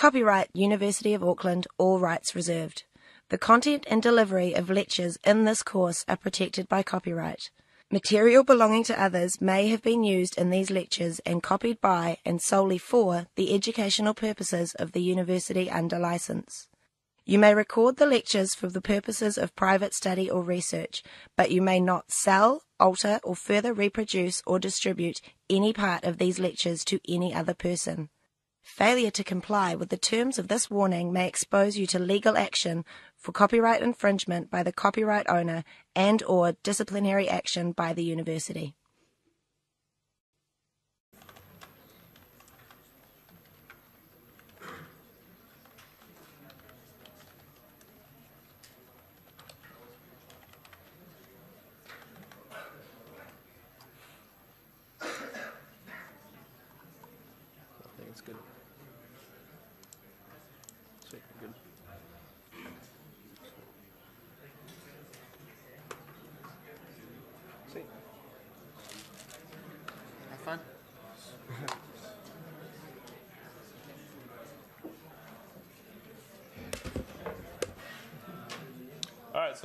Copyright University of Auckland, all rights reserved. The content and delivery of lectures in this course are protected by copyright. Material belonging to others may have been used in these lectures and copied by and solely for the educational purposes of the university under license. You may record the lectures for the purposes of private study or research, but you may not sell, alter, or further reproduce or distribute any part of these lectures to any other person. Failure to comply with the terms of this warning may expose you to legal action for copyright infringement by the copyright owner and or disciplinary action by the university.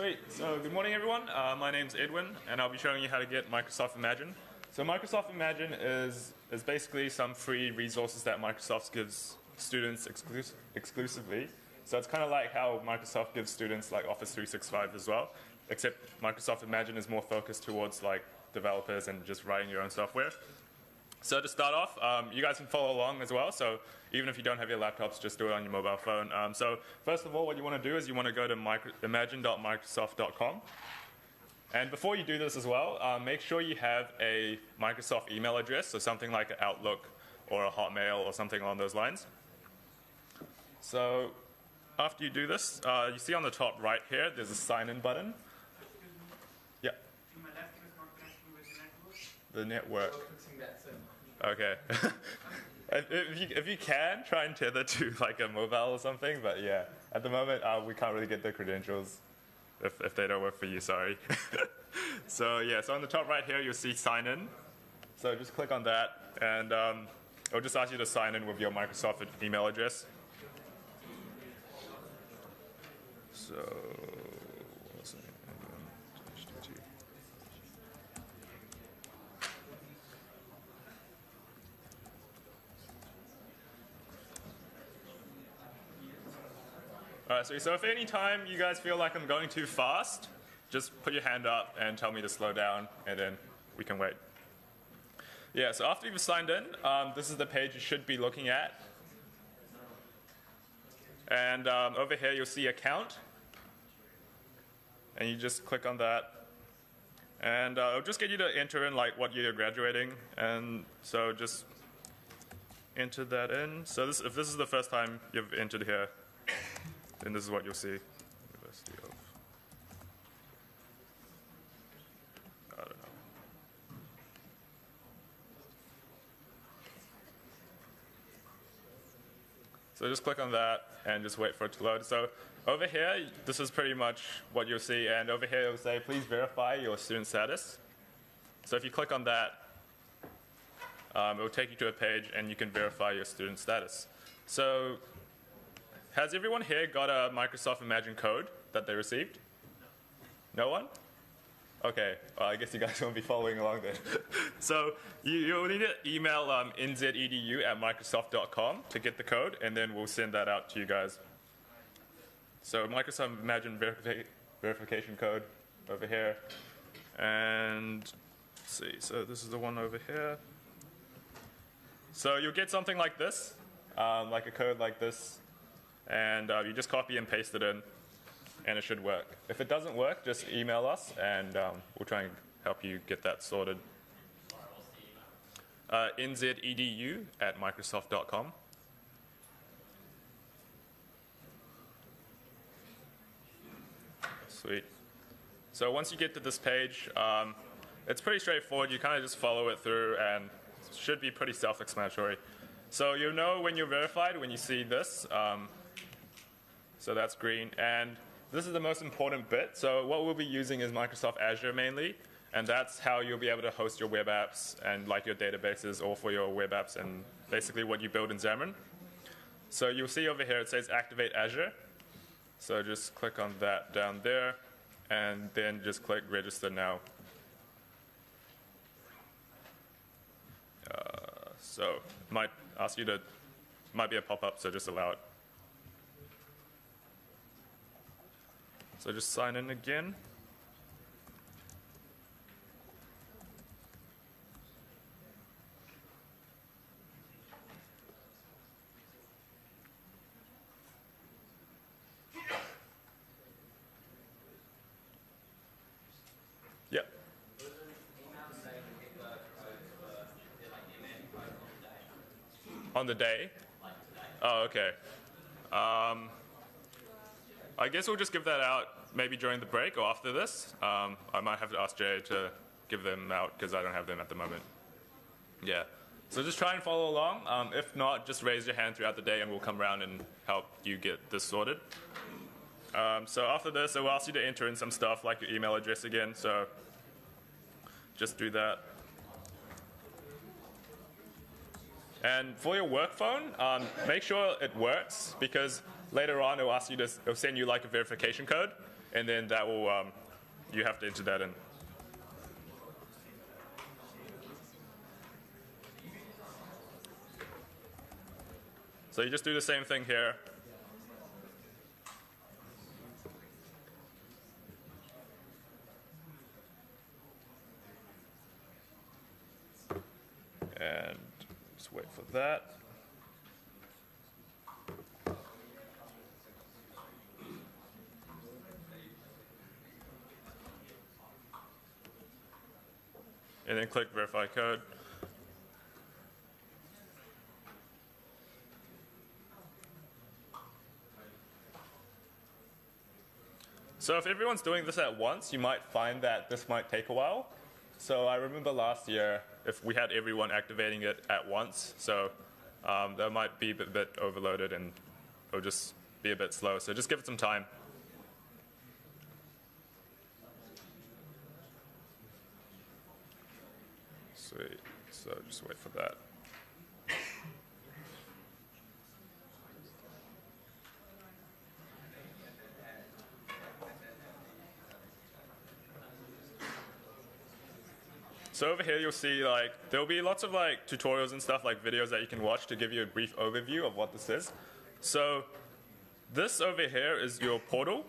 Sweet. So, good morning, everyone. Uh, my name's Edwin, and I'll be showing you how to get Microsoft Imagine. So, Microsoft Imagine is, is basically some free resources that Microsoft gives students exclus- exclusively. So, it's kind of like how Microsoft gives students like Office 365 as well, except Microsoft Imagine is more focused towards like developers and just writing your own software. So to start off, um, you guys can follow along as well. So even if you don't have your laptops, just do it on your mobile phone. Um, so first of all, what you want to do is you want to go to micro- imagine.microsoft.com. And before you do this as well, um, make sure you have a Microsoft email address, so something like Outlook or a Hotmail or something along those lines. So after you do this, uh, you see on the top right here, there's a sign in button. Yeah, My laptop is not connecting with the network. Okay. if, if, you, if you can, try and tether to like a mobile or something. But yeah, at the moment, uh, we can't really get the credentials if, if they don't work for you. Sorry. so yeah, so on the top right here, you'll see sign in. So just click on that, and um, it'll just ask you to sign in with your Microsoft email address. So. what was it? All right, so, so if any time you guys feel like I'm going too fast, just put your hand up and tell me to slow down, and then we can wait. Yeah, so after you've signed in, um, this is the page you should be looking at. And um, over here, you'll see account. And you just click on that. And uh, it'll just get you to enter in like what year you're graduating. And so just enter that in. So this, if this is the first time you've entered here, then this is what you'll see. University of. I don't know. So just click on that and just wait for it to load. So over here, this is pretty much what you'll see. And over here, it'll say, please verify your student status. So if you click on that, um, it will take you to a page and you can verify your student status. So has everyone here got a Microsoft Imagine code that they received? No one? Okay, well, I guess you guys won't be following along then. so you, you'll need to email um, nzedu at microsoft.com to get the code, and then we'll send that out to you guys. So Microsoft Imagine verifi- verification code over here. And see, so this is the one over here. So you'll get something like this, um, like a code like this, and uh, you just copy and paste it in, and it should work. If it doesn't work, just email us, and um, we'll try and help you get that sorted. Uh, nzedu at microsoft.com. Sweet. So once you get to this page, um, it's pretty straightforward. You kind of just follow it through, and should be pretty self-explanatory. So you know when you're verified when you see this. Um, so that's green. And this is the most important bit. So what we'll be using is Microsoft Azure mainly. And that's how you'll be able to host your web apps and like your databases all for your web apps and basically what you build in Xamarin. So you'll see over here it says activate Azure. So just click on that down there and then just click register now. Uh, so might ask you to, might be a pop-up, so just allow it. So just sign in again. Yep. On the day? Oh, okay. Um, I guess we'll just give that out maybe during the break or after this. Um, I might have to ask Jay to give them out because I don't have them at the moment. Yeah. So just try and follow along. Um, if not, just raise your hand throughout the day and we'll come around and help you get this sorted. Um, so after this, it will ask you to enter in some stuff like your email address again. So just do that. And for your work phone, um, make sure it works because later on it will ask you to, it'll send you like a verification code, and then that will, um, you have to enter that in. So you just do the same thing here. And just wait for that. And then click verify code. So if everyone's doing this at once, you might find that this might take a while. So I remember last year, if we had everyone activating it at once, so um, that might be a bit, bit overloaded and it'll just be a bit slow. So just give it some time. Sweet. So just wait for that. So over here you'll see like there'll be lots of like tutorials and stuff like videos that you can watch to give you a brief overview of what this is. So this over here is your portal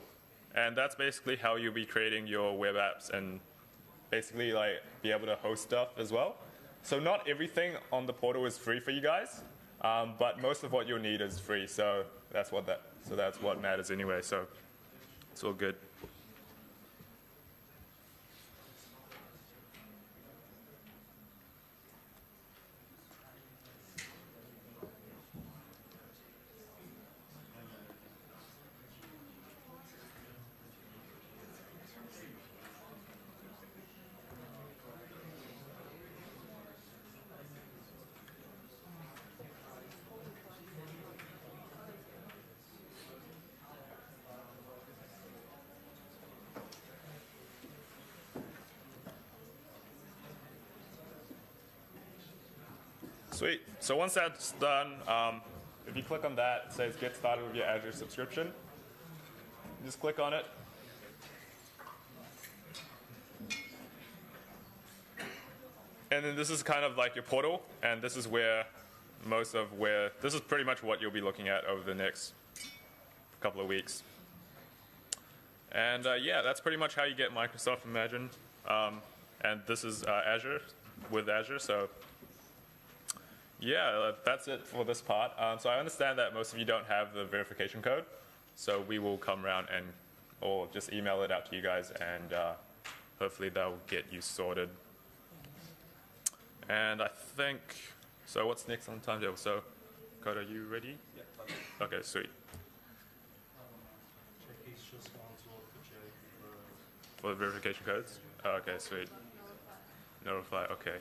and that's basically how you'll be creating your web apps and basically like be able to host stuff as well. So not everything on the portal is free for you guys, um, but most of what you'll need is free. So that's what that so that's what matters anyway. So it's all good. Sweet. So once that's done, um, if you click on that, it says get started with your Azure subscription. Just click on it. And then this is kind of like your portal, and this is where most of where, this is pretty much what you'll be looking at over the next couple of weeks. And uh, yeah, that's pretty much how you get Microsoft Imagine. Um, and this is uh, Azure with Azure, so yeah, uh, that's it for this part. Um, so I understand that most of you don't have the verification code, so we will come around and or just email it out to you guys, and uh, hopefully they'll get you sorted. And I think so. What's next on the timetable? So, Code, are you ready? Yeah. Okay, sweet. Jackie's just gone to look for Jay for For the verification codes? Oh, okay, sweet. Notify, okay.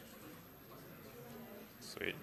Sweet.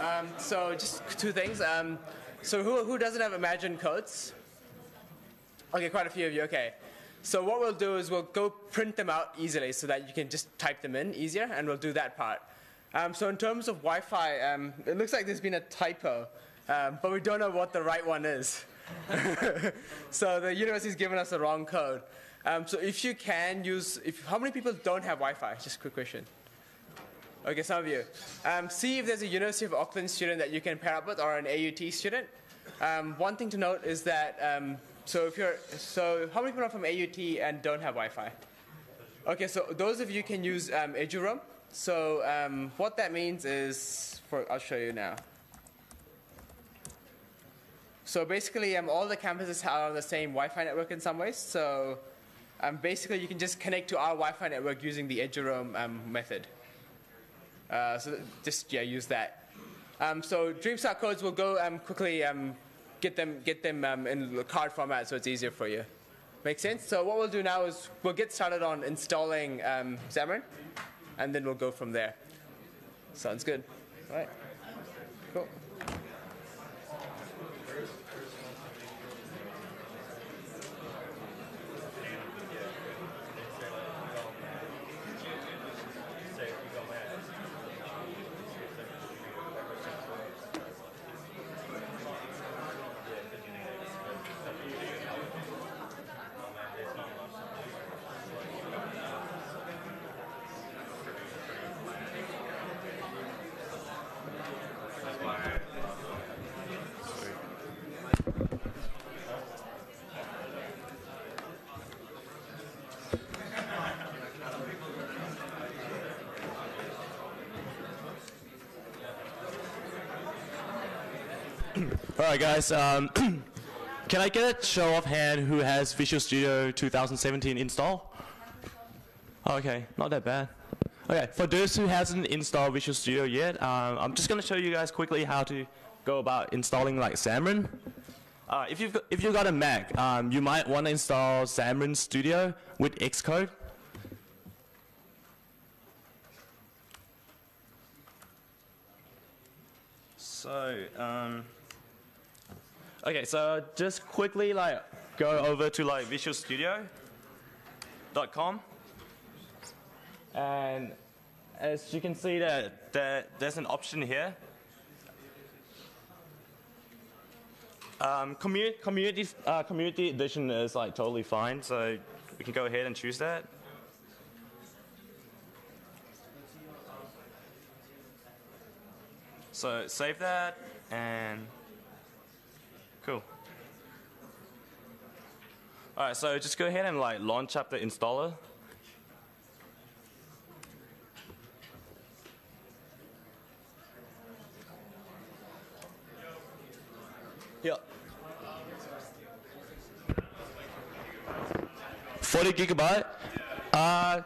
Um, so just two things. Um, so who, who doesn't have imagined codes? Okay, quite a few of you. Okay. So what we'll do is we'll go print them out easily so that you can just type them in easier, and we'll do that part. Um, so in terms of Wi-Fi, um, it looks like there's been a typo, um, but we don't know what the right one is. so the university's given us the wrong code. Um, so if you can use, if, how many people don't have Wi-Fi? Just a quick question. Okay, some of you. Um, see if there's a University of Auckland student that you can pair up with or an AUT student. Um, one thing to note is that, so if you're, so how many people are from AUT and don't have Wi-Fi? Okay, so those of you can use um, eduroam. So um, what that means is, for, I'll show you now. So basically, um, all the campuses are on the same Wi-Fi network in some ways. So um, basically, you can just connect to our Wi-Fi network using the eduroam um, method. Uh, so just yeah, use that. Um, so DreamSpark codes will go um, quickly um, get them get them um, in the card format so it's easier for you. Make sense? So what we'll do now is we'll get started on installing um, Xamarin, and then we'll go from there. Sounds good. All right. Cool. All right, guys. Um, can I get a show of hand who has Visual Studio 2017 installed? Okay, not that bad. Okay, for those who hasn't installed Visual Studio yet, um, I'm just going to show you guys quickly how to go about installing like Xamarin. Uh, if you've got, if you've got a Mac, um, you might want to install Xamarin Studio with Xcode. So, um, okay, so just quickly like go over to like visualstudio.com and as you can see that, that there's an option here. Um, community, community, uh, community edition is like totally fine, so we can go ahead and choose that. So save that and cool. All right, so just go ahead and like launch up the installer. Yeah. 40 gigabyte. Uh,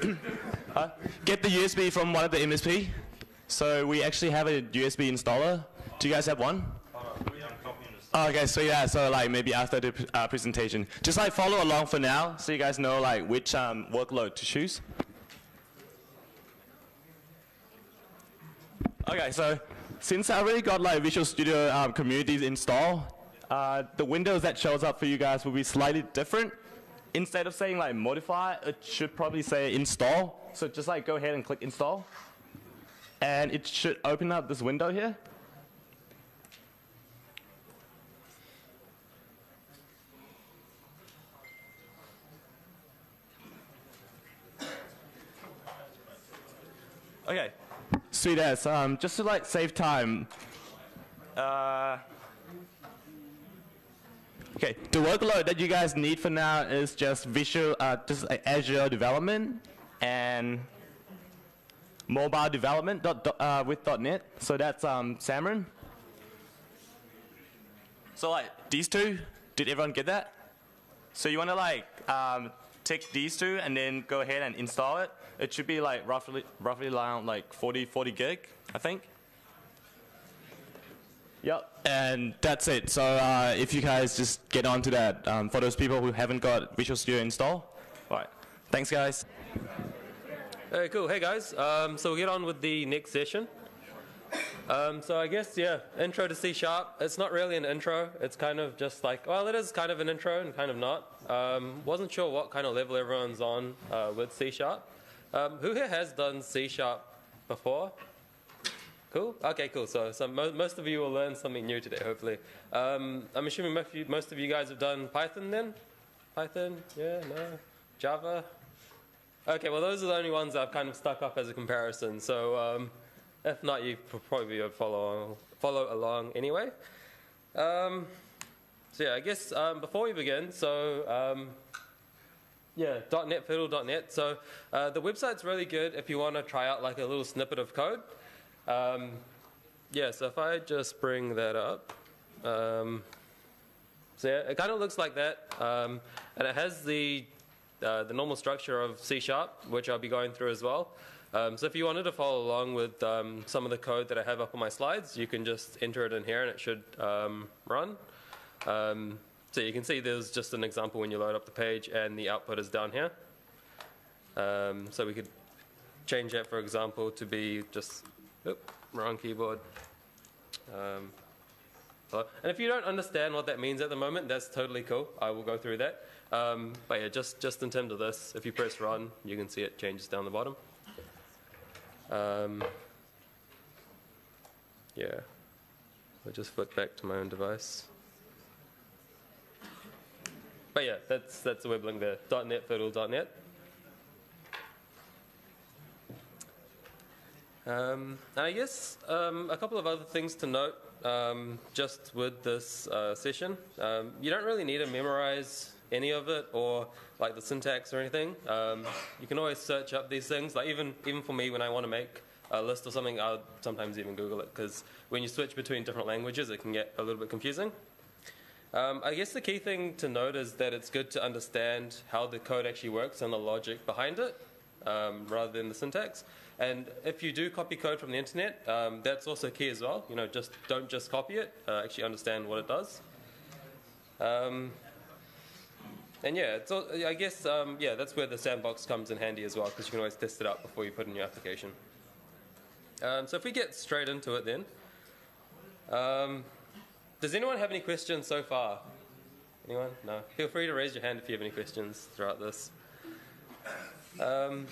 uh, get the USB from one of the MSP. So we actually have a USB installer. Do you guys have one? Oh, okay, so yeah, so like maybe after the uh, presentation, just like follow along for now, so you guys know like which um, workload to choose. Okay, so since I already got like Visual Studio um, communities installed, uh, the windows that shows up for you guys will be slightly different. Instead of saying like modify, it should probably say install. So just like go ahead and click install and it should open up this window here. Okay, sweet ass. Um, just to like save time. Uh, okay, the workload that you guys need for now is just Visual, uh, just uh, Azure development and mobile development dot, uh, with .NET. So that's um, Xamarin. So like these two, did everyone get that? So you want to like um, tick these two and then go ahead and install it. It should be like roughly roughly around like 40 40 gig, I think. Yep, and that's it. So uh, if you guys just get onto that, um, for those people who haven't got Visual Studio installed, all right. Thanks, guys. Hey, cool. Hey, guys. Um, so we'll get on with the next session. Um, so I guess, yeah, intro to C Sharp. It's not really an intro. It's kind of just like, well, it is kind of an intro and kind of not. Um, wasn't sure what kind of level everyone's on uh, with C Sharp. Um, who here has done C Sharp before? Cool. Okay, cool. So, so mo- most of you will learn something new today, hopefully. Um, I'm assuming most of, you, most of you guys have done Python then? Python? Yeah, no? Java? Okay, well, those are the only ones I've kind of stuck up as a comparison. So, um, if not, you probably would follow, follow along anyway. Um, so, yeah, I guess um, before we begin, so um, yeah, .NET Fiddle.net. So, uh, the website's really good if you want to try out like a little snippet of code. Um, yeah, so if I just bring that up. Um, so yeah, it kind of looks like that, um, and it has the uh, the normal structure of C Sharp, which I'll be going through as well. Um, so if you wanted to follow along with um, some of the code that I have up on my slides, you can just enter it in here and it should um, run. So you can see there's just an example when you load up the page and the output is down here. Um, so we could change that, for example, to be just, oop, wrong keyboard. Um, and if you don't understand what that means at the moment, that's totally cool. I will go through that. Um, but yeah, just, just in terms of this, if you press run, you can see it changes down the bottom. Um, yeah. I'll just flip back to my own device. But yeah, that's, that's the web link there, .NET Fiddle.net. Um, and I guess um, a couple of other things to note um, just with this uh, session. Um, you don't really need to memorize any of it or like the syntax or anything. Um, you can always search up these things. Like even even for me, when I want to make a list or something, I'll sometimes even Google it because when you switch between different languages, it can get a little bit confusing. Um, I guess the key thing to note is that it's good to understand how the code actually works and the logic behind it, um, rather than the syntax. And if you do copy code from the internet, um, that's also key as well. You know, just don't just copy it. Uh, actually understand what it does. Um, and yeah, all, I guess um, yeah, that's where the sandbox comes in handy as well because you can always test it out before you put in your application. Um, so if we get straight into it, then, does anyone have any questions so far? Anyone? No. Feel free to raise your hand if you have any questions throughout this. Um,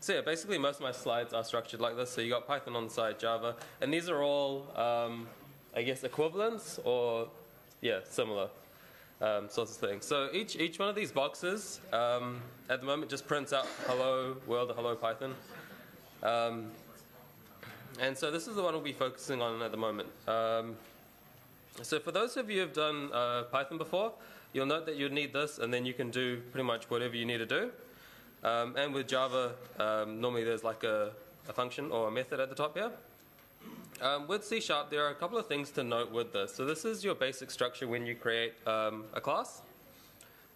so yeah, basically most of my slides are structured like this. So you got Python on the side, Java, and these are all, um, I guess, equivalents or yeah, similar um, sorts of things. So each each one of these boxes um, at the moment just prints out hello world or hello Python. And so this is the one we'll be focusing on at the moment. Um, so for those of you who've done uh, Python before, you'll note that you'd need this, and then you can do pretty much whatever you need to do. Um, and with Java, um, normally there's like a, a function or a method at the top here. Um, with C Sharp, there are a couple of things to note with this. So this is your basic structure when you create um, a class.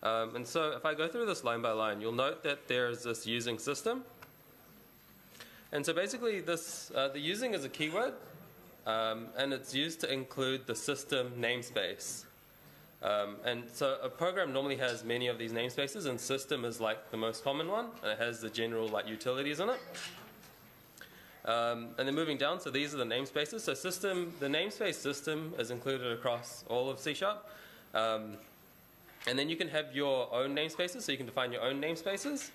Um, and so if I go through this line by line, you'll note that there's this using system. And so basically, this uh, the using is a keyword, um, and it's used to include the system namespace. Um, and so a program normally has many of these namespaces, and system is like the most common one, and it has the general like utilities in it. Um, and then moving down, so these are the namespaces. So system, the namespace system is included across all of C Sharp. Um, and then you can have your own namespaces, so you can define your own namespaces.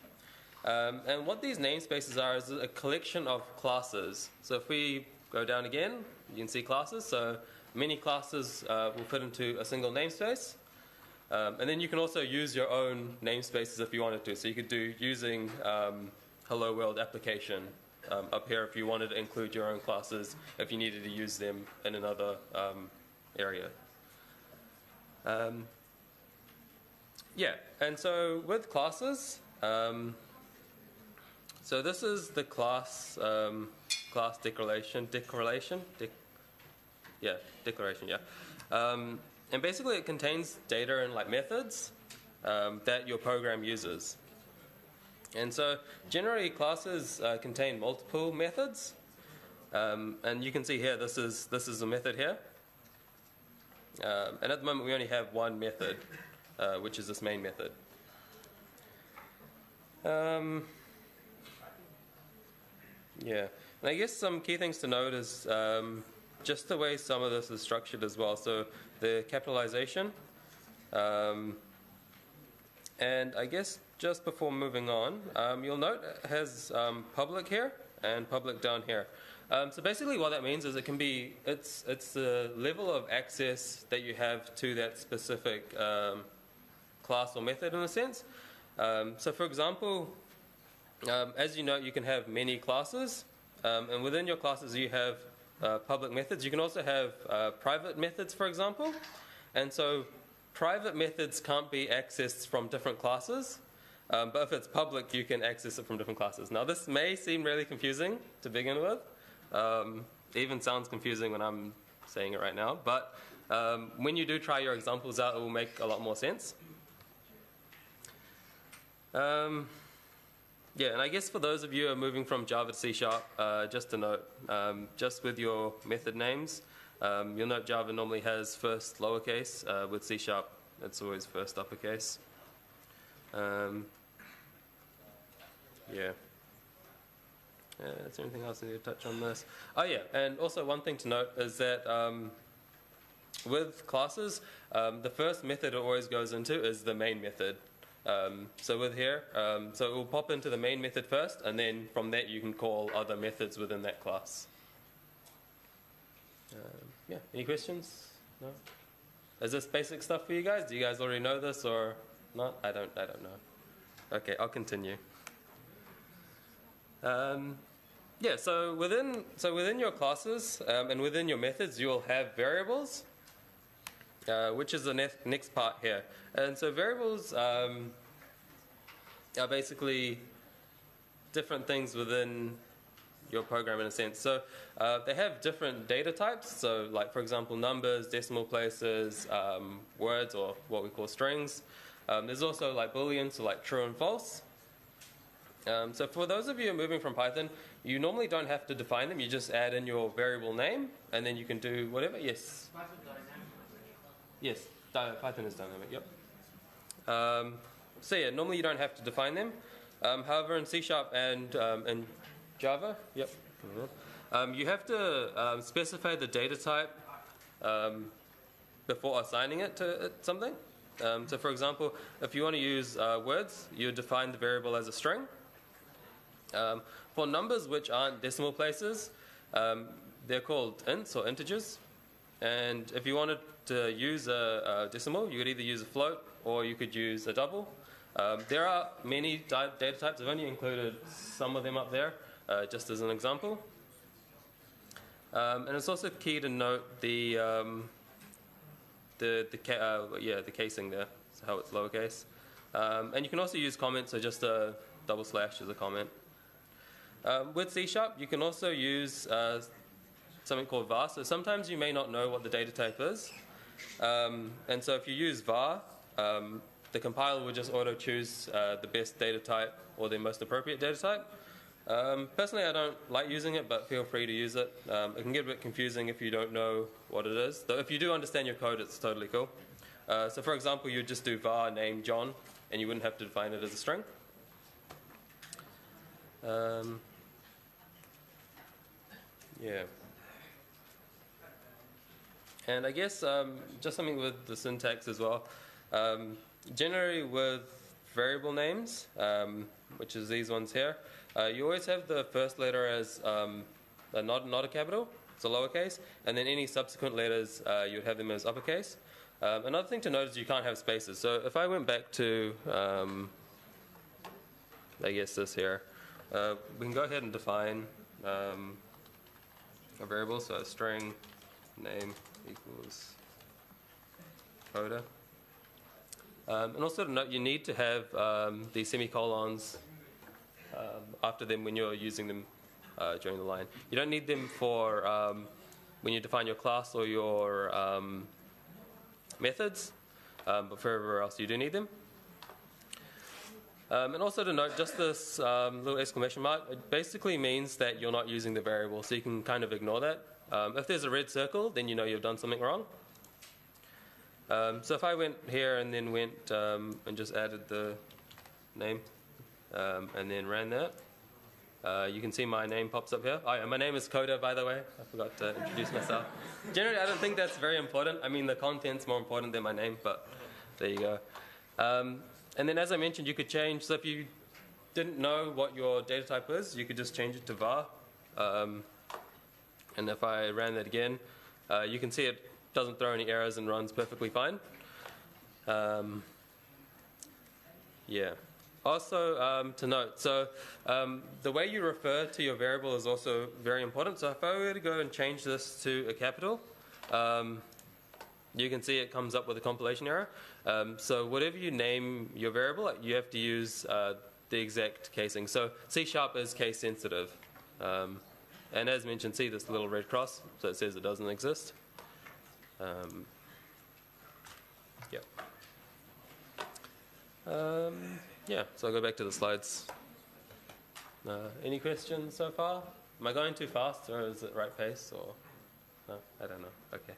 Um, and what these namespaces are is a collection of classes. So if we go down again, you can see classes. So many classes uh, will fit into a single namespace. Um, and then you can also use your own namespaces if you wanted to. So you could do using um, Hello World application um, up here if you wanted to include your own classes, if you needed to use them in another um, area. Um, yeah, and so with classes, so this is the class um, class declaration declaration dec- yeah declaration yeah, um, and basically it contains data and like methods. um, that your program uses. And so generally classes uh, contain multiple methods. Um, and you can see here, this is, this is a method here. Um, and at the moment we only have one method, uh, which is this main method. Um, yeah, and I guess some key things to note is um, just the way some of this is structured as well. So the capitalization, um, and I guess just before moving on, um, you'll note it has um, public here and public down here. Um, so basically, what that means is it can be it's it's the level of access that you have to that specific um, class or method in a sense. So, for example, um, as you know, you can have many classes, um, and within your classes, you have uh, public methods. You can also have uh, private methods, for example, and so private methods can't be accessed from different classes. Um, but if it's public, you can access it from different classes. Now, this may seem really confusing to begin with. Um, even sounds confusing when I'm saying it right now. But um, when you do try your examples out, it will make a lot more sense. Um, yeah, and I guess for those of you who are moving from Java to C Sharp, uh, just a note, um, just with your method names, um, you'll note Java normally has first lowercase. Uh, with C Sharp, it's always first uppercase. Um, yeah. Uh, is there anything else I need to touch on this? Oh, yeah, and also one thing to note is that um, with classes, um, the first method it always goes into is the main method. Um, so with here, um, so it will pop into the main method first, and then from that you can call other methods within that class. Um, yeah, any questions? No? Is this basic stuff for you guys? Do you guys already know this or not? I don't, I don't know. Okay, I'll continue. Um, yeah, so within so within your classes um, and within your methods, you'll have variables, uh, which is the ne- next part here. And so variables um, are basically different things within your program in a sense. So uh, they have different data types. So, like for example, numbers, decimal places, um, words, or what we call strings. Um, there's also like boolean, so like true and false. Um, so for those of you moving from Python, you normally don't have to define them. You just add in your variable name, and then you can do whatever. Yes. Yes, Python is dynamic. Yep. Um, so yeah, normally you don't have to define them. Um, however, in C Sharp and um, in Java, yep, um, you have to um, specify the data type um, before assigning it to something. Um, so, for example, if you want to use uh, words, you define the variable as a string. Um, for numbers which aren't decimal places, um, they're called ints or integers. And if you wanted to use a, a, decimal, you could either use a float or you could use a double. Um, there are many data types. I've only included some of them up there, uh, just as an example. Um, and it's also key to note the um, the the uh, yeah the casing there, so how it's lowercase. Um, and you can also use comments, so just a double slash as a comment. Um, with C Sharp, you can also use uh, something called var. So sometimes you may not know what the data type is. Um, and so if you use var, um, the compiler will just auto choose uh, the best data type or the most appropriate data type. Um, personally, I don't like using it, but feel free to use it. Um, it can get a bit confusing if you don't know what it is. Though if you do understand your code, it's totally cool. Uh, so, for example, you'd just do var name John, and you wouldn't have to define it as a string. Um, yeah. And I guess um, just something with the syntax as well. Um, generally, with variable names, um, which is these ones here, uh, you always have the first letter as um, not, not a capital, it's a lowercase, and then any subsequent letters, uh, you'd have them as uppercase. Um, another thing to note is you can't have spaces. So if I went back to, um, I guess this here, uh, we can go ahead and define a variable, so a string name equals coda. Um, and also to note, you need to have um, these semicolons um, after them when you're using them uh, during the line. You don't need them for um, when you define your class or your um, methods, but for everywhere else you do need them. Um, and also to note, just this um, little exclamation mark, it basically means that you're not using the variable, so you can kind of ignore that. Um, if there's a red circle, then you know you've done something wrong. Um, so if I went here and then went um, and just added the name um, and then ran that, uh, you can see my name pops up here. Oh, yeah, my name is Coda, by the way. I forgot to introduce myself. Generally, I don't think that's very important. I mean, the content's more important than my name, but there you go. Um, and then, as I mentioned, you could change. So if you didn't know what your data type is, you could just change it to var. And if I ran that again, uh, you can see it doesn't throw any errors and runs perfectly fine. Um, yeah. Also, um, to note, so um, the way you refer to your variable is also very important. So if I were to go and change this to a capital, um, you can see it comes up with a compilation error. Um, so whatever you name your variable, you have to use uh, the exact casing. So C sharp is case sensitive. Um, and as mentioned, see this little red cross, so it says it doesn't exist. Um, yeah. Um, yeah, so I'll go back to the slides. Uh, any questions so far? Am I going too fast or is it right pace or no? I don't know. Okay.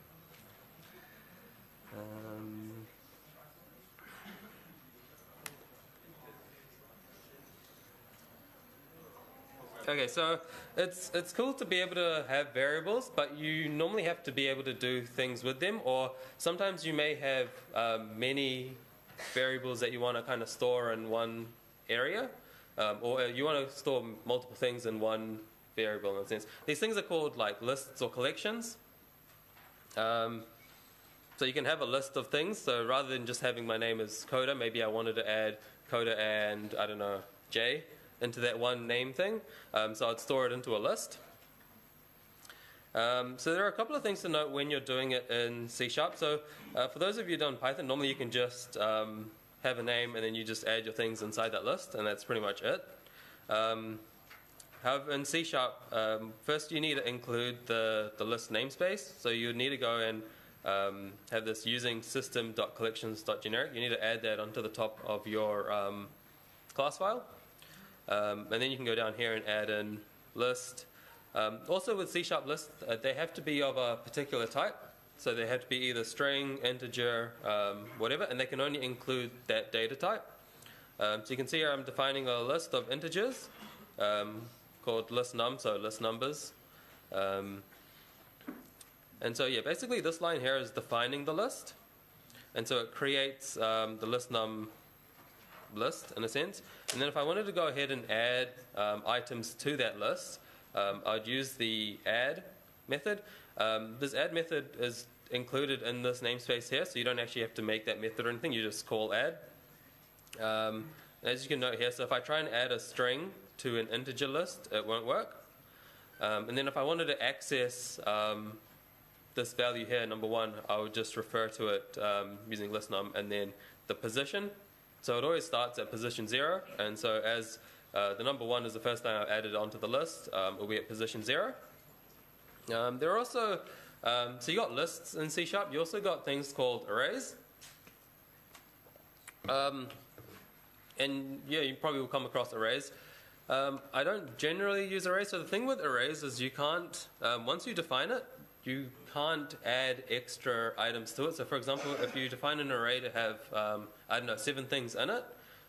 Um, Okay, so it's it's cool to be able to have variables, but you normally have to be able to do things with them, or sometimes you may have um, many variables that you want to kind of store in one area, um, or you want to store multiple things in one variable in a sense. These things are called like lists or collections. Um, so you can have a list of things. So rather than just having my name as Coda, maybe I wanted to add Coda and I don't know J into that one name thing. Um, so I'd store it into a list. Um, so there are a couple of things to note when you're doing it in C Sharp. So uh, for those of you done Python, normally you can just um, have a name and then you just add your things inside that list, and that's pretty much it. Um, however, in C Sharp, um, first you need to include the, the list namespace. So you need to go and um, have this using system.collections.generic. You need to add that onto the top of your um, class file. Um, and then you can go down here and add in list. Um, also with C Sharp list, uh, they have to be of a particular type. So they have to be either string, integer, um, whatever, and they can only include that data type. Um, so you can see here I'm defining a list of integers um, called list num, so list numbers. Um, and so yeah, basically this line here is defining the list. And so it creates the list num list in a sense. And then if I wanted to go ahead and add um, items to that list, um, I'd use the add method. Um, this add method is included in this namespace here, so you don't actually have to make that method or anything. You just call add. Um, as you can note here, so if I try and add a string to an integer list, it won't work. Um, and then if I wanted to access um, this value here, number one, I would just refer to it using list num and then the position so it always starts at position zero, and so as uh, the number one is the first thing I've added onto the list, um, it'll be at position zero. Um, there are also, um, so you got lists in C Sharp, you also got things called arrays. Um, and yeah, you probably will come across arrays. Um, I don't generally use arrays, so the thing with arrays is you can't, um, once you define it, you can't add extra items to it. So, for example, if you define an array to have, I don't know, seven things in it,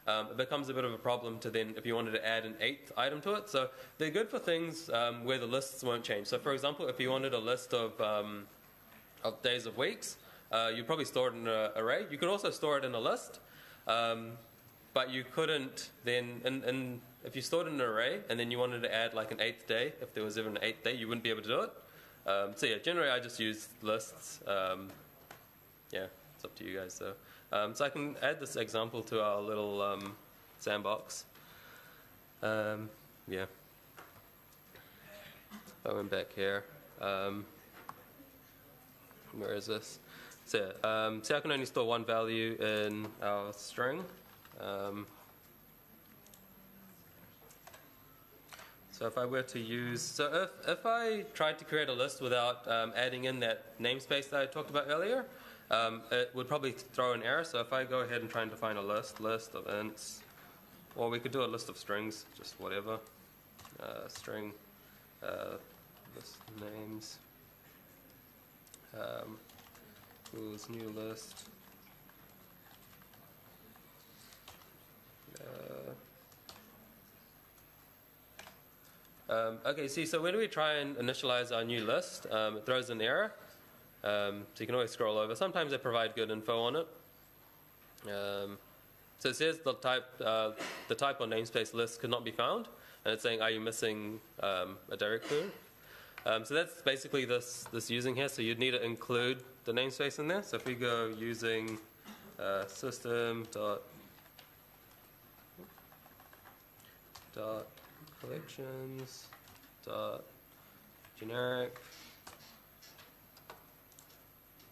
um, it becomes a bit of a problem to then if you wanted to add an eighth item to it. So, they're good for things um, where the lists won't change. So, for example, if you wanted a list of, um, of days of weeks, uh, you'd probably store it in an array. You could also store it in a list, um, but you couldn't then, in, in, if you stored it in an array and then you wanted to add like an eighth day, if there was ever an eighth day, you wouldn't be able to do it. Um, so yeah, generally I just use lists. Um, yeah, it's up to you guys. So, um, so I can add this example to our little um, sandbox. Um, yeah. I went back here. Um, where is this? So, yeah, so I can only store one value in our string. So if I were to use, so if, if I tried to create a list without um, adding in that namespace that I talked about earlier, um, it would probably throw an error. So if I go ahead and try and define a list, list of ints, or we could do a list of strings, just whatever. Uh, string, uh, list names, um, new list. Uh, um, okay, see, so when we try and initialize our new list, um, it throws an error. Um, so you can always scroll over. Sometimes they provide good info on it. Um, so it says the type, uh, the type or namespace list could not be found, and it's saying, are you missing um, a directory? Um, so that's basically this, this using here. So you'd need to include the namespace in there. So if we go using uh, system dot dot collections dot generic,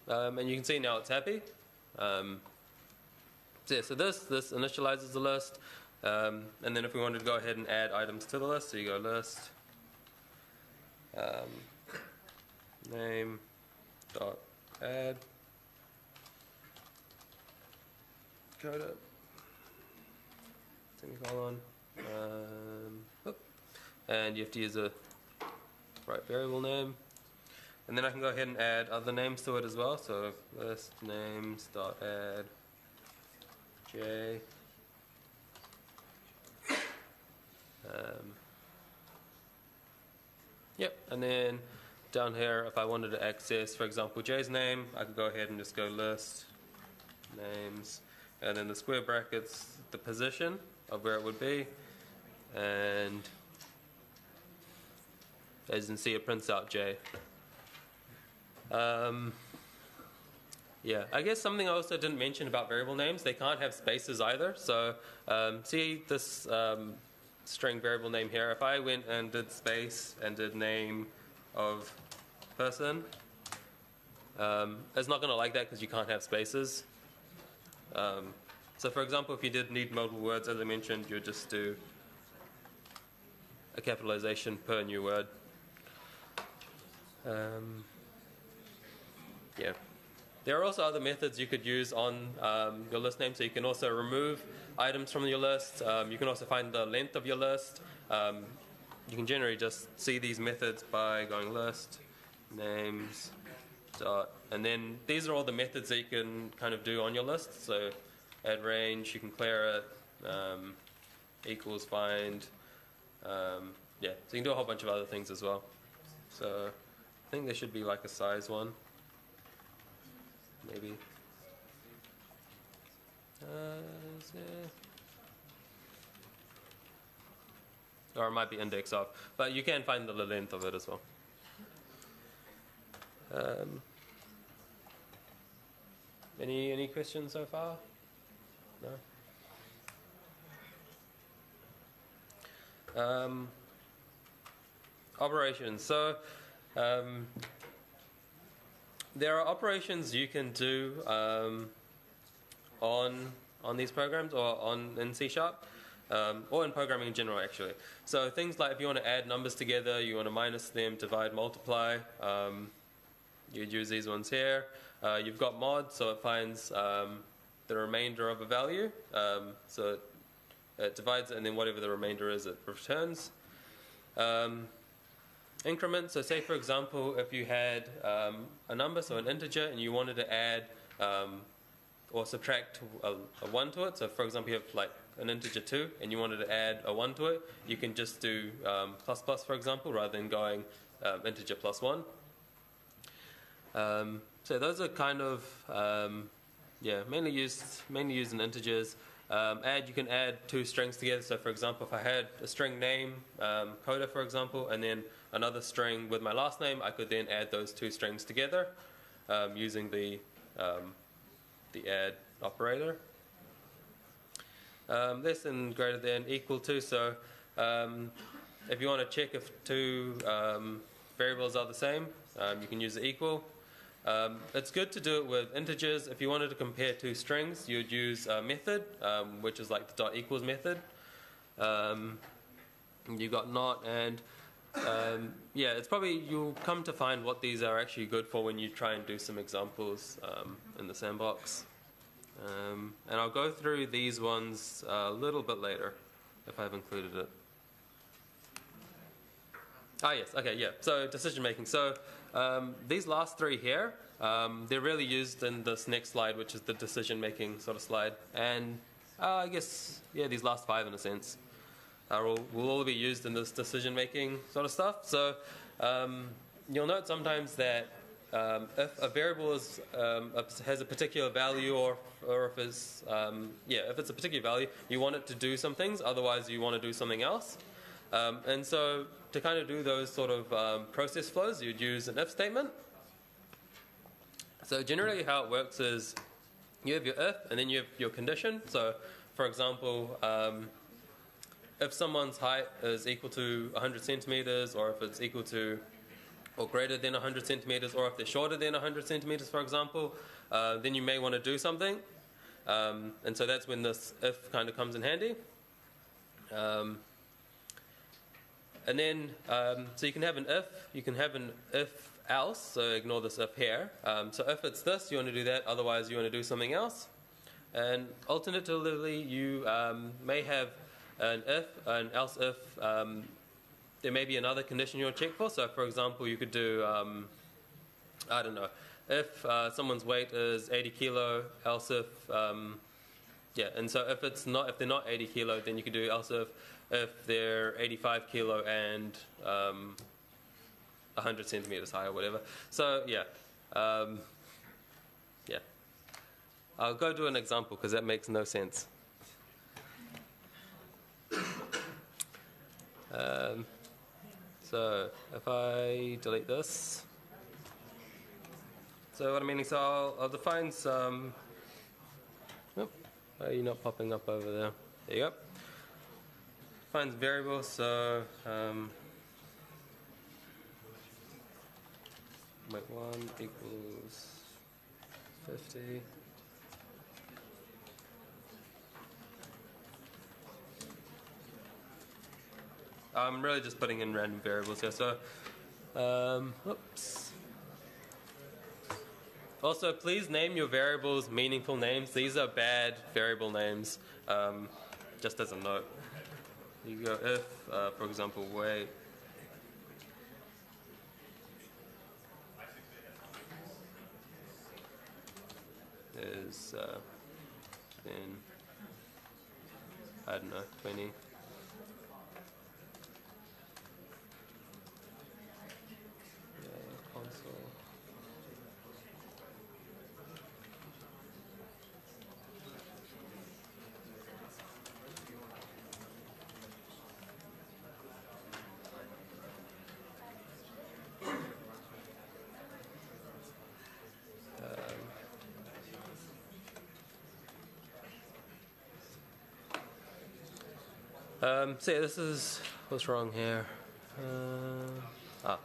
um, and you can see now it's happy. Um, so, yeah, so this this initializes the list, um, and then if we wanted to go ahead and add items to the list, so you go list um, name dot add. Code it semicolon um, and you have to use a right variable name and then I can go ahead and add other names to it as well. So list names dot add. J. Um, Yep, and then down here, if I wanted to access, for example, J's name, I could go ahead and just go list names, and then the square brackets, the position of where it would be, and as you can see, it prints out J. Um, yeah, I guess something I also didn't mention about variable names, they can't have spaces either. So um, see this um, string variable name here, if I went and did space and did name of person, um, it's not going to like that because you can't have spaces. Um, so for example, if you did need multiple words, as I mentioned, you would just do a capitalization per new word. Yeah. There are also other methods you could use on um, your list name. So you can also remove items from your list. Um, you can also find the length of your list. Um, you can generally just see these methods by going list, names, dot, and then these are all the methods that you can kind of do on your list. So add range, you can clear it, um, equals find. Um, yeah, so you can do a whole bunch of other things as well. So I think there should be like a size one maybe. Uh, or it might be index of, but you can find the length of it as well. Um, any any questions so far? No. Um, operations. So. Um, there are operations you can do um, on on these programs or on in C sharp. Um, or in programming in general, actually. So things like if you want to add numbers together, you want to minus them, divide, multiply. Um, you'd use these ones here. Uh, you've got mod, so it finds um, the remainder of a value. Um, so it, it, divides and then whatever the remainder is, it returns. Um, increment. So say, for example, if you had um, a number, so an integer, and you wanted to add um, or subtract a, a, 1 to it. So for example, you have like an integer 2, and you wanted to add a 1 to it, you can just do um, plus plus, for example, rather than going um, integer plus 1. Um, so those are kind of, um, yeah, mainly used, mainly used in integers. Um, add, you can add two strings together. So, for example, if I had a string name, um, coda, for example, and then another string with my last name, I could then add those two strings together um, using the, um, the add operator. Um, this and greater than equal to, so um, if you want to check if two variables are the same, you can use the equal. Um, it's good to do it with integers. If you wanted to compare two strings, you'd use a method, um, which is like the dot equals method. Um, you got not and um, yeah, it's probably you'll come to find what these are actually good for when you try and do some examples um, in the sandbox. Um, and I'll go through these ones a little bit later. if I've included it. Ah, yes. Okay, yeah. So decision making. So um, these last three here, um, they're really used in this next slide, which is the decision making sort of slide. And uh, I guess, yeah, these last five in a sense all, will all be used in this decision making sort of stuff. So um, you'll note sometimes that um, if a variable is, um, has a particular value or, or if it's, um, yeah, if it's a particular value, you want it to do some things, otherwise you want to do something else. Um, and so to kind of do those sort of um, process flows, you'd use an if statement. So generally how it works is you have your if and then you have your condition. So for example, um, if someone's height is equal to 100 centimeters or if it's equal to or greater than 100 centimeters or if they're shorter than 100 centimeters, for example, uh, then you may want to do something. Um, and so that's when this if kind of comes in handy. Um, and then, um, so you can have an if, you can have an if else, so ignore this if here. Um, so if it's this, you want to do that, otherwise, you want to do something else. And alternatively, you um, may have an if, an else if. Um, there may be another condition you want to check for. So, for example, you could do, um, I don't know, if uh, someone's weight is 80 kilo, else if, um, yeah, and so if it's not, if they're not 80 kilo, then you could do else if, if they're 85 kilo and um, 100 centimeters high or whatever. So, yeah, um, yeah. I'll go do an example because that makes no sense. Um, so if I delete this, so what I'm meaning, so I'll, I'll define some. Why are you not popping up over there? There you go. Defines variables, so um, weight one equals fifty. I'm really just putting in random variables here. So, um, oops. Also, please name your variables meaningful names. These are bad variable names, um, just as a note. You go if, uh, for example, weight. is uh, in, I don't know, 20. Um, so yeah, this is what's wrong here. Uh, ah.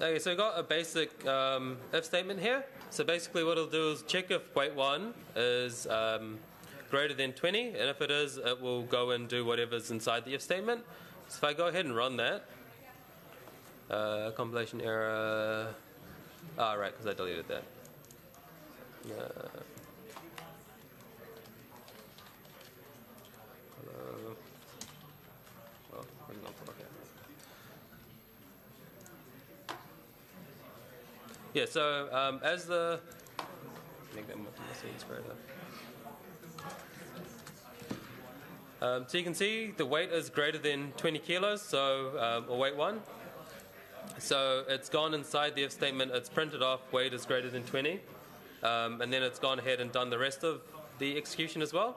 Okay, so we got a basic um, if statement here. So basically, what it'll do is check if weight one is um, greater than 20, and if it is, it will go and do whatever's inside the if statement. So if I go ahead and run that, uh, compilation error. Ah, right, because I deleted that. Uh, hello. Oh, where's it gone for? Okay. Yeah, so um, as the. Um, so you can see the weight is greater than 20 kilos, so um, or weight one. So it's gone inside the if statement. It's printed off. Weight is greater than 20, um, and then it's gone ahead and done the rest of the execution as well.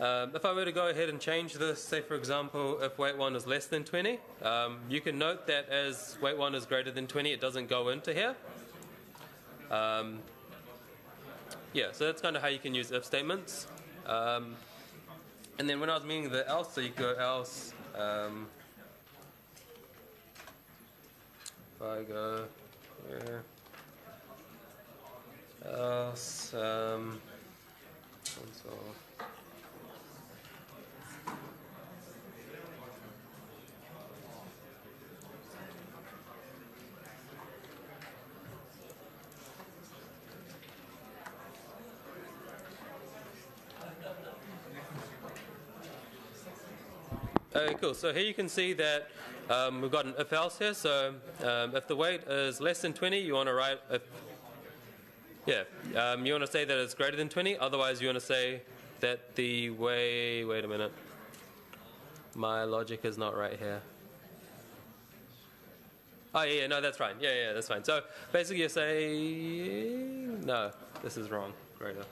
Um, if I were to go ahead and change this, say for example, if weight 1 is less than 20, um, you can note that as weight 1 is greater than 20, it doesn't go into here. Um, yeah, so that's kind of how you can use if statements. Um, and then when I was meaning the else, so you go else. Um, if I go here, else, um, console. Okay, cool. So here you can see that um, we've got an if else here. So um, if the weight is less than 20, you want to write if. Yeah, um, you want to say that it's greater than 20. Otherwise, you want to say that the way. Wait a minute. My logic is not right here. Oh yeah, yeah, no, that's fine. Yeah, yeah, that's fine. So basically, you say no. This is wrong. Greater.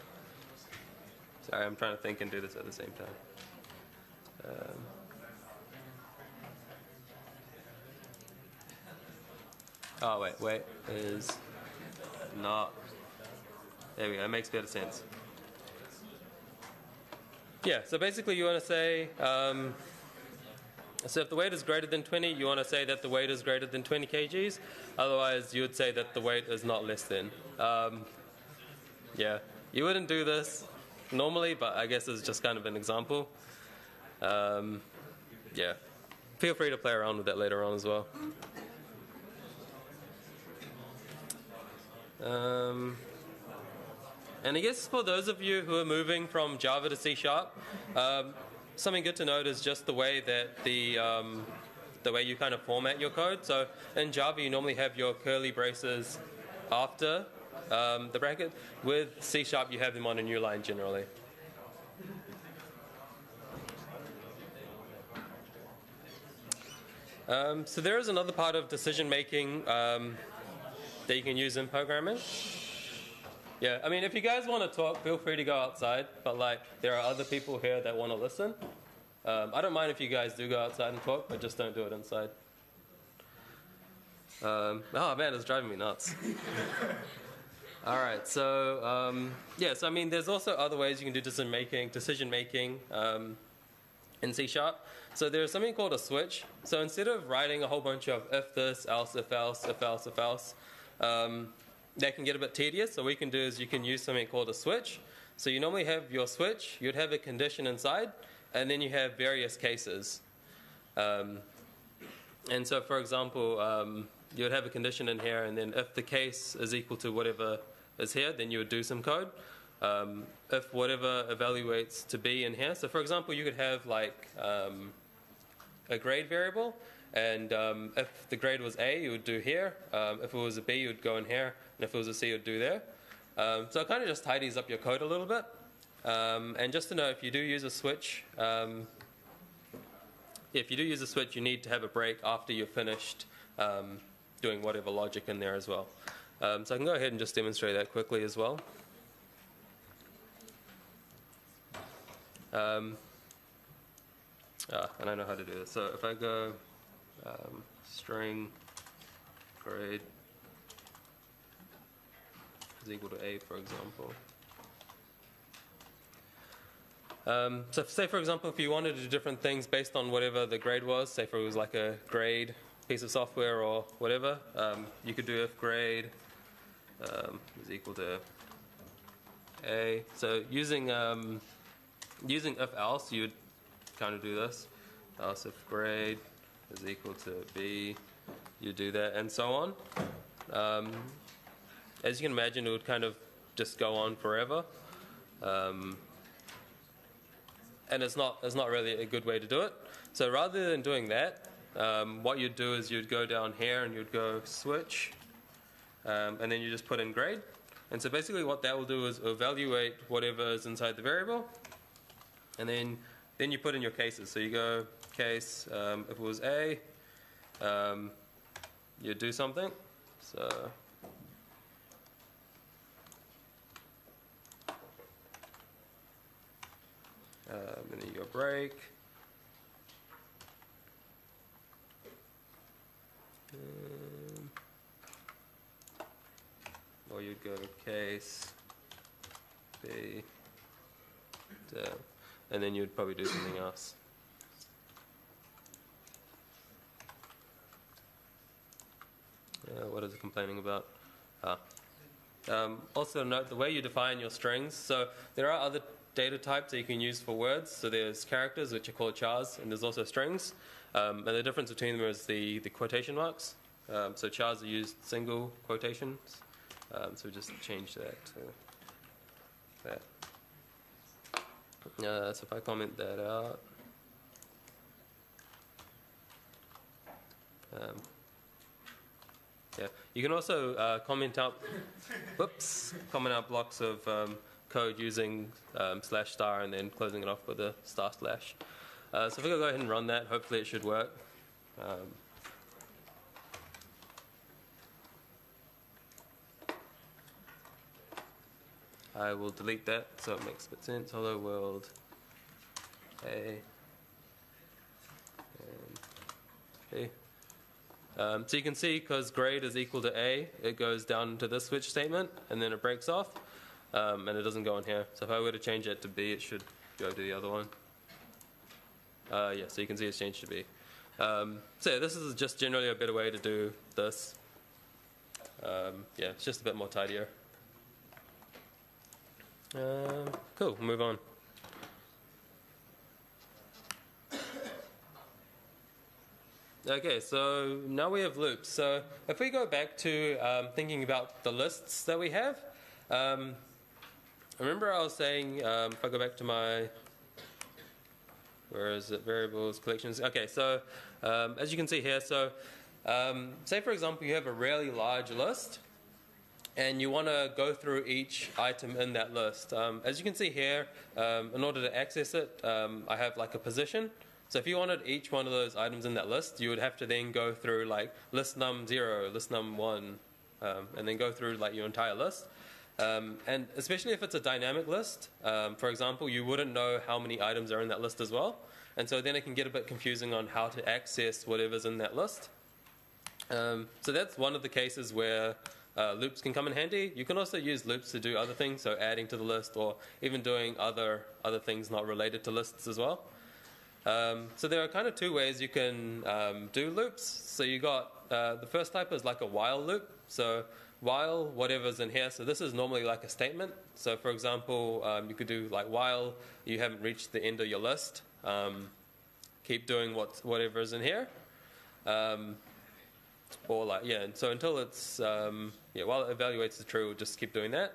Sorry, I'm trying to think and do this at the same time. Oh wait, wait is not. There we go. It makes better sense. Yeah. So basically, you want to say. Um, so if the weight is greater than 20, you want to say that the weight is greater than 20 kgs. Otherwise, you would say that the weight is not less than. Um, yeah, you wouldn't do this normally, but I guess it's just kind of an example. Um, yeah, feel free to play around with that later on as well. Um, and I guess for those of you who are moving from Java to C Sharp, um, something good to note is just the way that the um, the way you kind of format your code. So in Java, you normally have your curly braces after um, the bracket. With C Sharp, you have them on a new line generally. Um, so there is another part of decision making um, that you can use in programming. Yeah, I mean, if you guys want to talk, feel free to go outside. But like, there are other people here that want to listen. Um, I don't mind if you guys do go outside and talk, but just don't do it inside. Um, oh man, it's driving me nuts. All right, so um, so I mean, there's also other ways you can do decision making. Decision making um, in C sharp. So there's something called a switch. So instead of writing a whole bunch of if this, else, if else, if else, if else, um, that can get a bit tedious. So what you can do is you can use something called a switch. So you normally have your switch, you'd have a condition inside, and then you have various cases. Um, and so, for example, um, you would have a condition in here, and then if the case is equal to whatever is here, then you would do some code. Um, if whatever evaluates to be in here, so for example, you could have like um, a grade variable, and um, if the grade was A, you would do here. Um, if it was a B, you would go in here, and if it was a C, you would do there. Um, so it kind of just tidies up your code a little bit. Um, and just to know, if you do use a switch, um, if you do use a switch, you need to have a break after you've finished um, doing whatever logic in there as well. So I can go ahead and just demonstrate that quickly as well. And I know how to do this. So if I go um, string grade is equal to A, for example. Um, so say, for example, if you wanted to do different things based on whatever the grade was, say for it was like a grade piece of software or whatever, um, you could do if grade um, is equal to A. So using um, using if else, you'd kind of do this. Else if grade is equal to B, you do that, and so on. Um, as you can imagine, it would kind of just go on forever. Um, and it's not, it's not really a good way to do it. So rather than doing that, um, what you'd do is you'd go down here and you'd go switch, um, and then you just put in grade. And so basically what that will do is evaluate whatever is inside the variable, and then, then you put in your cases. So you go case, um, if it was A, um, you do something. So um, and then you go break. Um, or you'd go to case B, and then you'd probably do something else. Uh, what is it complaining about? Ah. Um, also note the way you define your strings. So there are other data types that you can use for words. So there's characters, which are called chars, and there's also strings. Um, and the difference between them is the, the quotation marks. Um, so chars are used single quotations. Um, so just change that to that. Uh, so if I comment that out, Um, yeah, you can also uh, comment out, whoops, comment out blocks of um, code using um, slash star and then closing it off with a star slash. Uh, so if we go ahead and run that, hopefully it should work. Um, I will delete that so it makes a bit sense. Hello world. And A. Um, so you can see because grade is equal to A, it goes down to this switch statement and then it breaks off um, and it doesn't go in here. So if I were to change it to B, it should go to the other one. Uh, yeah, so you can see it's changed to B. Um, so yeah, this is just generally a better way to do this. Um, yeah, it's just a bit more tidier. Um, cool, move on. Okay, so now we have loops. So if we go back to um, thinking about the lists that we have, um, remember I was saying, um, if I go back to my, where is it, variables, collections. Okay, so um, as you can see here, so um, say for example you have a really large list and you want to go through each item in that list. Um, as you can see here, in order to access it, I have like a position. So if you wanted each one of those items in that list, you would have to then go through like list num zero, list num one, um, and then go through like your entire list. Um, and especially if it's a dynamic list, um, for example, you wouldn't know how many items are in that list as well. And so then it can get a bit confusing on how to access whatever's in that list. so that's one of the cases where uh, loops can come in handy. You can also use loops to do other things, so adding to the list or even doing other other things not related to lists as well. Um, so there are kind of two ways you can um, do loops. So you got uh, the first type is like a while loop. So while whatever's in here. So this is normally like a statement. So for example, um, you could do like while you haven't reached the end of your list, um, keep doing what whatever's in here. Um, or like yeah, so until it's um, yeah, while it evaluates the true, just keep doing that.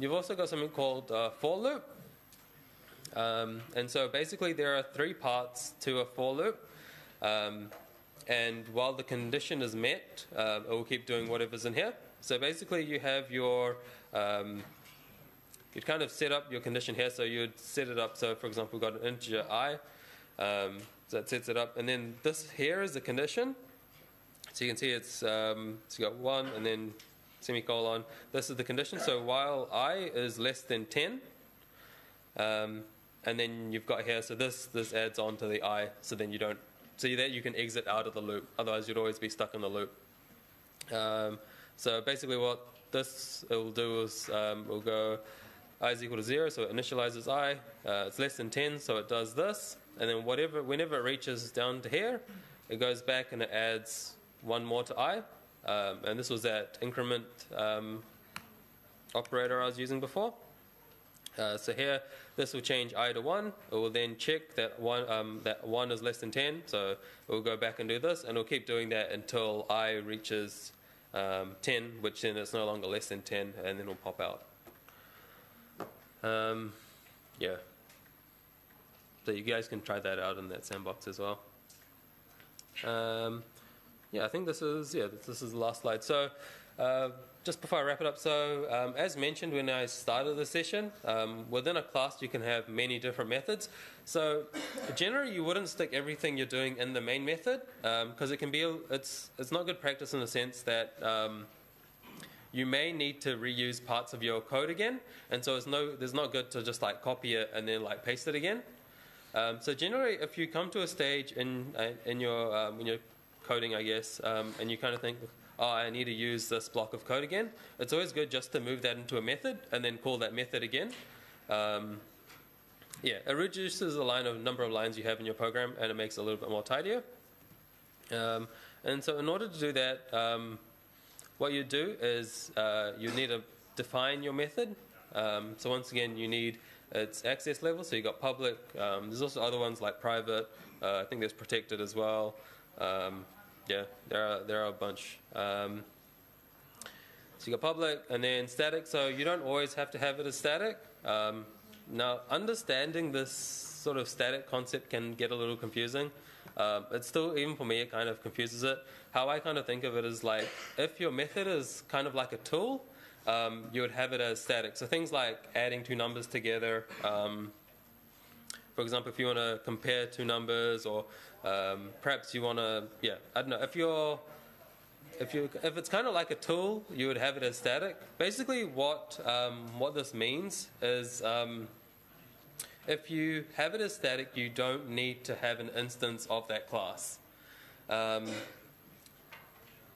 you've also got something called uh, for loop. Um, and so basically, there are three parts to a for loop. Um, and while the condition is met, uh, it will keep doing whatever's in here. So basically, you have your, um, you'd kind of set up your condition here. So you'd set it up. So for example, we've got an integer i. Um, so that sets it up. And then this here is the condition. So you can see it's, um, you got one and then semicolon. This is the condition. So while i is less than 10, um, and then you've got here, so this this adds on to the i, so then you don't, so that you can exit out of the loop. Otherwise, you'd always be stuck in the loop. Um, so basically, what this will do is um, we'll go i is equal to zero, so it initializes i. Uh, it's less than 10, so it does this, and then whatever, whenever it reaches down to here, it goes back and it adds one more to i. Um, and this was that increment um, operator I was using before. Uh, so here, this will change i to 1. It will then check that 1, um, that 1 is less than 10. So it will go back and do this, and it'll keep doing that until i reaches um, 10, which then it's no longer less than 10, and then it'll pop out. Um, yeah. So you guys can try that out in that sandbox as well. Um, yeah, I think this is yeah this is the last slide. So uh, just before I wrap it up, so um, as mentioned when I started the session, um, within a class you can have many different methods. So generally you wouldn't stick everything you're doing in the main method because um, it can be it's it's not good practice in the sense that um, you may need to reuse parts of your code again, and so it's no there's not good to just like copy it and then like paste it again. Um, so generally, if you come to a stage in uh, in your um, when you're coding, I guess, and you kind of think oh, I need to use this block of code again, it's always good just to move that into a method and then call that method again. Um, yeah, it reduces the line of number of lines you have in your program and it makes it a little bit more tidier. Um, and so in order to do that, um, what you do is uh, you need to define your method. Um, so once again, you need its access level. So you've got public. Um, there's also other ones like private. Uh, I think there's protected as well. Um, yeah, there are there are a bunch. Um, so you got public and then static. So you don't always have to have it as static. Um, now, understanding this sort of static concept can get a little confusing. Um, it's still, even for me, it kind of confuses it. How I kind of think of it is like if your method is kind of like a tool, um, you would have it as static. So things like adding two numbers together. Um, for example, if you want to compare two numbers, or um, perhaps you want to, yeah, I don't know. If you're if you if it's kind of like a tool, you would have it as static. Basically, what um, what this means is um, if you have it as static, you don't need to have an instance of that class. Um,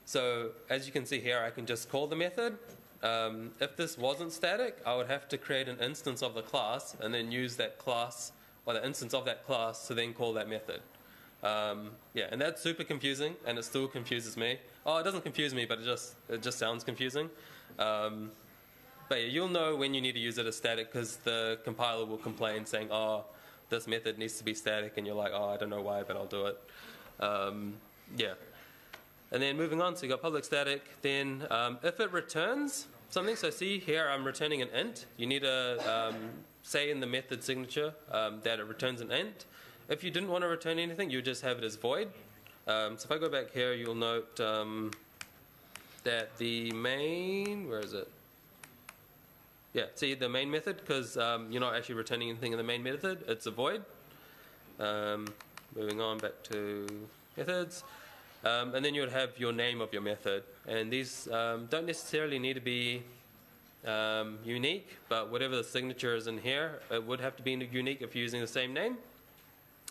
so as you can see here, I can just call the method. Um, if this wasn't static, I would have to create an instance of the class and then use that class or the instance of that class to then call that method. Um, yeah, and that's super confusing, and it still confuses me. Oh, it doesn't confuse me, but it just it just sounds confusing. Um, but yeah, you'll know when you need to use it as static because the compiler will complain saying, "Oh, this method needs to be static," and you're like, "Oh, I don't know why, but I'll do it." Um, yeah. And then moving on, so you got public static. Then um, if it returns something, so see here I'm returning an int. You need to um, say in the method signature um, that it returns an int. If you didn't want to return anything, you just have it as void. Um, so if I go back here, you'll note um, that the main, where is it? Yeah, see the main method, because um, you're not actually returning anything in the main method, it's a void. Um, moving on back to methods. Um, and then you would have your name of your method. And these um, don't necessarily need to be unique, but whatever the signature is in here, it would have to be unique if you're using the same name.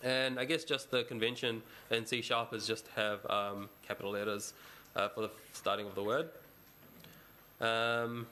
And I guess just the convention in C sharp is just have um, capital letters uh, for the starting of the word. Um,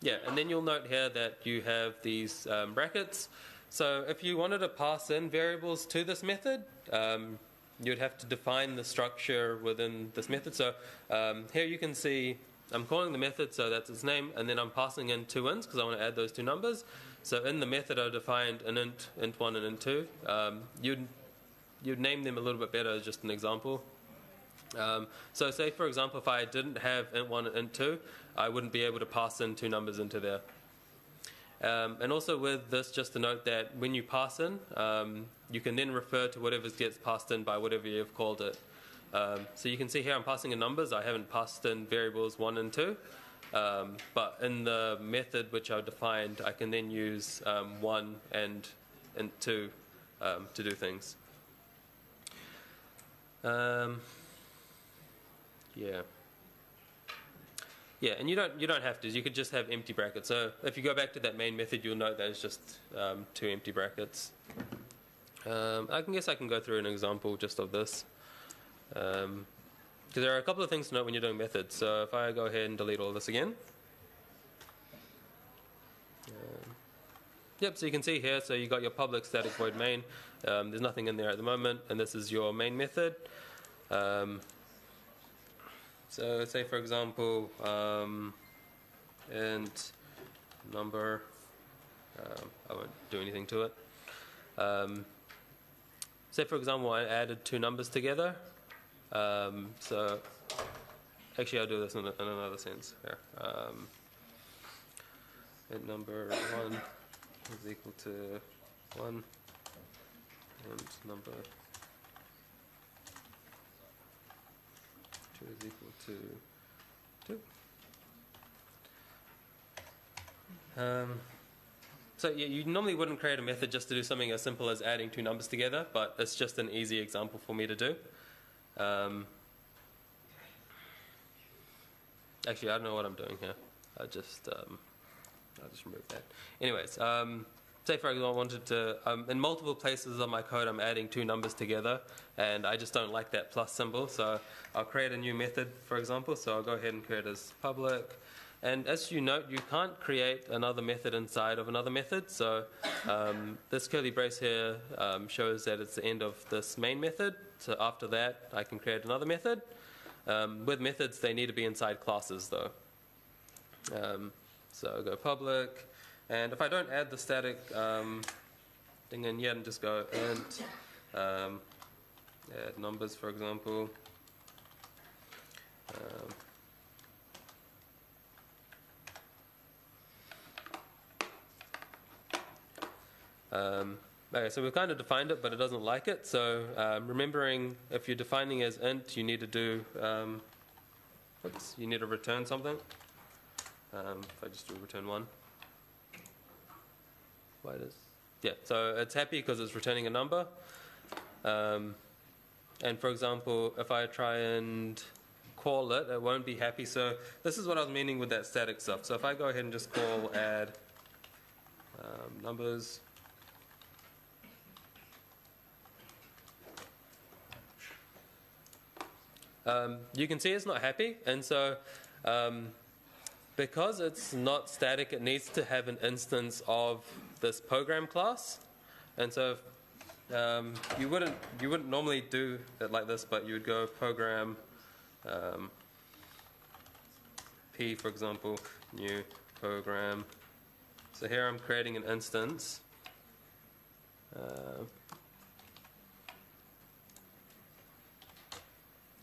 yeah, and then you'll note here that you have these um, brackets. So if you wanted to pass in variables to this method, um, you'd have to define the structure within this method. So um, here you can see I'm calling the method, so that's its name, and then I'm passing in two ints because I want to add those two numbers. So in the method, I defined an int, int1 and int2. Um, you'd, you'd name them a little bit better as just an example. Um, so say, for example, if I didn't have int1 and int2, I wouldn't be able to pass in two numbers into there. Um, and also with this, just to note that when you pass in, um, you can then refer to whatever gets passed in by whatever you've called it. Um, so you can see here I'm passing in numbers. I haven't passed in variables 1 and 2. Um, but in the method which I've defined, I can then use um, one and, and two um, to do things. Um, yeah. Yeah, and you don't you don't have to. You could just have empty brackets. So if you go back to that main method, you'll note that it's just um, two empty brackets. Um, I can guess I can go through an example just of this. Um, because there are a couple of things to note when you're doing methods. So if I go ahead and delete all this again. Um, yep, so you can see here, so you got your public static void main. Um, there's nothing in there at the moment, and this is your main method. Um, so say, for example, um, and number, um, I won't do anything to it. Um, say, for example, I added two numbers together. Um, so actually, I'll do this in, in another sense here. Um, number one is equal to one, and number two is equal to two. Um, so yeah, you normally wouldn't create a method just to do something as simple as adding two numbers together, but it's just an easy example for me to do. Um, actually, I don't know what I'm doing here. I just um, I'll just remove that. Anyways, um, say for example, I wanted to um, in multiple places on my code, I'm adding two numbers together, and I just don't like that plus symbol. So I'll create a new method, for example. So I'll go ahead and create as public. And as you note, you can't create another method inside of another method. So um, this curly brace here um, shows that it's the end of this main method. So after that, I can create another method. Um, with methods, they need to be inside classes though. Um, so I'll go public. And if I don't add the static um, thing in yet and just go int, um, add numbers for example. Um, um, Okay, so we've kind of defined it, but it doesn't like it. So um, remembering if you're defining as int, you need to do, um, oops, you need to return something. Um, if I just do return one. Why does? Yeah, so it's happy because it's returning a number. Um, and for example, if I try and call it, it won't be happy. So this is what I was meaning with that static stuff. So if I go ahead and just call add um, numbers. Um, you can see it's not happy, and so um, because it's not static, it needs to have an instance of this program class, and so um, you wouldn't you wouldn't normally do it like this, but you would go program um, p, for example, new program. So here I'm creating an instance. Uh,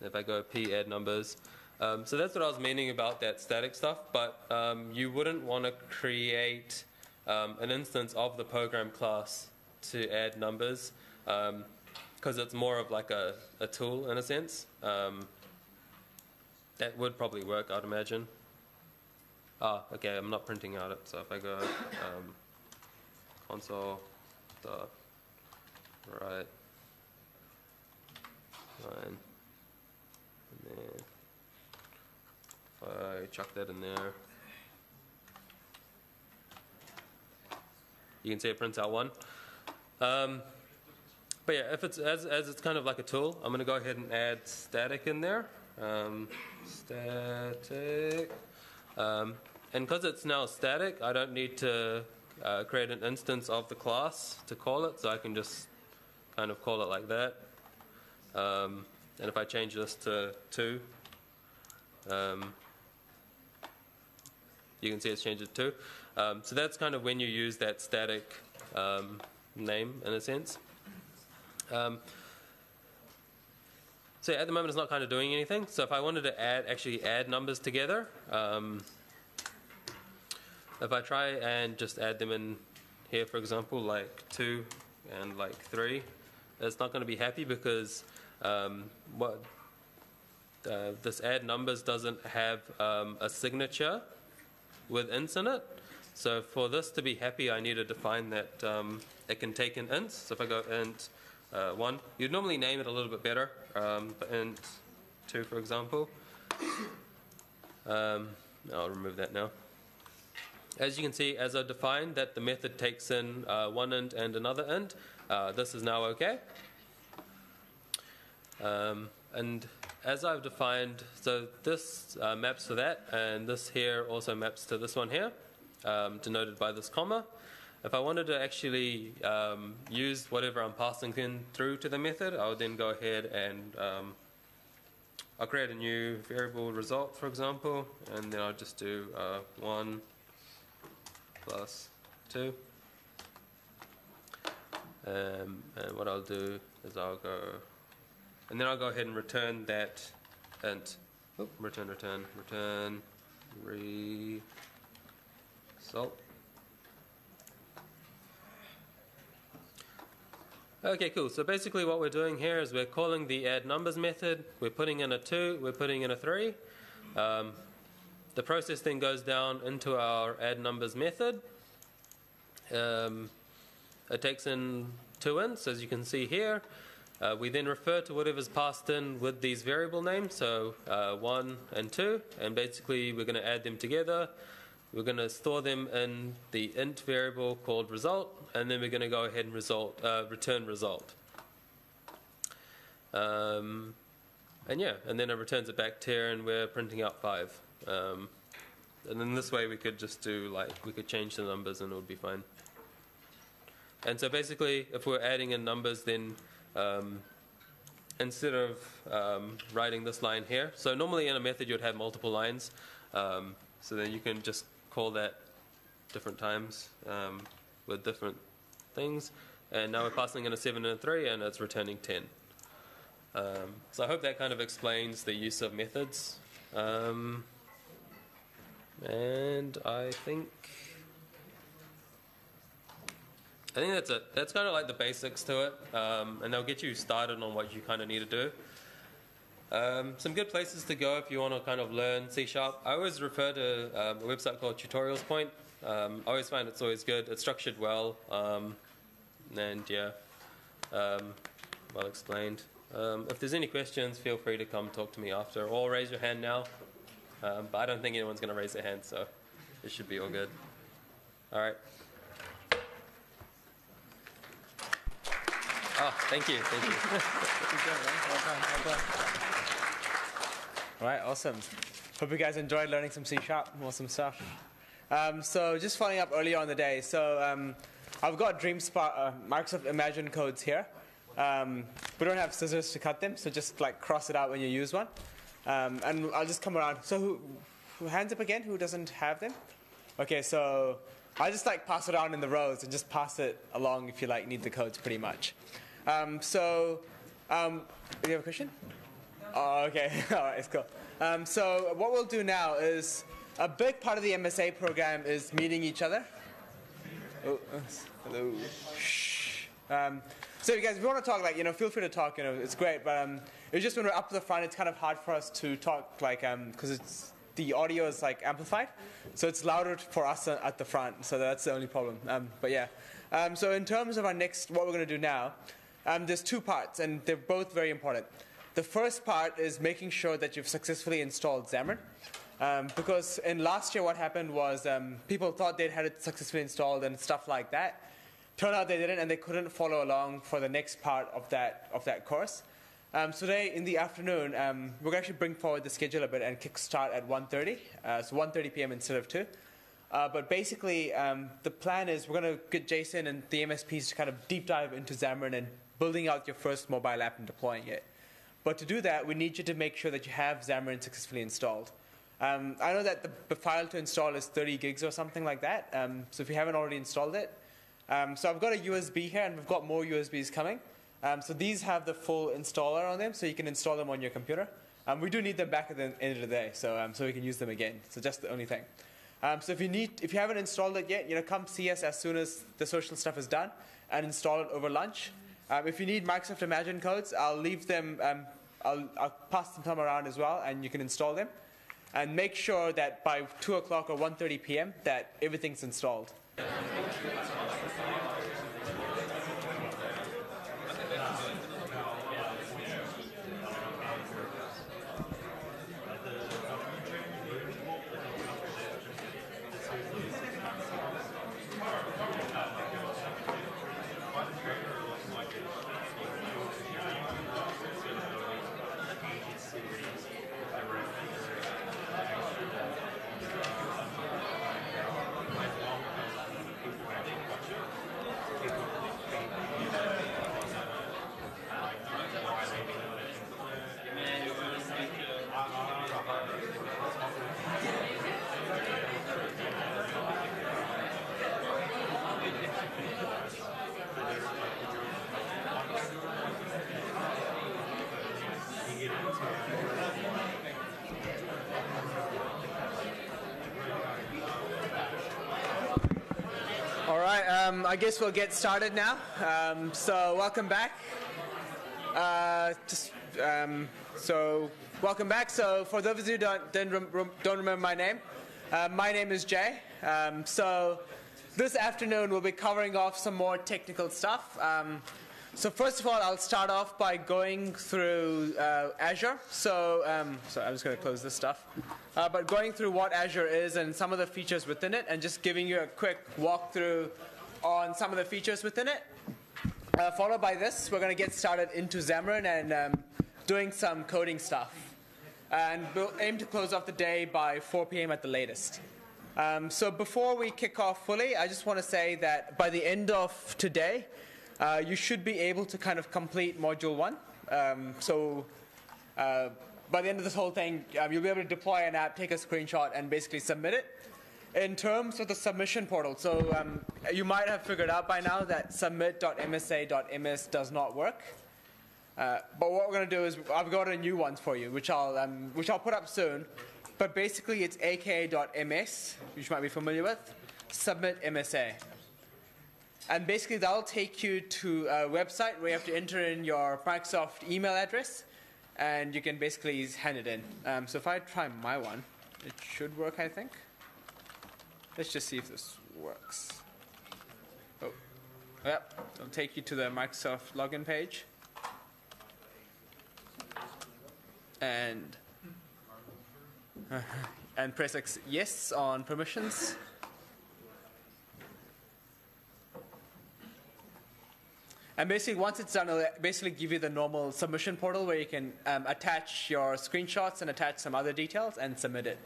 if I go p add numbers. Um, so that's what I was meaning about that static stuff, but um, you wouldn't want to create um, an instance of the program class to add numbers because it's more of like a, a tool in a sense. Um, that would probably work, I'd imagine. Ah, okay, I'm not printing out it, so if I go um, console dot write line and if I chuck that in there. You can see it prints out one. Um, but yeah if it's as, as it's kind of like a tool I'm gonna go ahead and add static in there. Um, static. Um, and because it's now static I don't need to uh, create an instance of the class to call it so I can just kind of call it like that. Um, and if I change this to 2, um, you can see it's changed to 2. Um, so that's kind of when you use that static um, name in a sense. Um, so at the moment it's not kind of doing anything. So if I wanted to add, actually add numbers together, um, if I try and just add them in here, for example, like 2 and like 3, it's not going to be happy because um, what uh, this add numbers doesn't have um, a signature with ints in it. So for this to be happy, I need to define that um, it can take an int. So if I go int uh, 1, you'd normally name it a little bit better, um, but int 2, for example. Um, I'll remove that now. As you can see, as I defined that the method takes in uh, one int and another int, uh, this is now okay. Um, and as I've defined, so this uh, maps to that, and this here also maps to this one here, um, denoted by this comma. If I wanted to actually um, use whatever I'm passing in through to the method, I would then go ahead and um, I'll create a new variable result, for example, and then I'll just do uh, 1 plus 2. Um, and what I'll do is I'll go and then I'll go ahead and return that int. Oh, return, return, return, result. Okay, cool. So basically what we're doing here is we're calling the add numbers method. We're putting in a 2, we're putting in a 3. Um, the process then goes down into our add numbers method. Um, it takes in two ints, as you can see here. Uh, we then refer to whatever's passed in with these variable names, so uh, 1 and 2, and basically we're going to add them together. We're going to store them in the int variable called result, and then we're going to go ahead and result, uh, return result. Um, and yeah, and then it returns it back to here, and we're printing out 5. Um, and then this way we could just do, like, we could change the numbers and it would be fine. And so basically, if we're adding in numbers, then um, instead of um, writing this line here. So normally in a method you'd have multiple lines. Um, so then you can just call that different times um, with different things. And now we're passing in a 7 and a 3 and it's returning 10. Um, so I hope that kind of explains the use of methods. Um, and I think I think that's it. That's kind of like the basics to it, um, and they'll get you started on what you kind of need to do. Um, some good places to go if you want to kind of learn C Sharp. I always refer to um, a website called Tutorials Point. Um, I always find it's always good. It's structured well, um, and yeah, um, well explained. If there's any questions, feel free to come talk to me after, or raise your hand now. But I don't think anyone's going to raise their hand, so it should be all good. All right. Oh, thank you, thank you. All right, awesome. Hope you guys enjoyed learning some C Sharp. Awesome stuff. Um, so just following up earlier on the day. So um, I've got DreamSpark, uh, Microsoft Imagine codes here. Um, we don't have scissors to cut them, so just like cross it out when you use one. Um, and I'll just come around. So who, who, hands up again? Who doesn't have them? Okay, so I'll just like pass it around in the rows and just pass it along if you like need the codes pretty much. Um, so, um, do you have a question? Oh, okay. All right, it's cool. Um, so what we'll do now is a big part of the MSA program is meeting each other. Oh, uh, hello. Shh. Um, so you guys, if you want to talk, like you know, feel free to talk. You know, it's great. But um, it's just when we're up to the front, it's kind of hard for us to talk, like because it's the audio is like amplified, so it's louder for us at the front. So that's the only problem. Um, but yeah. Um, so in terms of our next, what we're going to do now, um, there's two parts, and they're both very important. The first part is making sure that you've successfully installed Xamarin. Um, because in last year, what happened was um, people thought they'd had it successfully installed and stuff like that. Turned out they didn't, and they couldn't follow along for the next part of that of that course. Um, so today in the afternoon, um, we're going to actually bring forward the schedule a bit and kickstart at 1:30, uh, so 1:30 p.m. instead of 2. Uh, but basically, um, the plan is we're going to get Jason and the MSPs to kind of deep dive into Xamarin and building out your first mobile app and deploying it. But to do that, we need you to make sure that you have Xamarin successfully installed. Um, I know that the, the, file to install is 30 gigs or something like that. Um, so if you haven't already installed it, um, so I've got a USB here, and we've got more USBs coming. Um, so these have the full installer on them, so you can install them on your computer. Um, we do need them back at the end of the day, so um, so we can use them again. So just the only thing. so if you need, if you haven't installed it yet, you know, come see us as soon as the social stuff is done, and install it over lunch. Um, if you need Microsoft Imagine codes, I'll leave them. Um, I'll, I'll pass them around as well, and you can install them and make sure that by 2 o'clock or 1.30 p.m. that everything's installed. um, I guess we'll get started now. Um, so welcome back. Uh, just, um, so welcome back. So for those of you who don't, don't remember my name, uh, my name is Jay. Um, so this afternoon we'll be covering off some more technical stuff. Um, so first of all, I'll start off by going through uh, Azure. So, um, so I'm just going to close this stuff. Uh, but going through what Azure is and some of the features within it, and just giving you a quick walkthrough on some of the features within it. Uh, followed by this, we're going to get started into Xamarin and um, doing some coding stuff. And we'll aim to close off the day by 4 p.m. at the latest. Um, so before we kick off fully, I just want to say that by the end of today, uh, you should be able to kind of complete Module 1. Um, so uh, by the end of this whole thing, um, you'll be able to deploy an app, take a screenshot, and basically submit it in terms of the submission portal, so um, you might have figured out by now that submit.msa.ms does not work. Uh, but what we're going to do is I've got a new one for you, which I'll um, which I'll put up soon. But basically, it's aka.ms, which you might be familiar with. Submit MSA. And basically, that'll take you to a website where you have to enter in your Microsoft email address, and you can basically hand it in. Um, so if I try my one, it should work, I think. Let's just see if this works. Oh, yep. It'll take you to the Microsoft login page. And and press ex- yes on permissions. And basically, once it's done, it'll basically give you the normal submission portal where you can um, attach your screenshots and attach some other details and submit it.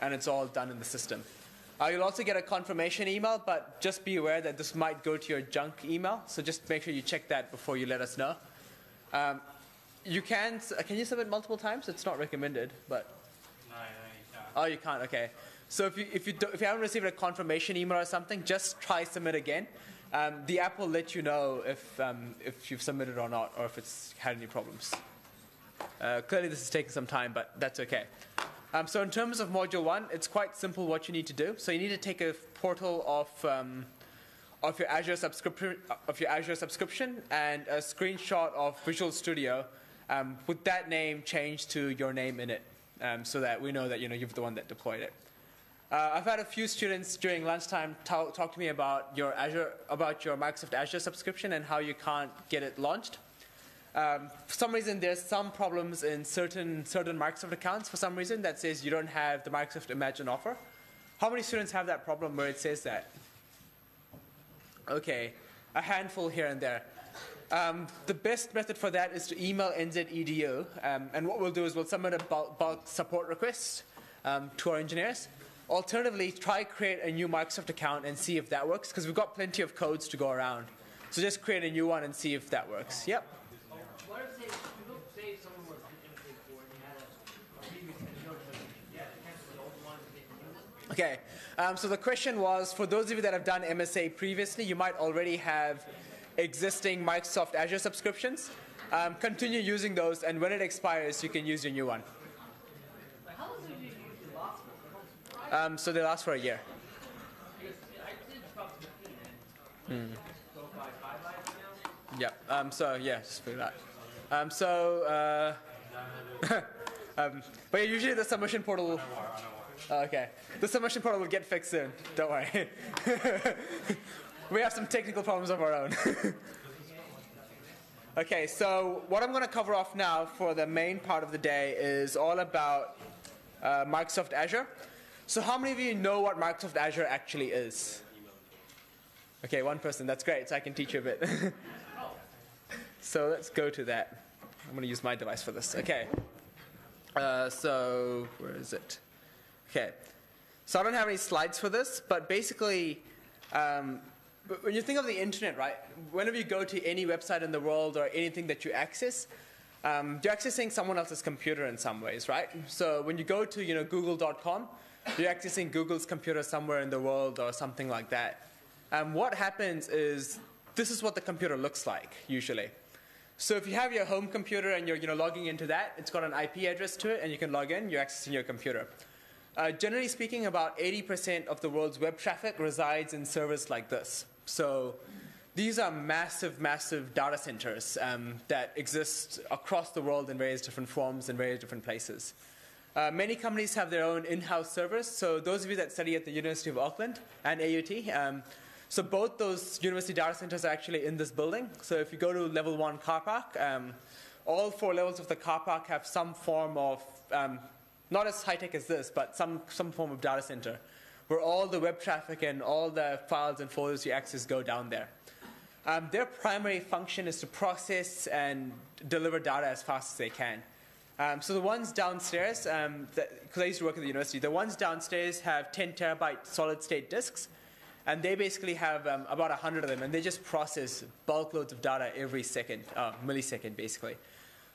And it's all done in the system. Uh, you'll also get a confirmation email, but just be aware that this might go to your junk email. So just make sure you check that before you let us know. Um, you can, can you submit multiple times? It's not recommended, but. No, no, you can't. Oh, you can't. Okay. So if you if you do, if you haven't received a confirmation email or something, just try submit again. Um, the app will let you know if um, if you've submitted or not, or if it's had any problems. Uh, clearly, this is taking some time, but that's okay. Um, so in terms of module one, it's quite simple what you need to do. So you need to take a portal of um, of your Azure subscription of your Azure subscription and a screenshot of Visual Studio um, with that name changed to your name in it, um, so that we know that you know you're the one that deployed it. Uh, I've had a few students during lunchtime talk, talk to me about your Azure, about your Microsoft Azure subscription and how you can't get it launched. Um, for some reason, there's some problems in certain certain Microsoft accounts. For some reason, that says you don't have the Microsoft Imagine offer. How many students have that problem where it says that? Okay, a handful here and there. Um, the best method for that is to email NZEDU, um, and what we'll do is we'll submit a bulk, bulk support request um, to our engineers. Alternatively, try create a new Microsoft account and see if that works, because we've got plenty of codes to go around. So just create a new one and see if that works. Yep. What if don't say someone was and you had a previous yeah, the old one and get the new one? Okay, um, so the question was for those of you that have done MSA previously, you might already have existing Microsoft Azure subscriptions. Um, continue using those, and when it expires, you can use your new one. But how long do you use the last one? Um, so they last for a year. Because I did about fifteen and go by five lives now. Yep. Um, so yeah, just for that. Um, so, uh, um, but yeah, usually the submission portal. Will, Oh, okay, the submission portal will get fixed soon. Don't worry. we have some technical problems of our own. okay, so what I'm going to cover off now for the main part of the day is all about uh, Microsoft Azure. So, how many of you know what Microsoft Azure actually is? Okay, one person. That's great. So I can teach you a bit. So let's go to that. I'm going to use my device for this. Okay. Uh, so where is it? Okay. So I don't have any slides for this, but basically, um, when you think of the internet, right? Whenever you go to any website in the world or anything that you access, um, you're accessing someone else's computer in some ways, right? So when you go to you know Google.com, you're accessing Google's computer somewhere in the world or something like that. And what happens is this is what the computer looks like usually. So if you have your home computer and you're you know, logging into that, it's got an IP address to it, and you can log in. You're accessing your computer. Uh, generally speaking, about 80% of the world's web traffic resides in servers like this. So these are massive, massive data centers um, that exist across the world in various different forms in various different places. Uh, many companies have their own in-house servers. So those of you that study at the University of Auckland and AUT, um, so both those university data centers are actually in this building. So if you go to level one car park, um, all four levels of the car park have some form of, um, not as high tech as this, but some, some form of data center, where all the web traffic and all the files and folders you access go down there. Um, their primary function is to process and deliver data as fast as they can. Um, so the ones downstairs, because I used to work at the university, the ones downstairs have 10 terabyte solid state disks, and they basically have um, about 100 of them, and they just process bulk loads of data every second, uh, millisecond basically.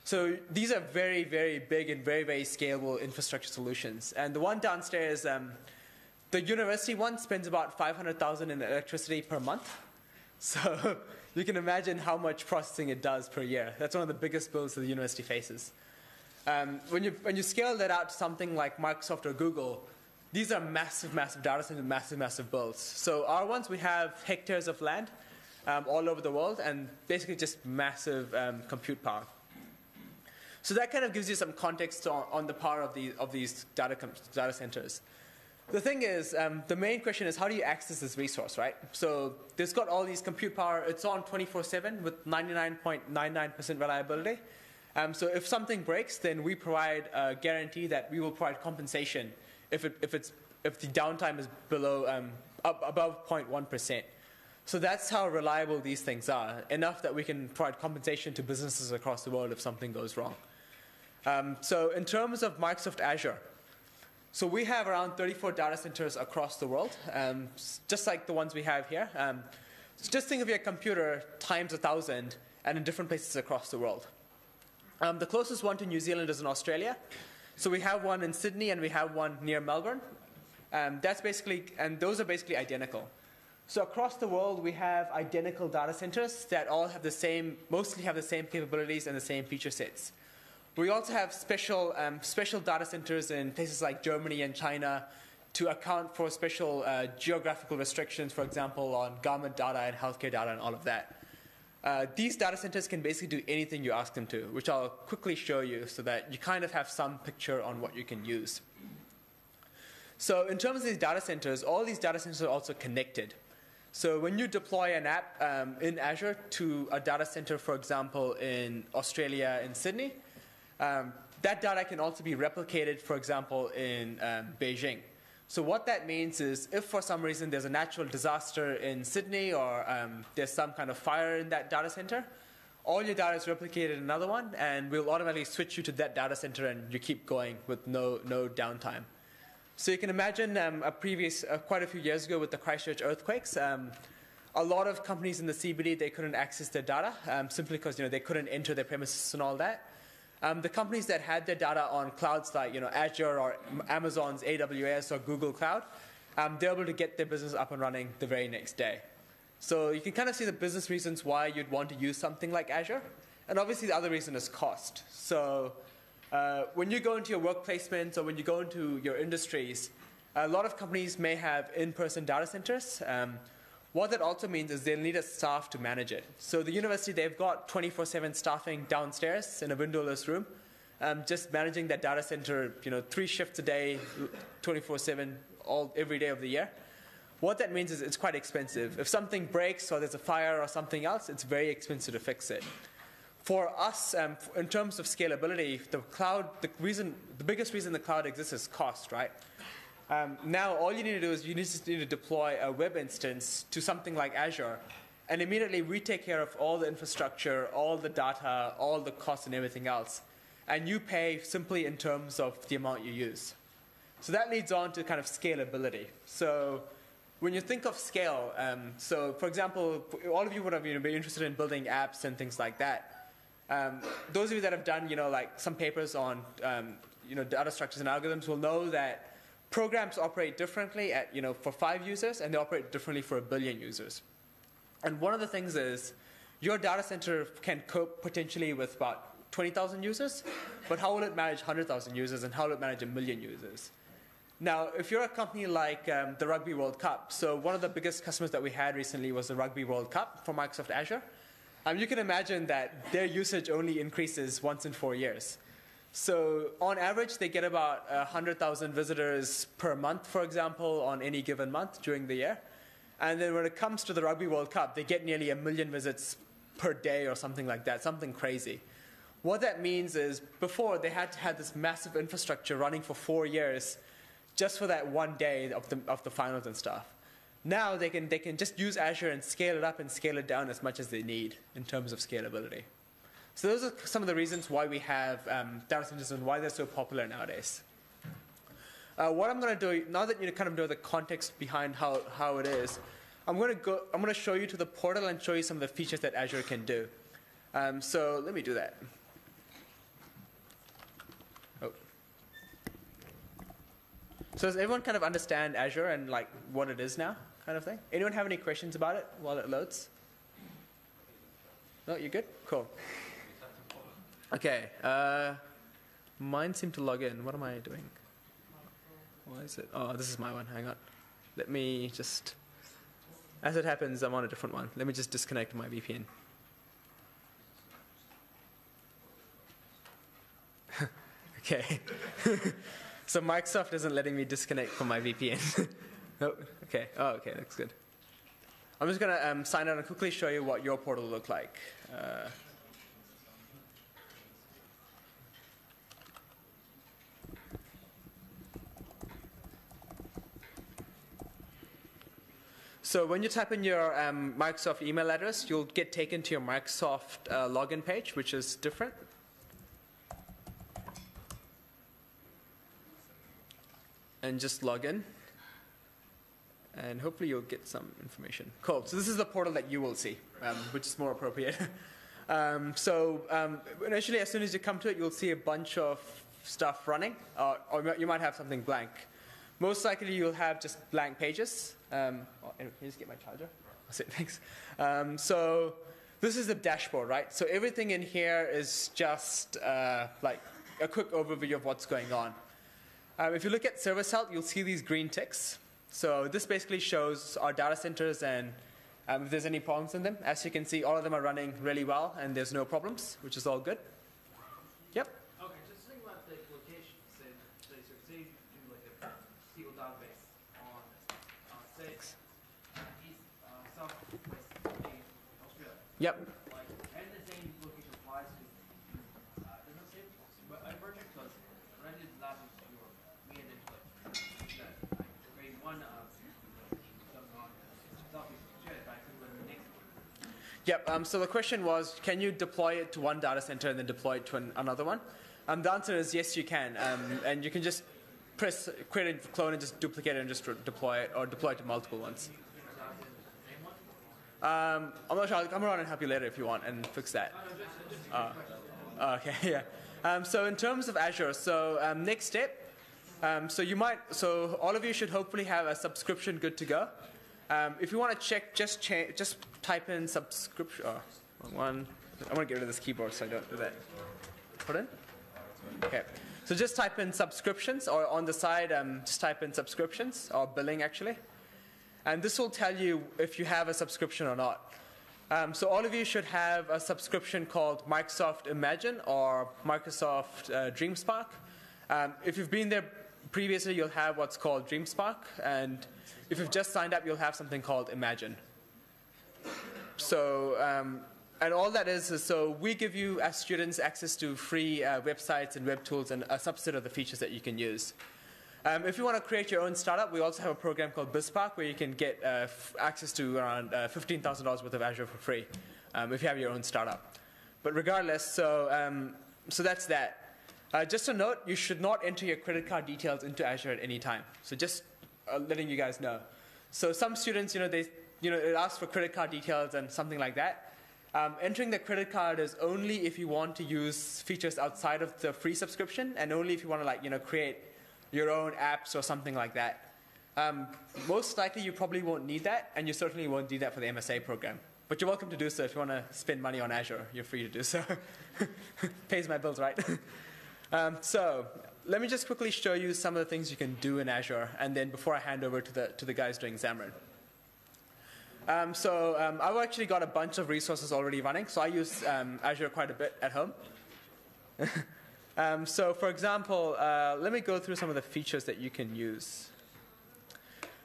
So these are very, very big and very, very scalable infrastructure solutions. And the one downstairs, um, the university one spends about 500,000 in electricity per month. So you can imagine how much processing it does per year. That's one of the biggest bills that the university faces. Um, when, you, when you scale that out to something like Microsoft or Google, these are massive, massive data centers, massive, massive builds. So our ones, we have hectares of land. um, all over the world, and basically just massive um, compute power. So that kind of gives you some context on, on the power of, the, of these data, data centers. The thing is, um, the main question is how do you access this resource, right? So this got all these compute power. It's on 24/7 with 99.99% reliability. Um, so if something breaks, then we provide a guarantee that we will provide compensation if, it, if, it's, if the downtime is below um, up, above 0.1%. So that's how reliable these things are, enough that we can provide compensation to businesses across the world if something goes wrong. Um, so in terms of Microsoft Azure, so we have around 34 data centers across the world, um, just like the ones we have here. Um, so just think of your computer times a thousand and in different places across the world. Um, the closest one to New Zealand is in Australia. So we have one in Sydney and we have one near Melbourne. Um, that's basically, and those are basically identical. So across the world, we have identical data centers that all have the same, mostly have the same capabilities and the same feature sets. We also have special, um, special data centers in places like Germany and China to account for special uh, geographical restrictions, for example, on government data and healthcare data and all of that. Uh, these data centers can basically do anything you ask them to, which I'll quickly show you so that you kind of have some picture on what you can use. So in terms of these data centers, all these data centers are also connected. So when you deploy an app um, in Azure to a data center, for example, in Australia, in Sydney, um, that data can also be replicated, for example, in um, Beijing. So what that means is if for some reason there's a natural disaster in Sydney or um, there's some kind of fire in that data center, all your data is replicated in another one, and we'll automatically switch you to that data center, and you keep going with no, no downtime. So you can imagine um, a previous, uh, quite a few years ago with the Christchurch earthquakes, um, a lot of companies in the CBD, they couldn't access their data um, simply because you know, they couldn't enter their premises and all that. Um, the companies that had their data on clouds like you know, Azure or Amazon's AWS or Google Cloud, um, they're able to get their business up and running the very next day. So you can kind of see the business reasons why you'd want to use something like Azure. And obviously, the other reason is cost. So uh, when you go into your work placements or when you go into your industries, a lot of companies may have in person data centers. Um, what that also means is they'll need a staff to manage it. So the university, they've got 24/7 staffing downstairs in a windowless room, um, just managing that data center, you know, three shifts a day, 24/7, all every day of the year. What that means is it's quite expensive. If something breaks or there's a fire or something else, it's very expensive to fix it. For us, um, in terms of scalability, the cloud, the reason, the biggest reason the cloud exists is cost, right? Um, now, all you need to do is you just need to deploy a web instance to something like Azure, and immediately we take care of all the infrastructure, all the data, all the costs, and everything else. And you pay simply in terms of the amount you use. So that leads on to kind of scalability. So when you think of scale, um, so for example, all of you would have you know, been interested in building apps and things like that. Um, those of you that have done, you know, like some papers on, um, you know, data structures and algorithms will know that programs operate differently at, you know, for five users and they operate differently for a billion users. And one of the things is your data center can cope potentially with about 20,000 users, but how will it manage 100,000 users and how will it manage a million users? Now, if you're a company like um, the Rugby World Cup, so one of the biggest customers that we had recently was the Rugby World Cup for Microsoft Azure. Um, you can imagine that their usage only increases once in four years. So on average, they get about uh, 100,000 visitors per month, for example, on any given month during the year. And then when it comes to the Rugby World Cup, they get nearly a million visits per day or something like that, something crazy. What that means is before they had to have this massive infrastructure running for four years just for that one day of the, of the finals and stuff. Now they can, they can just use Azure and scale it up and scale it down as much as they need in terms of scalability. So those are some of the reasons why we have um, data centers and why they're so popular nowadays. Uh, what I'm going to do now that you kind of know the context behind how, how it is, I'm going to go. I'm going to show you to the portal and show you some of the features that Azure can do. Um, so let me do that. Oh. So does everyone kind of understand Azure and like what it is now, kind of thing? Anyone have any questions about it while it loads? No, you're good? Cool. Okay. Uh, mine seemed to log in. What am I doing? Why is it? Oh, this is my one. Hang on. Let me just. As it happens, I'm on a different one. Let me just disconnect my VPN. okay. so Microsoft isn't letting me disconnect from my VPN. oh, okay. Oh, okay, that's good. I'm just going to um, sign out and quickly show you what your portal look like. Uh, So when you type in your um, Microsoft email address, you'll get taken to your Microsoft uh, login page, which is different. And just log in. And hopefully you'll get some information. Cool. So this is the portal that you will see, um, which is more appropriate. um, so um, initially, as soon as you come to it, you'll see a bunch of stuff running, uh, or you might have something blank. Most likely, you'll have just blank pages. Um, oh, can you just get my charger? I'll say thanks. Um, so this is the dashboard, right? So everything in here is just uh, like a quick overview of what's going on. Um, if you look at service health, you'll see these green ticks. So this basically shows our data centers and um, if there's any problems in them. As you can see, all of them are running really well and there's no problems, which is all good. Yep. Okay, just think about the location. Say, say, so say you do like a SQL database on, uh, say, uh, east, uh, southwest Australia. Yep. Like, and the same location applies to, uh, there's no same, but I project because when I did last year, we had to like, that, like, create one, uh, something on southeast Australia, but I could live in the next one. Yep. Um, so the question was, can you deploy it to one data center and then deploy it to an, another one? Um, the answer is yes, you can. Um, and you can just press create a clone and just duplicate it and just deploy it, or deploy it to multiple ones. Um, I'm not sure. I'll come around and help you later if you want and fix that. Uh, okay. Yeah. Um, so in terms of Azure, so um, next step. Um, so you might. So all of you should hopefully have a subscription good to go. Um, if you want to check, just cha- just type in subscription. Oh, wrong one. I want to get rid of this keyboard so I don't do that. Put in. Okay. So just type in subscriptions, or on the side, um, just type in subscriptions or billing actually, and this will tell you if you have a subscription or not. Um, so all of you should have a subscription called Microsoft Imagine or Microsoft uh, DreamSpark. Um, if you've been there previously, you'll have what's called DreamSpark, and if you've just signed up, you'll have something called Imagine. So, um, and all that is, is so we give you as students access to free uh, websites and web tools and a subset of the features that you can use. Um, if you want to create your own startup, we also have a program called BizSpark where you can get uh, access to around uh, $15,000 worth of Azure for free um, if you have your own startup. But regardless, so, um, so that's that. Uh, just a note, you should not enter your credit card details into Azure at any time. So just uh, letting you guys know. So some students, you know, they, you know, it asks for credit card details and something like that. Um, entering the credit card is only if you want to use features outside of the free subscription, and only if you want to, like, you know, create your own apps or something like that. Um, most likely, you probably won't need that, and you certainly won't need that for the MSA program. But you're welcome to do so if you want to spend money on Azure. You're free to do so. Pays my bills, right? um, so let me just quickly show you some of the things you can do in Azure, and then before I hand over to the to the guys doing Xamarin. Um, so um, I've actually got a bunch of resources already running. So I use um, Azure quite a bit at home. Um, so for example, uh, let me go through some of the features that you can use.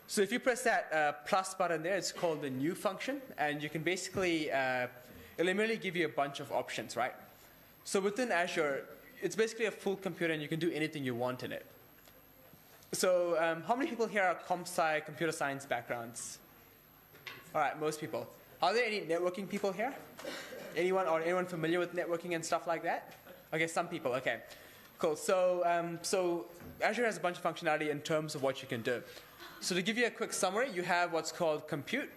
So if you press that uh, plus button there, it's called the new function, and you can basically uh, it'll immediately give you a bunch of options, right? So within Azure, it's basically a full computer, and you can do anything you want in it. So um, how many people here are comp sci, computer science backgrounds? All right, most people. Are there any networking people here? Anyone or anyone familiar with networking and stuff like that? Okay, some people. Okay, cool. So, um, so Azure has a bunch of functionality in terms of what you can do. So to give you a quick summary, you have what's called compute.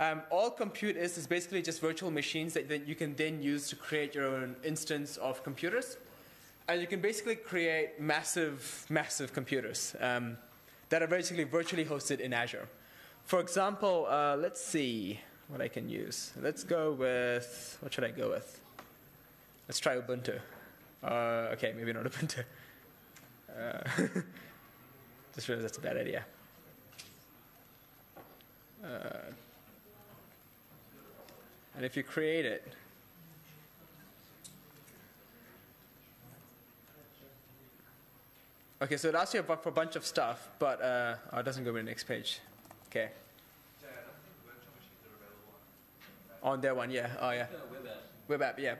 Um, all compute is is basically just virtual machines that, that you can then use to create your own instance of computers, and you can basically create massive, massive computers um, that are basically virtually hosted in Azure. For example, uh, let's see what I can use. Let's go with, what should I go with? Let's try Ubuntu. Uh, okay, maybe not Ubuntu. Uh, just realized that's a bad idea. Uh, And if you create it, okay, so it asks you about for a bunch of stuff, but uh, oh, it doesn't go to the next page. Okay. On their one, yeah. Oh, yeah. Web app, yeah.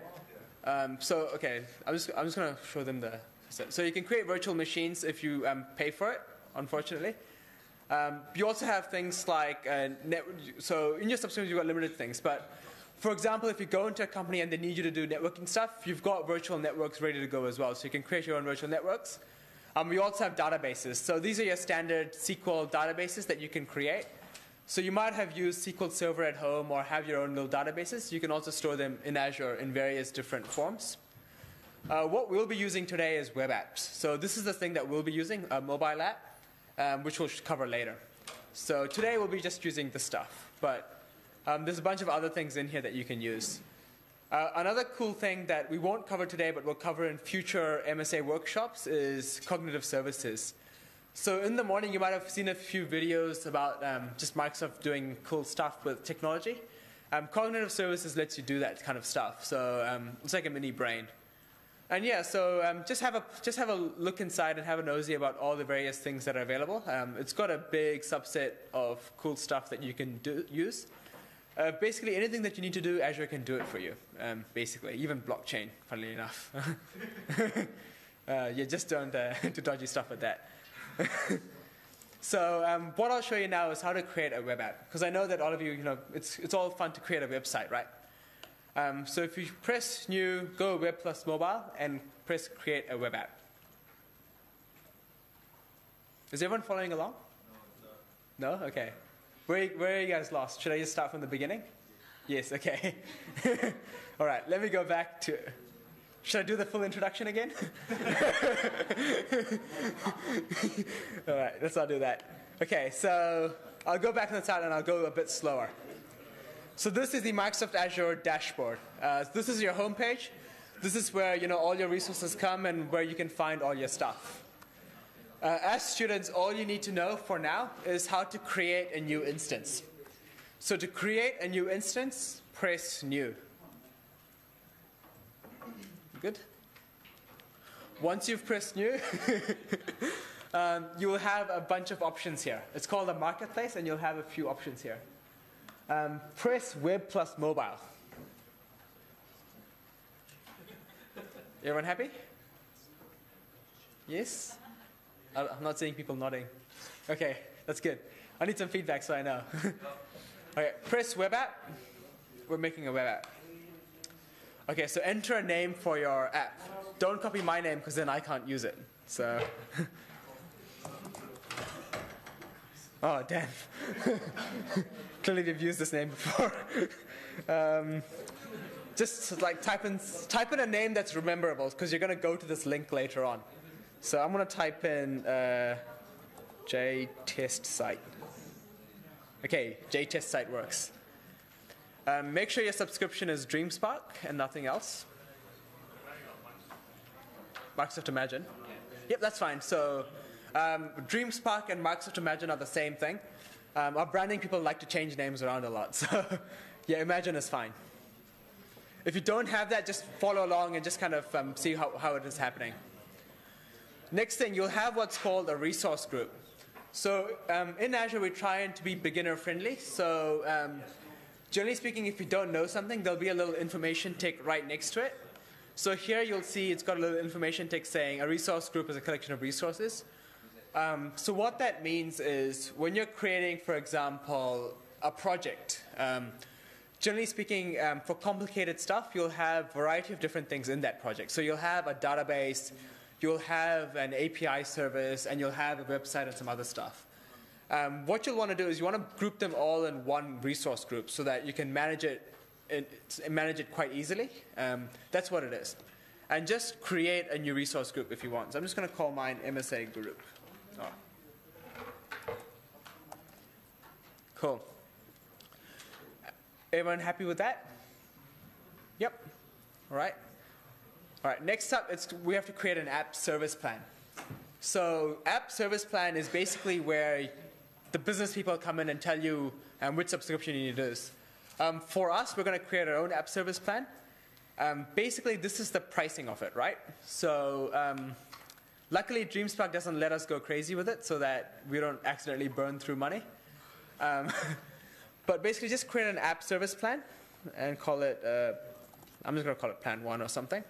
Um, so, okay, I'm just, I'm just going to show them the. So, so you can create virtual machines if you um, pay for it, unfortunately. Um, you also have things like, uh, net, so in your subscriptions you've got limited things, but for example, if you go into a company and they need you to do networking stuff, you've got virtual networks ready to go as well, so you can create your own virtual networks. Um, we also have databases. So these are your standard SQL databases that you can create. So you might have used SQL Server at home or have your own little databases. You can also store them in Azure in various different forms. Uh, what we'll be using today is web apps. So this is the thing that we'll be using, a mobile app, um, which we'll cover later. So today we'll be just using the stuff, but um, there's a bunch of other things in here that you can use. Uh, another cool thing that we won't cover today, but we'll cover in future MSA workshops, is cognitive services. So in the morning, you might have seen a few videos about um, just Microsoft doing cool stuff with technology. Um, cognitive services lets you do that kind of stuff. So um, it's like a mini brain. And yeah, so um, just have a just have a look inside and have a nosy about all the various things that are available. Um, it's got a big subset of cool stuff that you can do, use. Uh, basically, anything that you need to do, Azure can do it for you. Um, basically, even blockchain, funnily enough. uh, you just don't uh, do dodgy stuff with that. so um, what I'll show you now is how to create a web app. Because I know that all of you, you know, it's, it's all fun to create a website, right? Um, so if you press new, go web plus mobile, and press create a web app. Is everyone following along? No? No? Okay. Where, where are you guys lost? Should I just start from the beginning? Yes, okay. All right, let me go back to. Should I do the full introduction again? All right, let's not do that. Okay, so I'll go back to the start and I'll go a bit slower. So this is the Microsoft Azure dashboard. Uh, this is your homepage. This is where you know all your resources come and where you can find all your stuff. Uh, as students, all you need to know for now is how to create a new instance. So to create a new instance, press new. Good? Once you've pressed new, um, you will have a bunch of options here. It's called a marketplace, and you'll have a few options here. Um, press web plus mobile. Everyone happy? Yes? I'm not seeing people nodding. Okay, that's good. I need some feedback so I know. okay, press web app. We're making a web app. Okay, so enter a name for your app. Don't copy my name because then I can't use it. So. oh, damn. Clearly, we've used this name before. um, just like type in, type in a name that's rememberable because you're going to go to this link later on. So I'm going to type in uh, JTest site. Okay, JTest site works. Um, make sure your subscription is DreamSpark and nothing else. Microsoft Imagine. Yep, that's fine. So um, DreamSpark and Microsoft Imagine are the same thing. Um, our branding people like to change names around a lot. So yeah, Imagine is fine. If you don't have that, just follow along and just kind of um, see how, how it is happening. Next thing, you'll have what's called a resource group. So um, in Azure, we're trying to be beginner friendly. So um, generally speaking, if you don't know something, there'll be a little information tick right next to it. So here you'll see it's got a little information tick saying a resource group is a collection of resources. Um, so what that means is when you're creating, for example, a project, um, generally speaking, um, for complicated stuff, you'll have a variety of different things in that project. So you'll have a database, you'll have an API service, and you'll have a website and some other stuff. Um, what you'll want to do is you want to group them all in one resource group so that you can manage it, manage it quite easily. Um, that's what it is. And just create a new resource group if you want. So I'm just going to call mine MSA group. Oh. Cool. Everyone happy with that? Yep. All right. All right, next up, we have to create an app service plan. So app service plan is basically where the business people come in and tell you um, which subscription you need use. Um, for us, we're going to create our own app service plan. Um, basically, this is the pricing of it, right? So, um, luckily, DreamSpark doesn't let us go crazy with it so that we don't accidentally burn through money. Um, but basically, just create an app service plan and call it, uh, I'm just going to call it Plan 1 or something.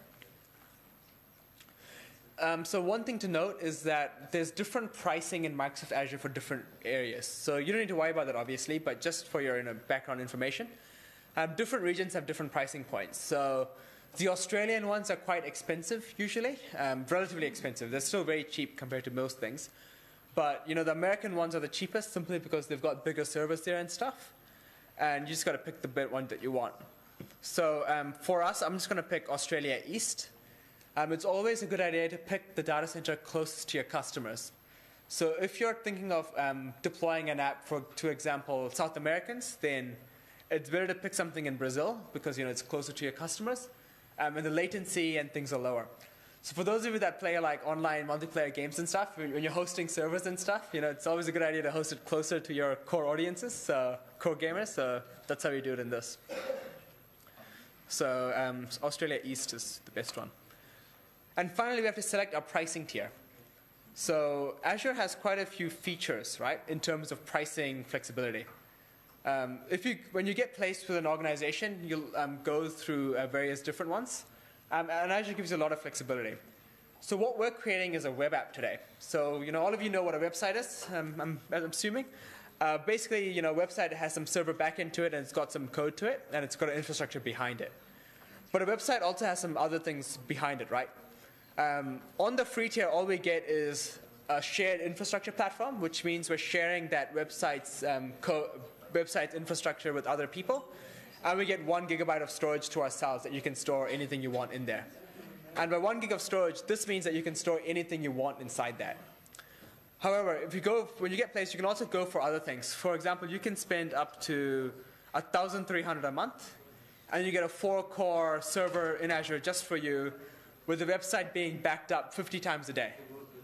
Um, so one thing to note is that there's different pricing in Microsoft Azure for different areas. So you don't need to worry about that, obviously, but just for your you know, background information, um, different regions have different pricing points. So the Australian ones are quite expensive usually, um, relatively expensive. They're still very cheap compared to most things. But you know the American ones are the cheapest simply because they've got bigger servers there and stuff, and you just got to pick the bit one that you want. So um, for us, I'm just going to pick Australia East. Um, it's always a good idea to pick the data center closest to your customers. So if you're thinking of um, deploying an app for, to example, South Americans, then it's better to pick something in Brazil because you know it's closer to your customers, um, and the latency and things are lower. So for those of you that play like online multiplayer games and stuff, when you're hosting servers and stuff, you know it's always a good idea to host it closer to your core audiences, uh, core gamers. So that's how we do it in this. So um, Australia East is the best one. And finally, we have to select our pricing tier. So Azure has quite a few features, right, in terms of pricing flexibility. Um, if you, when you get placed with an organization, you'll um, go through uh, various different ones. Um, and Azure gives you a lot of flexibility. So what we're creating is a web app today. So you know, all of you know what a website is. Um, I'm, I'm, assuming. Uh, basically, you know, a website has some server backend to it, and it's got some code to it, and it's got an infrastructure behind it. But a website also has some other things behind it, right? Um, on the free tier, all we get is a shared infrastructure platform, which means we're sharing that website's, um, website's infrastructure with other people. And we get one gigabyte of storage to ourselves that you can store anything you want in there. And by one gig of storage, this means that you can store anything you want inside that. However, if you go, when you get placed, you can also go for other things. For example, you can spend up to 1,300 a month, and you get a four-core server in Azure just for you with the website being backed up 50 times a day.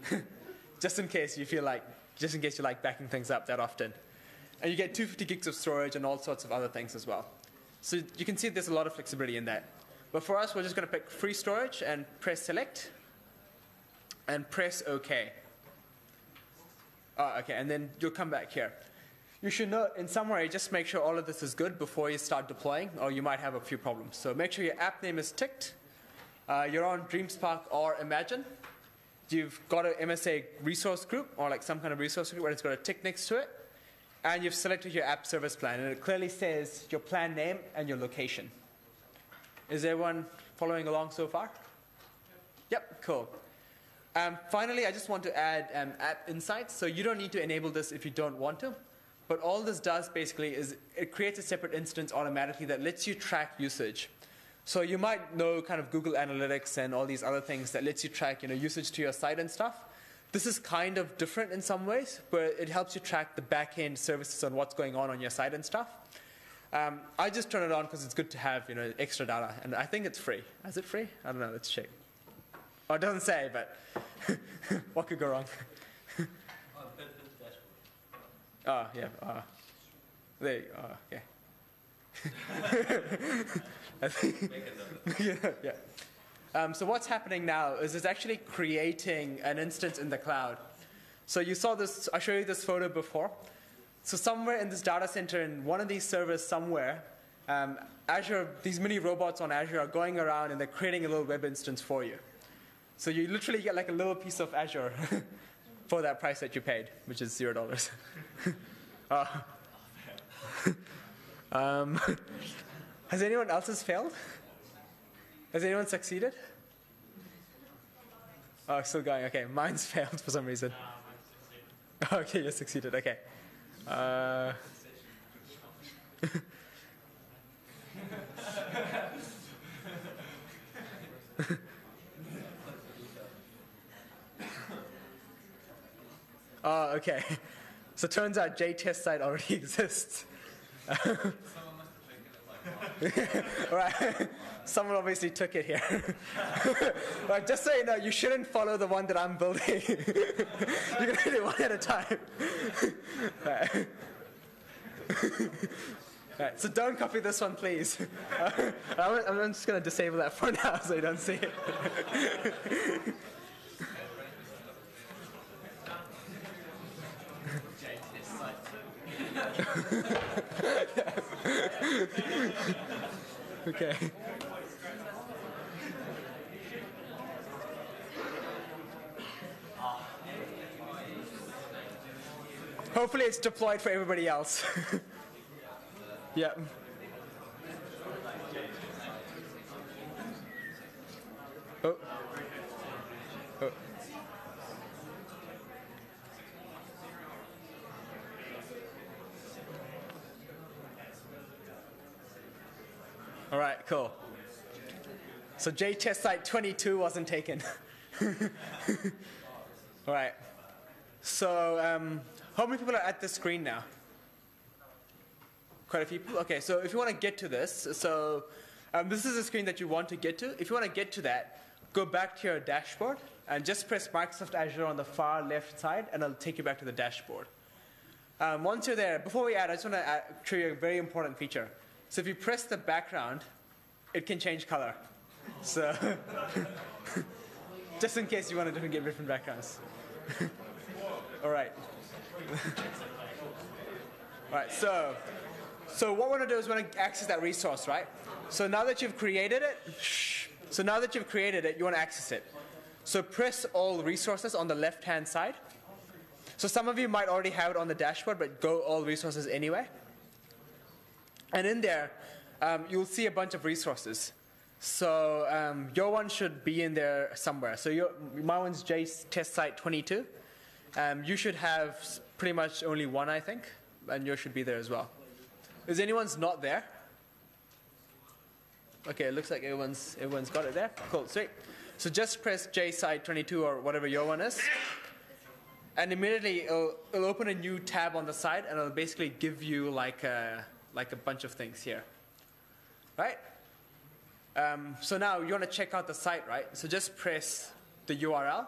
just in case you feel like, just in case you like backing things up that often. And you get 250 gigs of storage and all sorts of other things as well. So you can see there's a lot of flexibility in that. But for us, we're just going to pick free storage and press select and press OK. Oh, okay, and then you'll come back here. You should know, in summary, just make sure all of this is good before you start deploying, or you might have a few problems. So make sure your app name is ticked, uh, you're on DreamSpark or Imagine. You've got an MSA resource group or like some kind of resource group where it's got a tick next to it. And you've selected your app service plan. And it clearly says your plan name and your location. Is everyone following along so far? Yep, cool. Um, finally, I just want to add um, app insights. So you don't need to enable this if you don't want to. But all this does basically is it creates a separate instance automatically that lets you track usage. So you might know kind of Google Analytics and all these other things that lets you track you know, usage to your site and stuff. This is kind of different in some ways, but it helps you track the back-end services on what's going on on your site and stuff. Um, I just turn it on because it's good to have you know, extra data, and I think it's free. Is it free? I don't know. Let's check. Oh, it doesn't say, but what could go wrong? oh, yeah. Uh, there you go. Uh, yeah. Yeah, yeah. Um, so what's happening now is it's actually creating an instance in the cloud. So you saw this, I showed you this photo before. So somewhere in this data center, in one of these servers somewhere, um, Azure, these mini robots on Azure are going around and they're creating a little web instance for you. So you literally get like a little piece of Azure for that price that you paid, which is zero dollars. uh, um, has anyone else's failed? Has anyone succeeded? Oh, still going. Okay, mine's failed for some reason. okay, you succeeded. Okay. Uh, oh, okay. So turns out JTest site already exists. Right. Someone obviously took it here. right, just so you know, you shouldn't follow the one that I'm building. You're gonna do one at a time. Right, so don't copy this one, please. I'm, I'm just going to disable that for now so you don't see it. okay. Hopefully it's deployed for everybody else. Oh. Oh. All right, cool. So J test site 22 wasn't taken. All right. So um, how many people are at the screen now? Quite a few people? Okay, so if you want to get to this, so um, this is the screen that you want to get to. If you want to get to that, go back to your dashboard and just press Microsoft Azure on the far left side and it'll take you back to the dashboard. Um, once you're there, before we add, I just want to show you a very important feature. So if you press the background, it can change color. So just in case you want to get different backgrounds. All right. All right, so, so what we want to do is we want to access that resource, right? So now that you've created it, so now that you've created it, you want to access it. So press all resources on the left-hand side. So some of you might already have it on the dashboard, but go all resources anyway. And in there, um, you'll see a bunch of resources. So um, your one should be in there somewhere. So your, my one's J test site 22. Um, you should have pretty much only one, I think, and yours should be there as well. Is anyone's not there? Okay, it looks like everyone's everyone's got it there. Cool, sweet. So just press J site 22 or whatever your one is, and immediately it'll, it'll open a new tab on the side, and it'll basically give you like a like a bunch of things here, right? Um, so now you want to check out the site, right? So just press the URL,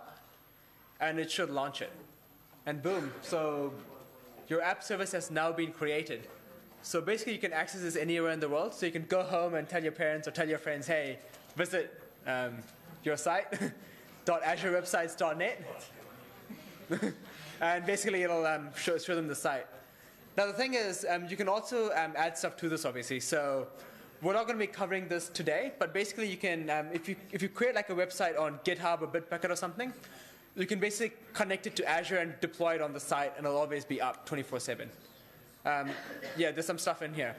and it should launch it and boom, so your app service has now been created. So basically, you can access this anywhere in the world. So you can go home and tell your parents or tell your friends, hey, visit um, your site, dot .azurewebsites.net, and basically it'll um, show, show, them the site. Now the thing is, um, you can also um, add stuff to this, obviously. So we're not going to be covering this today, but basically you can, um, if you if you create like a website on GitHub or Bitbucket or something, you can basically connect it to Azure and deploy it on the site, and it'll always be up 24/7. Um, yeah, there's some stuff in here.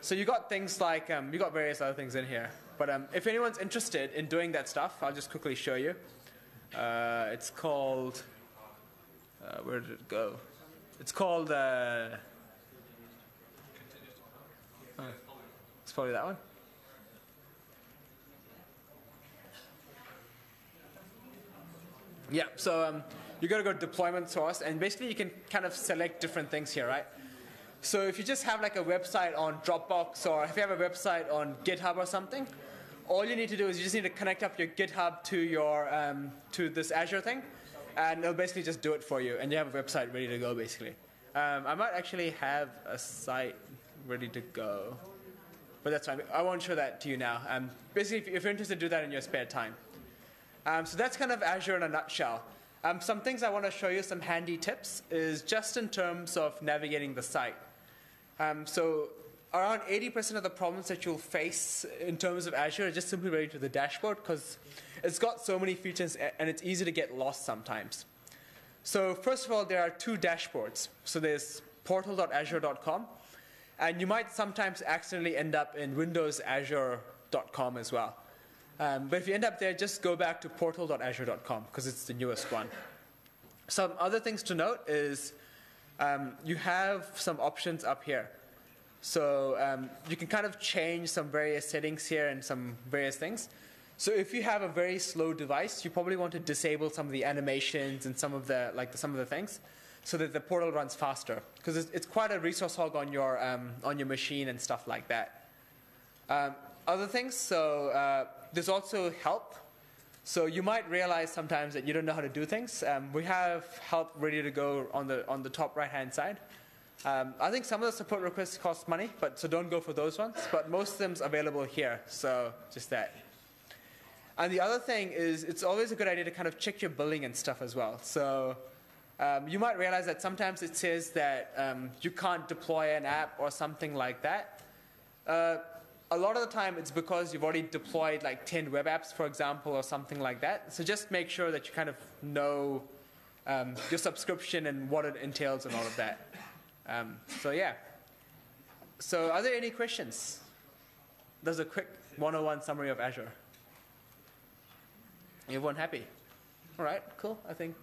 So you got things like um, you got various other things in here. But um, if anyone's interested in doing that stuff, I'll just quickly show you. Uh, it's called. Uh, where did it go? It's called. Uh, it's probably that one. Yeah, so um, you got to go deployment source, and basically you can kind of select different things here, right? So if you just have like a website on Dropbox, or if you have a website on GitHub or something, all you need to do is you just need to connect up your GitHub to your um, to this Azure thing, and it'll basically just do it for you, and you have a website ready to go, basically. Um, I might actually have a site ready to go, but that's fine. I won't show that to you now. Um, basically, if you're interested, do that in your spare time. Um, so that's kind of Azure in a nutshell. Um, some things I want to show you, some handy tips, is just in terms of navigating the site. Um, so around 80% of the problems that you'll face in terms of Azure are just simply related to the dashboard because it's got so many features and it's easy to get lost sometimes. So first of all, there are two dashboards. So there's portal.azure.com, and you might sometimes accidentally end up in windowsazure.com as well. Um, but if you end up there, just go back to portal.azure.com because it's the newest one. Some other things to note is um, you have some options up here. So um, you can kind of change some various settings here and some various things. So if you have a very slow device, you probably want to disable some of the animations and some of the like some of the things, so that the portal runs faster because it's, it's, quite a resource hog on your um, on your machine and stuff like that. Um, other things, so uh, there's also help. So you might realize sometimes that you don't know how to do things. Um, we have help ready to go on the on the top right hand side. Um, I think some of the support requests cost money, but so don't go for those ones. But most of them's available here, so just that. And the other thing is, it's always a good idea to kind of check your billing and stuff as well. So um, you might realize that sometimes it says that um, you can't deploy an app or something like that. Uh, a lot of the time, it's because you've already deployed like 10 web apps, for example, or something like that. So just make sure that you kind of know um, your subscription and what it entails and all of that. Um, so yeah. So are there any questions? There's a quick 101 summary of Azure. Everyone happy? All right, cool. I think.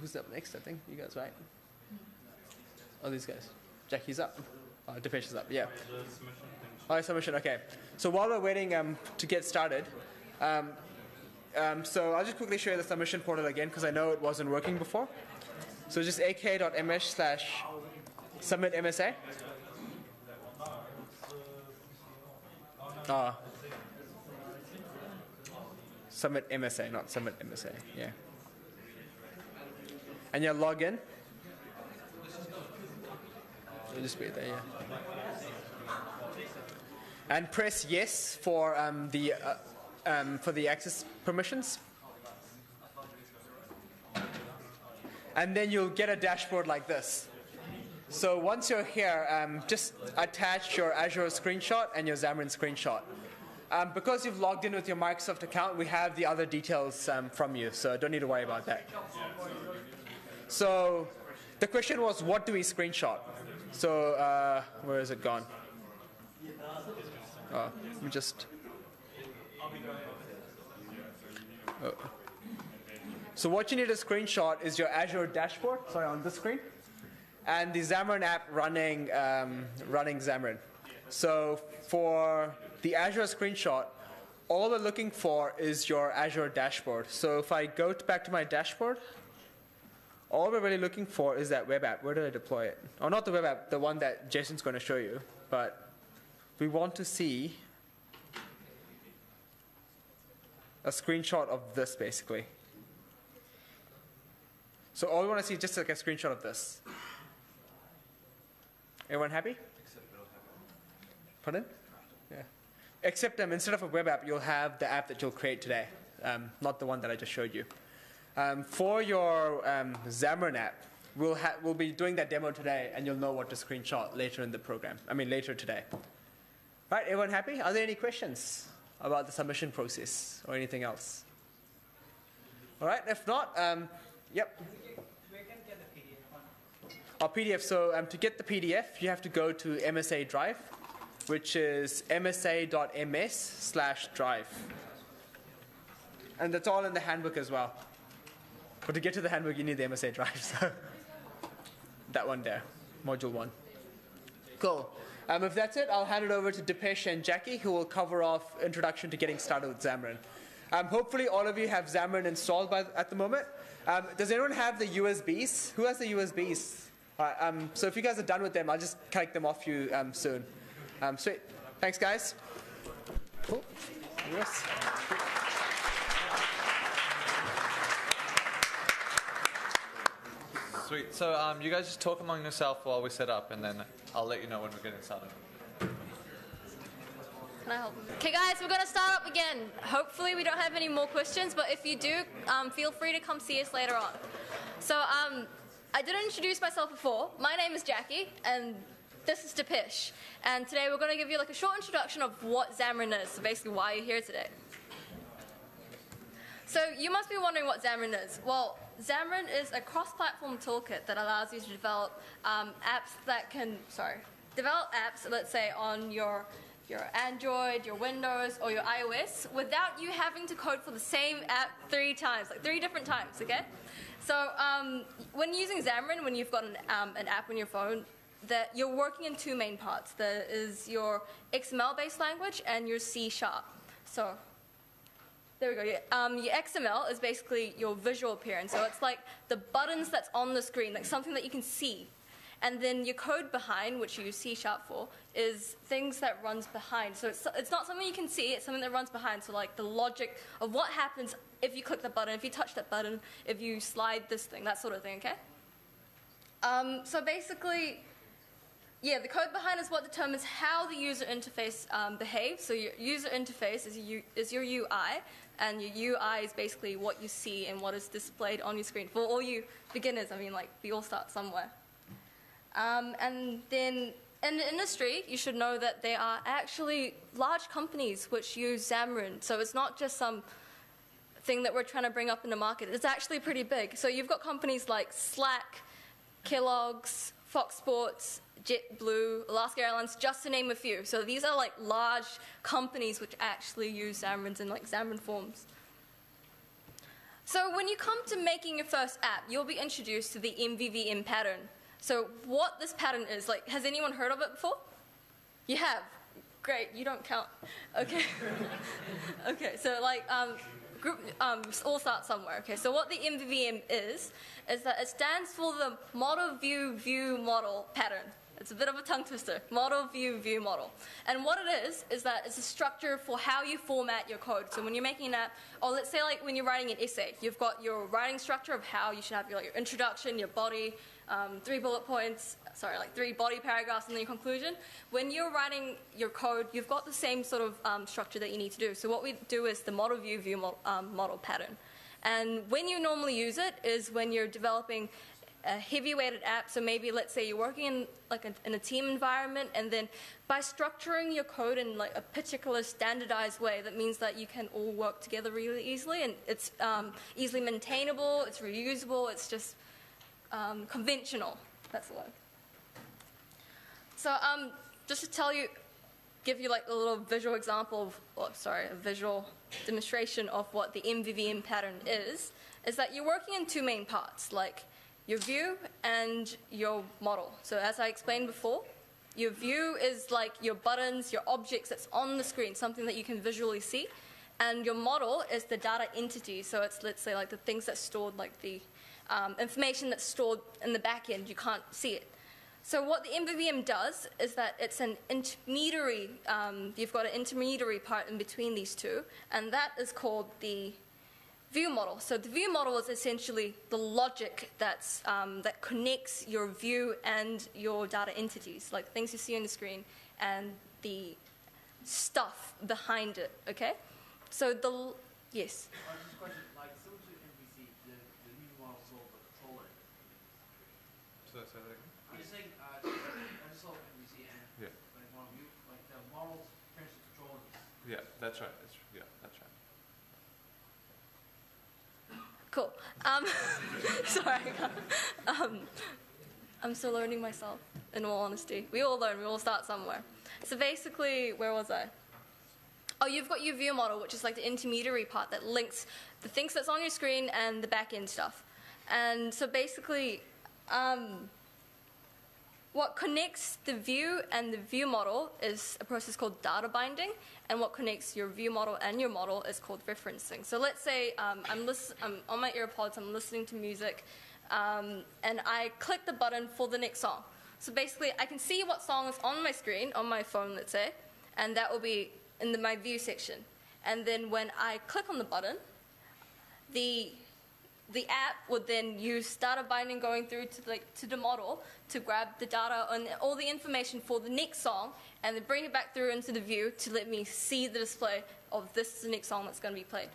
Who's up next? I think you guys, right? Oh, these guys. Jackie's up. Oh, Dipesh is up. Yeah. Oh, submission. Okay. So while we're waiting um, to get started, um, um, so I'll just quickly show you the submission portal again because I know it wasn't working before. So just aka.ms slash submit MSA. Ah. Submit MSA, not submit MSA. Yeah. And you log in. So just wait there, yeah. And press yes for um, the uh, um, for the access permissions. And then you'll get a dashboard like this. So once you're here, um, just attach your Azure screenshot and your Xamarin screenshot. Um, because you've logged in with your Microsoft account, we have the other details um, from you, so don't need to worry about that. So the question was, what do we screenshot? So uh, where is it gone? Oh, let me just. Oh. So what you need to screenshot is your Azure dashboard, sorry, on this screen, and the Xamarin app running, um, running Xamarin. So for the Azure screenshot, all we're looking for is your Azure dashboard. So if I go back to my dashboard, all we're really looking for is that web app. Where did I deploy it? Oh, not the web app, the one that Jason's going to show you. But we want to see a screenshot of this, basically. So all we want to see is just like a screenshot of this. Everyone happy? Pardon? Yeah. Except um, instead of a web app, you'll have the app that you'll create today, um, not the one that I just showed you. Um, for your um, Xamarin app, we'll, we'll be doing that demo today, and you'll know what to screenshot later in the program. I mean, later today. Right, everyone happy? Are there any questions about the submission process or anything else? All right, if not, um, yep. Our PDF, so um, to get the PDF, you have to go to MSA Drive, which is msa.ms slash drive. And that's all in the handbook as well. But to get to the handbook, you need the MSA Drive, so that one there, module one. Cool. Um, if that's it, I'll hand it over to Dipesh and Jackie, who will cover off introduction to getting started with Xamarin. Um, hopefully, all of you have Xamarin installed by, at the moment. Um, does anyone have the USBs? Who has the USBs? Right, um, so if you guys are done with them, I'll just collect them off you um, soon. Um, sweet. Thanks, guys. Cool. Yes. Sweet. So um, you guys just talk among yourself while we set up, and then I'll let you know when we're getting started. Can I help? Okay, guys, we're going to start up again. Hopefully, we don't have any more questions, but if you do, um, feel free to come see us later on. So, um, I didn't introduce myself before. My name is Jackie, and this is Dipesh. And today we're going to give you like a short introduction of what Xamarin is, so basically why you're here today. So you must be wondering what Xamarin is. Well, Xamarin is a cross-platform toolkit that allows you to develop um, apps that can, sorry, develop apps, let's say, on your your Android, your Windows, or your iOS without you having to code for the same app three times, like three different times, okay? So um, when using Xamarin, when you've got an, um, an app on your phone, that you're working in two main parts. There is your XML-based language and your C Sharp. So there we go. Um, your XML is basically your visual appearance. So it's like the buttons that's on the screen, like something that you can see. And then your code behind, which you use C Sharp for, is things that runs behind. So it's, it's not something you can see, it's something that runs behind. So like the logic of what happens if you click the button, if you touch that button, if you slide this thing, that sort of thing, okay? Um, so basically, yeah, the code behind is what determines how the user interface um, behaves. So your user interface is, is your UI, and your UI is basically what you see and what is displayed on your screen. For all you beginners, I mean, like, we all start somewhere. Um, and then in the industry, you should know that there are actually large companies which use Xamarin. So it's not just some thing that we're trying to bring up in the market. It's actually pretty big. So you've got companies like Slack, Kellogg's, Fox Sports, JetBlue, Alaska Airlines, just to name a few. So these are like large companies which actually use Xamarins in like Xamarin forms. So when you come to making your first app, you'll be introduced to the MVVM pattern. So what this pattern is, like, has anyone heard of it before? You have. Great, you don't count. Okay. okay, so like, um, group, um, all start somewhere. Okay, so what the MVVM is, is that it stands for the model view view model pattern. It's a bit of a tongue twister. Model view view model. And what it is, is that it's a structure for how you format your code. So when you're making an app, or let's say like when you're writing an essay, you've got your writing structure of how you should have your, like, your introduction, your body, um, three bullet points, sorry, like three body paragraphs and then your conclusion. When you're writing your code, you've got the same sort of um, structure that you need to do. So what we do is the model view view model, um, model pattern. And when you normally use it is when you're developing a heavy weighted app. So maybe let's say you're working in like a, in a team environment, and then by structuring your code in like a particular standardized way, that means that you can all work together really easily, and it's um, easily maintainable, it's reusable, it's just um, conventional. That's the word. So um, just to tell you, give you like a little visual example of, oh, sorry, a visual demonstration of what the MVVM pattern is, is that you're working in two main parts, like your view and your model. So as I explained before, your view is like your buttons, your objects that's on the screen, something that you can visually see. And your model is the data entity. So it's, let's say, like the things that's stored, like the um, information that's stored in the back end. You can't see it. So what the MVVM does is that it's an intermediary, um, you've got an intermediary part in between these two, and that is called the view model. So the view model is essentially the logic that's, um, that connects your view and your data entities, like things you see on the screen and the stuff behind it, okay? So the, yes? Uh, just a question, like similar to MVC, the, the view model is all the controller. So, say that again? I'm just saying, uh, I just saw MVC and Yeah. like one view, like the models turns to controllers. Yeah, that's right. That's, yeah, that's right. Cool. Um, sorry. Um, I'm still learning myself, in all honesty. We all learn, we all start somewhere. So basically, where was I? Oh, you've got your view model, which is like the intermediary part that links the things that's on your screen and the back end stuff. And so basically, um, what connects the view and the view model is a process called data binding, and what connects your view model and your model is called referencing. So let's say um, I'm, I'm on my earpods, I'm listening to music, um, and I click the button for the next song. So basically, I can see what song is on my screen, on my phone, let's say, and that will be in the, my view section. And then when I click on the button, the the app would then use data binding going through to the, to the model to grab the data and all the information for the next song and then bring it back through into the view to let me see the display of this is the next song that's going to be played.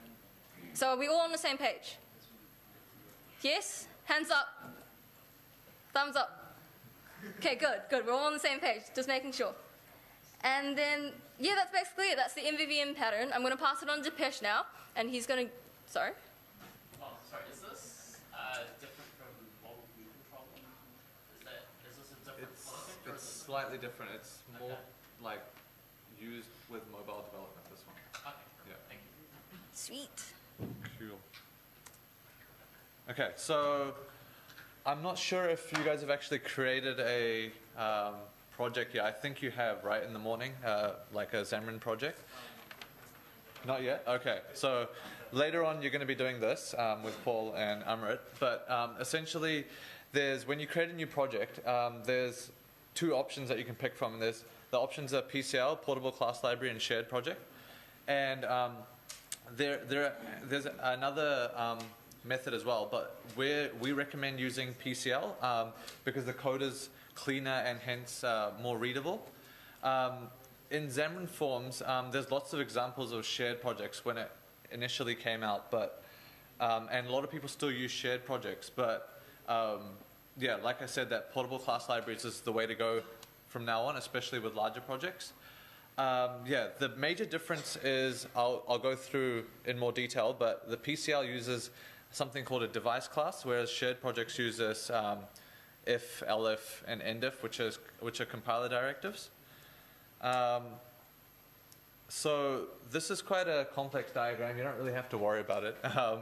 So are we all on the same page? Yes? Hands up. Thumbs up. Okay, good, good. We're all on the same page, just making sure. And then, yeah, that's basically it. That's the MVVM pattern. I'm going to pass it on to Pesh now, and he's going to, sorry? Oh, sorry, is this uh, different from mobile view control? Is that is this a different It's, concept or it's is it- slightly different. It's more Okay. like used with mobile development, this one. Okay, Yeah. thank you. Sweet. Cool. Okay, so I'm not sure if you guys have actually created a um, project yet. I think you have, right, in the morning, uh, like a Xamarin project? Not yet? Okay, so later on you're going to be doing this um, with Paul and Amrit, but um, essentially there's, when you create a new project, um, there's two options that you can pick from. And there's, the options are PCL, Portable Class Library, and Shared Project. And um, there, there, there's another um, method as well, but we we recommend using PCL um, because the code is cleaner and hence uh, more readable. Um, in Xamarin Forms, um, there's lots of examples of shared projects when it initially came out, but um, and a lot of people still use shared projects, but yeah, like I said, that portable class libraries is the way to go from now on, especially with larger projects. Um, yeah, the major difference is I'll, I'll go through in more detail, but the PCL uses something called a device class, whereas shared projects use this um, if, elif, and endif, which is which are compiler directives. Um, so this is quite a complex diagram. You don't really have to worry about it. Um,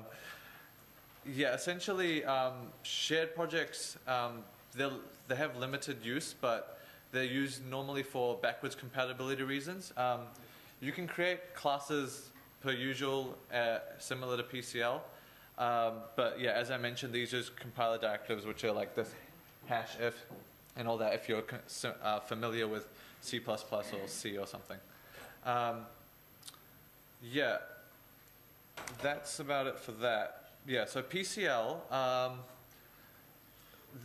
yeah, essentially, um, shared projects um, they have limited use, but they're used normally for backwards compatibility reasons. Um, you can create classes per usual, uh, similar to PCL. Um, but yeah, as I mentioned, these are compiler directives, which are like this hash if and all that, if you're uh, familiar with C++ or C or something. Um, yeah, that's about it for that. Yeah, so PCL, um,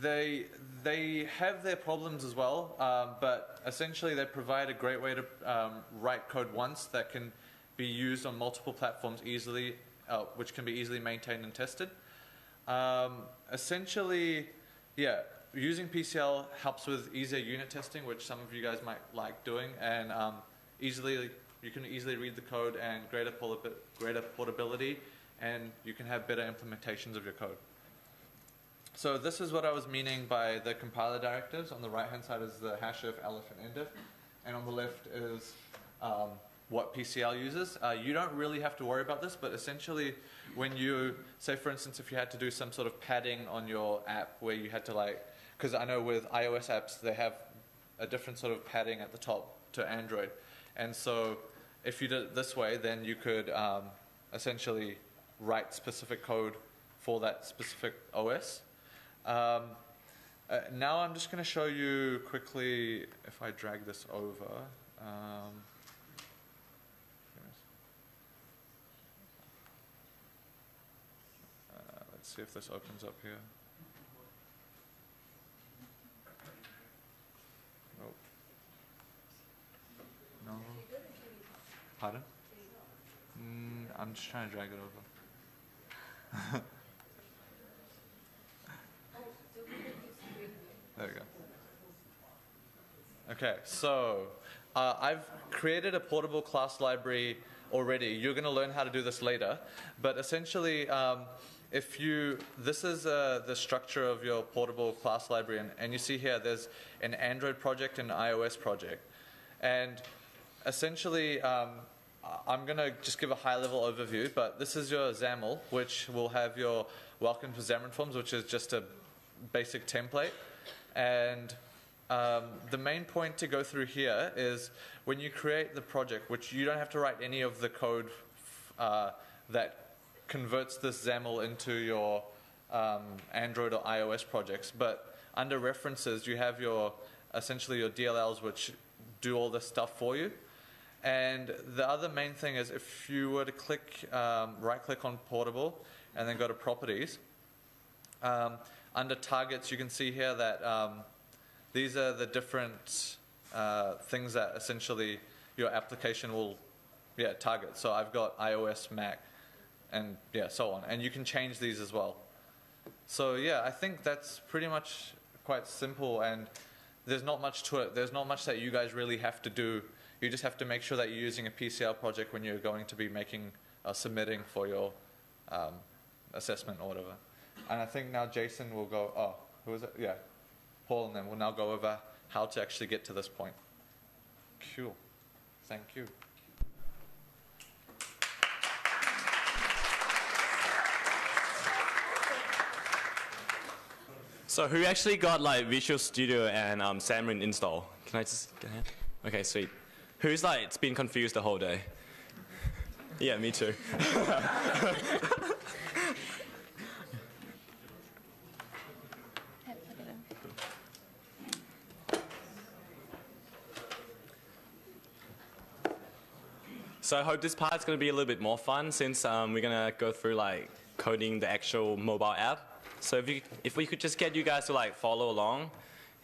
they they have their problems as well, um, but essentially they provide a great way to um, write code once that can be used on multiple platforms easily, uh, which can be easily maintained and tested. Um, essentially, yeah, using PCL helps with easier unit testing, which some of you guys might like doing, and um, easily you can easily read the code and greater, greater portability, and you can have better implementations of your code. So this is what I was meaning by the compiler directives. On the right-hand side is the hashif, elif, and endif, and on the left is um, what PCL uses. Uh, you don't really have to worry about this, but essentially when you, say for instance, if you had to do some sort of padding on your app where you had to like, because I know with iOS apps, they have a different sort of padding at the top to Android. And so if you did it this way, then you could um, essentially write specific code for that specific OS. Um, uh, now I'm just going to show you quickly, if I drag this over. Um, uh, let's see if this opens up here. No. Pardon? Mm, I'm just trying to drag it over. There we go. Okay, so uh, I've created a portable class library already. You're going to learn how to do this later. But essentially, um, if you, this is uh, the structure of your portable class library. And, and you see here, there's an Android project and an iOS project. And essentially, um, I'm going to just give a high level overview, but this is your XAML, which will have your welcome to Xamarin Forms, which is just a basic template. And um, the main point to go through here is when you create the project, which you don't have to write any of the code uh, that converts this XAML into your um, Android or iOS projects, but under references, you have your essentially your DLLs which do all this stuff for you. And the other main thing is if you were to click, um, right click on portable and then go to properties, um, under targets, you can see here that um, these are the different uh, things that essentially your application will yeah, target. So I've got iOS, Mac, and yeah, so on. And you can change these as well. So yeah, I think that's pretty much quite simple and there's not much to it. There's not much that you guys really have to do. You just have to make sure that you're using a PCL project when you're going to be making, uh, submitting for your um, assessment or whatever. And I think now Jason will go, oh, who was it? Yeah, Paul, and then we'll now go over how to actually get to this point. Cool. Thank you. So who actually got like Visual Studio and um, Xamarin install? Can I just get ahead? Okay, sweet. Who's like it's been confused the whole day? yeah, me too. So I hope this part's going to be a little bit more fun since um, we're going to go through like coding the actual mobile app. So if, you, if we could just get you guys to like follow along,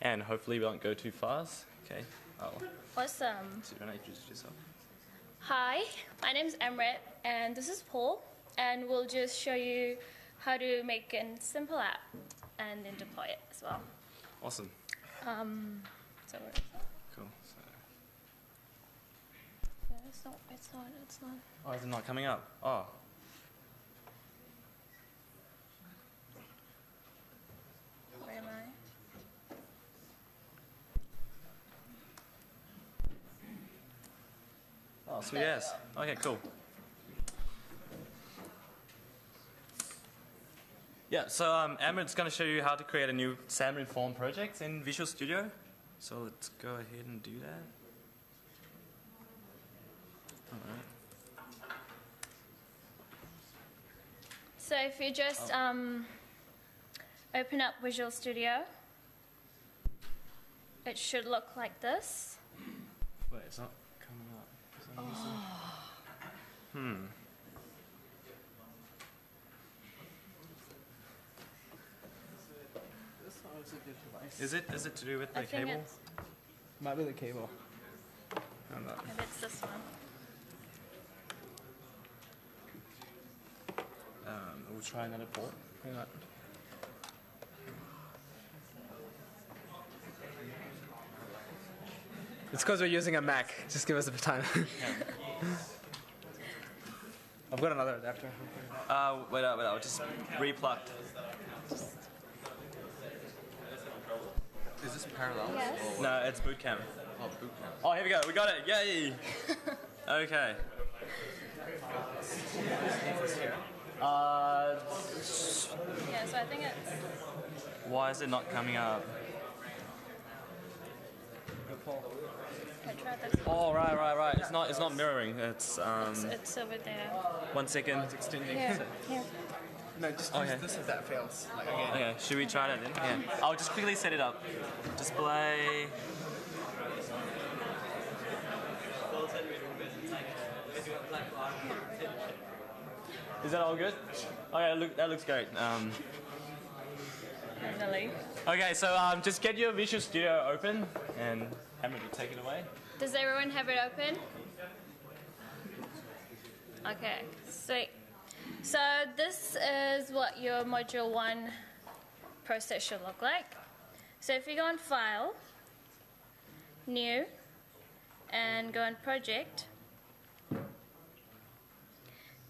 and hopefully we won't go too fast. Okay. Oh, Awesome. so you want to introduce yourself? Hi, my name is Emret, and this is Paul, and we'll just show you how to make a simple app and then deploy it as well. Awesome. Um, so where is it? Cool. So, Yeah, it's not. It's not. It's not. oh, is it not coming up? Oh. Where am I? Oh, sweet ass. Okay, cool. Yeah, so um, Emret's going to show you how to create a new Xamarin Form project in Visual Studio. So let's go ahead and do that. So if you just um, open up Visual Studio, it should look like this. Wait, it's not coming up. for some reason. Hmm. Is it is it to do with the I think cable? it's Might be the cable. I'm not- maybe it's this one. Um, we'll try another port. Hang on. It's because we're using a Mac. Just give us a bit of time. I've got another adapter. Uh, wait up, wait up. Just replugged. Is this parallel? Yes. Or No, it's boot camp. Oh, boot camp. Oh, here we go. We got it. Yay! okay. Uh, Yeah, so I think it's. why is it not coming up? I tried this. Oh, right, right, right. It's not. It's not mirroring. It's um. It's, it's over there. One second. Here, here. No, just Okay. use this if that fails. Like again. Okay, should we try that then? Yeah. I'll just quickly set it up. Display. Is that all good? Okay, look, that looks great. Um, Finally. okay, so um, just get your Visual Studio open and Hammer, you take it away. Does everyone have it open? Okay, sweet. So this is what your module one process should look like. So if you go on file, new, and go on project,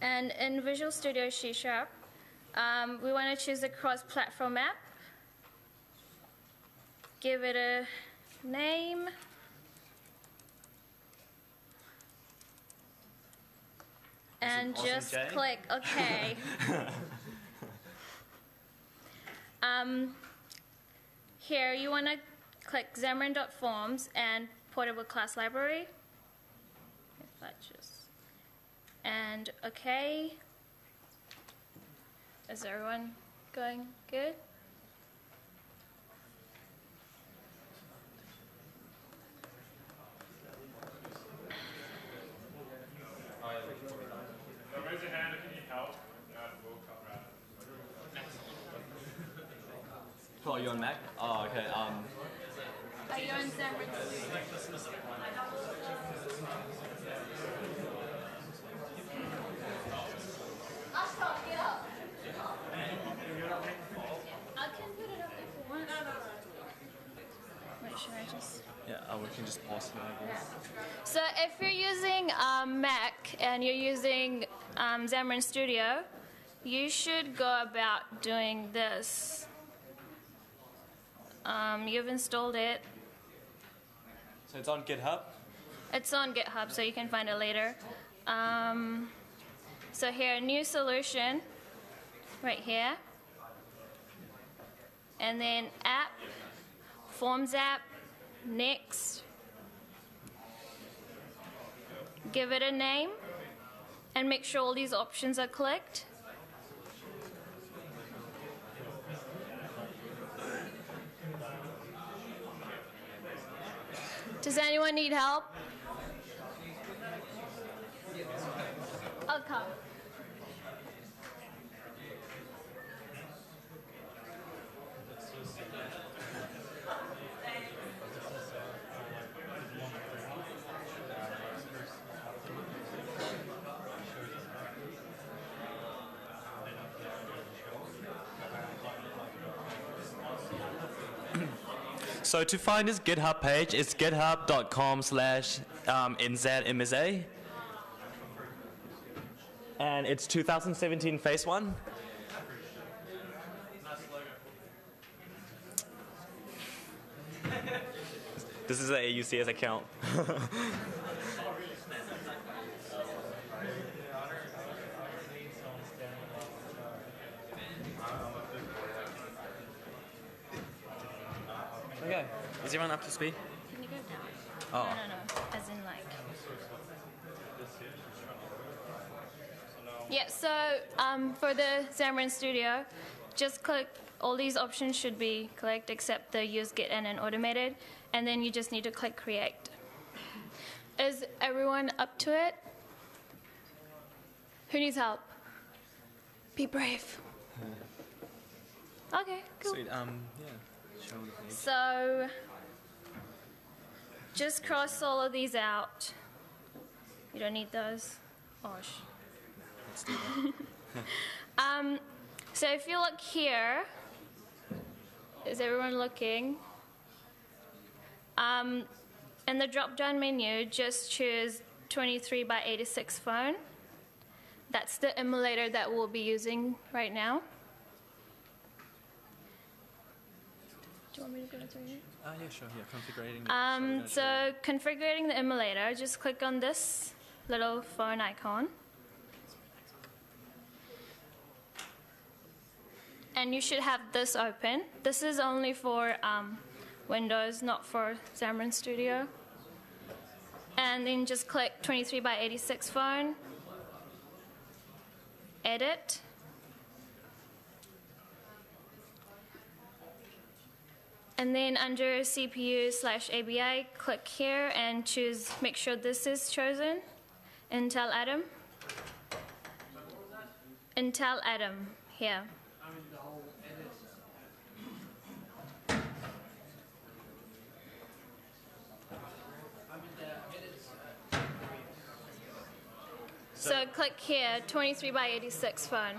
and in Visual Studio C Sharp, um, we want to choose a cross-platform app. Give it a name. and awesome, just Jay. click OK. um, here, you want to click Xamarin.forms and portable class library. If that just and OK. Is everyone going good? Raise your hand if you need help. and we'll come around. Oh, you on Mac? Oh, okay. Um, Are you on Xamarin? I can put it up if you want. Wait, should I oh, we can just pause it, I guess. So if you're using um, Mac and you're using um, Xamarin Studio, you should go about doing this. Um, you've installed it. So it's on GitHub. It's on GitHub, so you can find it later. Um, so here, new solution, right here. And then app, forms app, next. Give it a name, and make sure all these options are clicked. Does anyone need help? I'll come. So to find his GitHub page, it's github.com slash um, nzmsa. And it's 2017 phase one. This is a AUCS account. Okay. Is everyone up to speed? Can you go down? Oh. No, no, no. As in like. Yeah, so um, for the Xamarin Studio, just click, all these options should be clicked except the use git in and automated, and then you just need to click create. Is everyone up to it? Who needs help? Be brave. Okay, cool. Sweet. Um, yeah. Show the page. So just cross all of these out. You don't need those. Oh, sh- Let's do that. um, so if you look here, is everyone looking? Um, in the drop-down menu, just choose 23 by 86 phone. That's the emulator that we'll be using right now. You want me to go through it? Ah, yeah, sure. Yeah, configuring. Um, so configuring the emulator, just click on this little phone icon. And you should have this open. This is only for um, Windows, not for Xamarin Studio. And then just click 23 by 86 phone, edit. And then under CPU slash ABI, click here and choose, make sure this is chosen, Intel Atom. Intel Atom, here. So click here, 23 by 86 phone.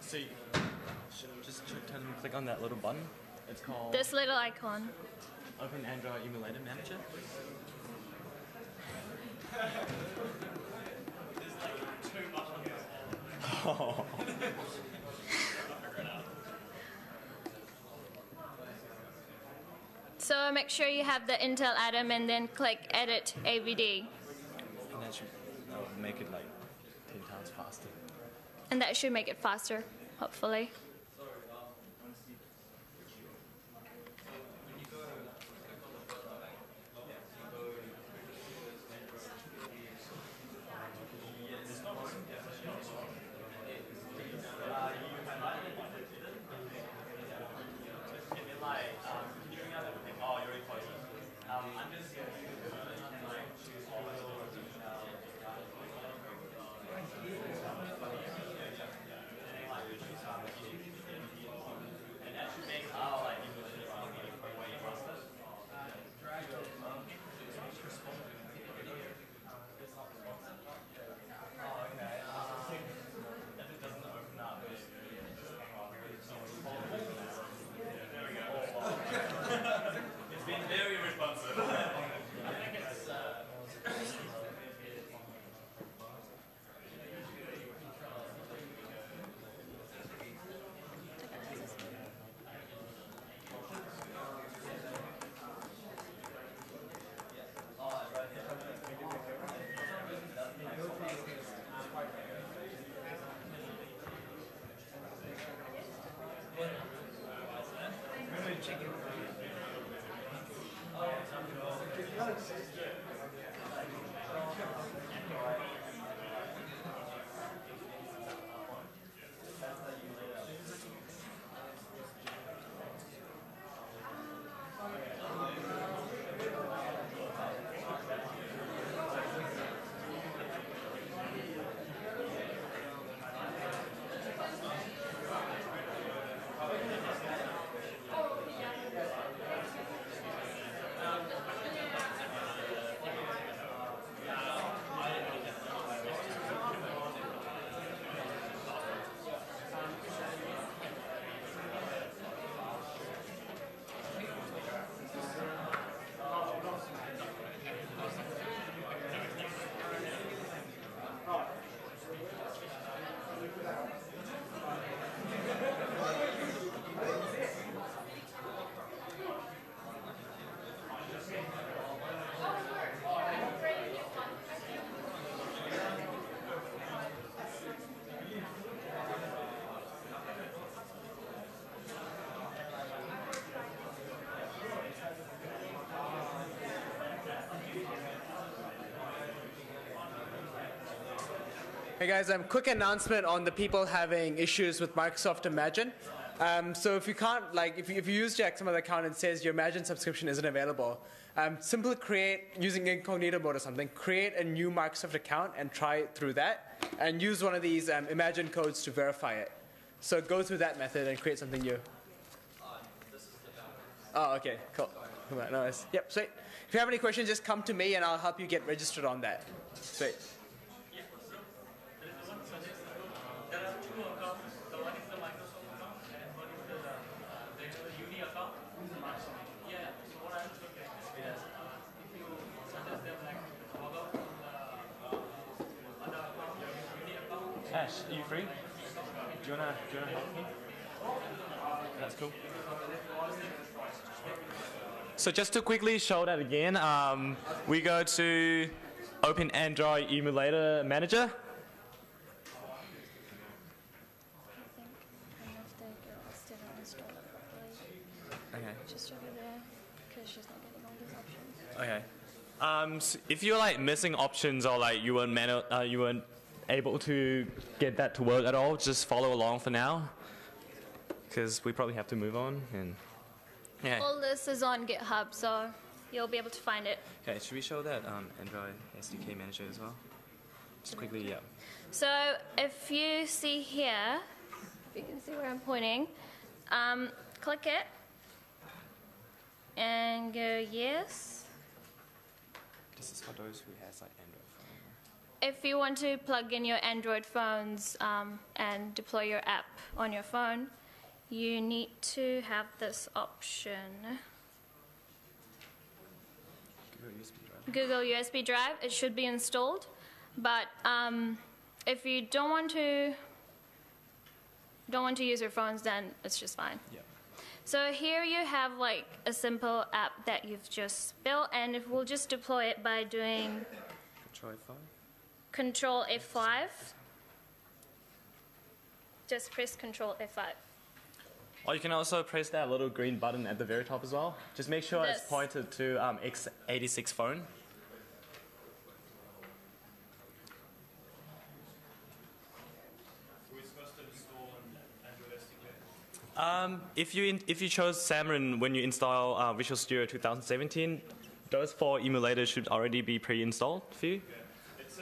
So you- just ch- tell them to click on that little button. It's called This little icon. Open Android Emulator Manager. Oh. So make sure you have the Intel Atom and then click Edit AVD. And that should that make it like 10 times faster. And that should make it faster, hopefully. Hey guys, um, quick announcement on the people having issues with Microsoft Imagine. Um, so if you can't, like, if you, if you use Jack some other account and says your Imagine subscription isn't available, um, simply create, using incognito mode or something, create a new Microsoft account and try it through that, and use one of these um, Imagine codes to verify it. So go through that method and create something new. Oh, okay, cool. Nice. Yep, sweet. If you have any questions, just come to me and I'll help you get registered on that. Sweet. Ash, are you free? Do you wanna, do you wanna help me? That's cool. So just to quickly show that again, um, we go to Open Android Emulator Manager. Okay. Just over there, because she's not getting all these options. Okay. Um, s if you're like missing options or like you weren't manu- uh, you weren't able to get that to work at all, just follow along for now, because we probably have to move on. And yeah. All this is on GitHub, so you'll be able to find it. Okay, should we show that um, Android SDK manager as well? Just quickly, yeah. So if you see here, if you can see where I'm pointing, um, click it and go yes. This is for those who has like. If you want to plug in your Android phones um, and deploy your app on your phone, you need to have this option. Google USB drive. Google USB Drive. It should be installed, but um, if you don't want to don't want to use your phones, then it's just fine. Yeah. So here you have like a simple app that you've just built, and we'll just deploy it by doing Control F5. Control F5. Just press Control F5. Or you can also press that little green button at the very top as well. Just make sure it's pointed to um, x86 phone. Um, if you in, if you chose Xamarin when you install uh, Visual Studio 2017, those four emulators should already be pre-installed for you.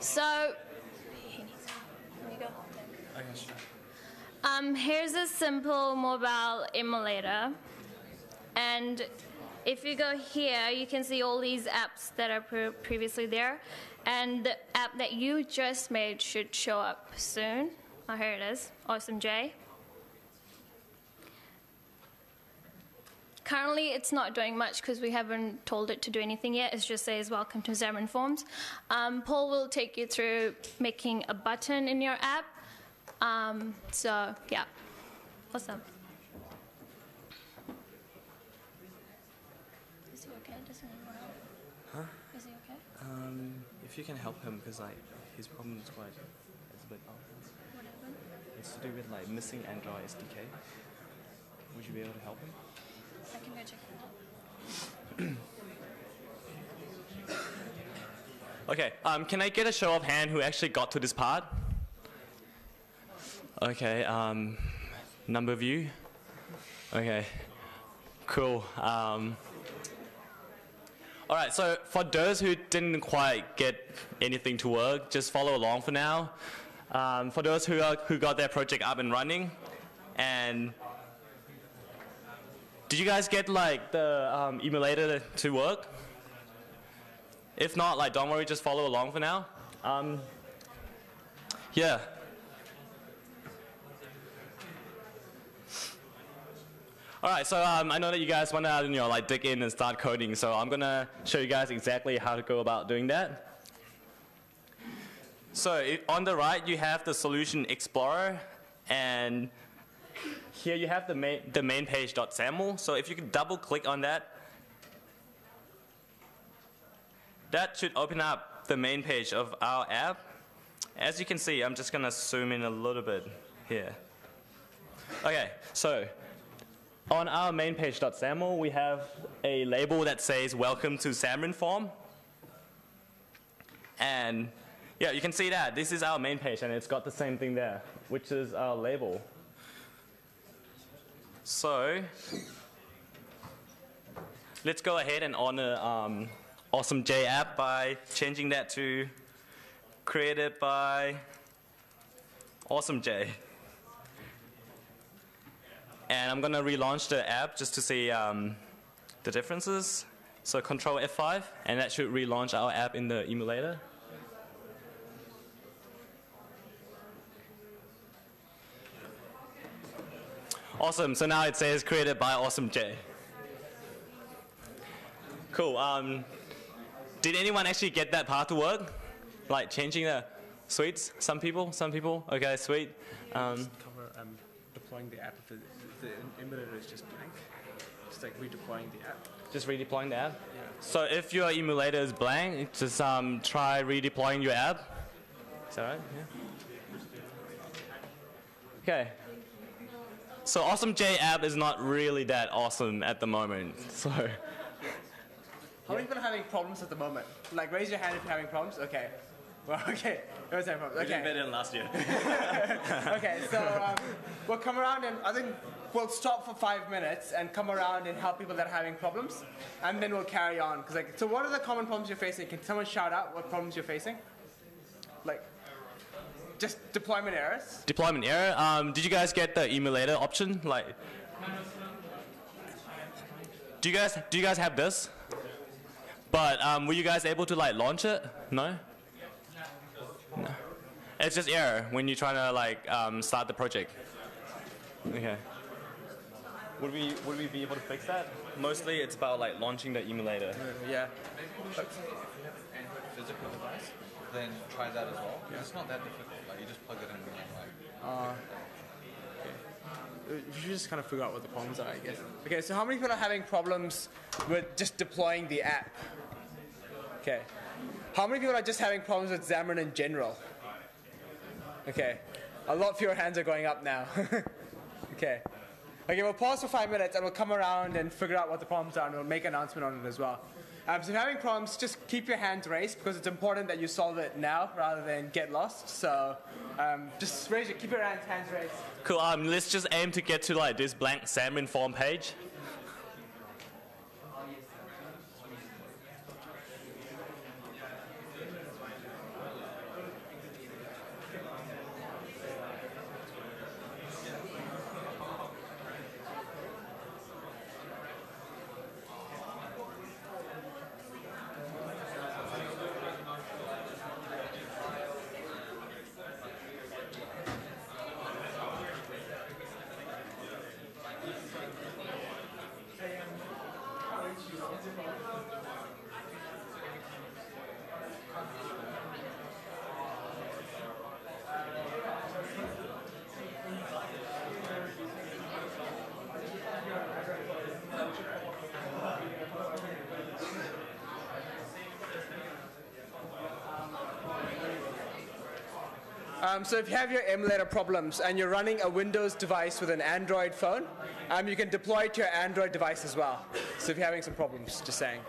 So, here you go. Okay, sure. Um, here's a simple mobile emulator. And if you go here, you can see all these apps that are pre- previously there. And the app that you just made should show up soon. Oh, here it is. Awesome J. Currently, it's not doing much because we haven't told it to do anything yet. It just says welcome to Xamarin Forms. Um, Paul will take you through making a button in your app. Um, so, yeah. Awesome. Is he okay? Does he need more help? Huh? Is he okay? Um, if you can help him, because like his problem is quite it's a bit obvious. What happened? It's to do with like missing Android SDK. Would you be able to help him? I can go check it out. Okay, um, can I get a show of hand who actually got to this part? Okay, um, number of you? Okay, cool. Um, all right, so for those who didn't quite get anything to work, just follow along for now. Um, for those who, are, who got their project up and running, and did you guys get like the um, emulator to work? If not, like, don't worry, just follow along for now. Um, yeah. All right, so um, I know that you guys want to, you know, like dig in and start coding. So I'm gonna show you guys exactly how to go about doing that. So i on the right, you have the Solution Explorer, and here you have the main, the main page.xaml. So if you can double click on that, that should open up the main page of our app. As you can see, I'm just gonna zoom in a little bit here. Okay, so on our main page.xaml, we have a label that says welcome to Xamarin Form. And yeah, you can see that. This is our main page and it's got the same thing there, which is our label. So let's go ahead and honor um, Awesome J app by changing that to created by Awesome J. And I'm going to relaunch the app just to see um, the differences. So Control F5, and that should relaunch our app in the emulator. Awesome. So now it says created by Awesome J. Cool. Um, did anyone actually get that part to work? Like changing the suites? Some people? Some people? Okay, sweet. Um, cover um, deploying the app the, the emulator is just blank. Just like redeploying the app. just redeploying the app? Yeah. So if your emulator is blank, just um, try redeploying your app. Is that right? Yeah. Okay. So Awesome J app is not really that awesome at the moment. So How many people are having problems at the moment? Like, raise your hand if you're having problems. Okay. Well, okay. Everyone's having problems. we did Okay. better than last year. okay, so um, we'll come around and I think we'll stop for five minutes and come around and help people that are having problems, and then we'll carry on. Cause like, so what are the common problems you're facing? Can someone shout out what problems you're facing? Like, just deployment errors. Deployment error. Um, did you guys get the emulator option? Like, do you guys do you guys have this? But um, were you guys able to like launch it? No. No. It's just error when you're trying to like um, start the project. Okay. Would we would we be able to fix that? Mostly, it's about like launching the emulator. Yeah. Maybe if you have any Physical device, then try that as well. It's not that difficult. Like you just plug it in and like. Uh, okay. We should just kind of figure out what the problems are, I guess. Okay, so how many people are having problems with just deploying the app? Okay. How many people are just having problems with Xamarin in general? Okay. A lot fewer hands are going up now. okay. Okay, we'll pause for five minutes and we'll come around and figure out what the problems are and we'll make an announcement on it as well. Um, so if you're having problems, just keep your hands raised because it's important that you solve it now rather than get lost. So um, just raise your, keep your hands, hands raised. Cool. Um, let's just aim to get to like this blank Xamarin form page. Um, so if you have your emulator problems and you're running a Windows device with an Android phone, um, you can deploy it to your Android device as well. So if you're having some problems, just saying.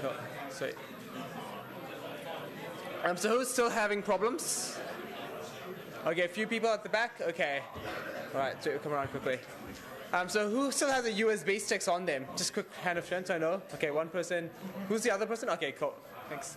Cool. Um, so who's still having problems? Okay, a few people at the back. Okay. All right, so come around quickly. Um, so who still has the USB sticks on them? Just quick hand of so I know. Okay, one person. Who's the other person? Okay, cool. Thanks.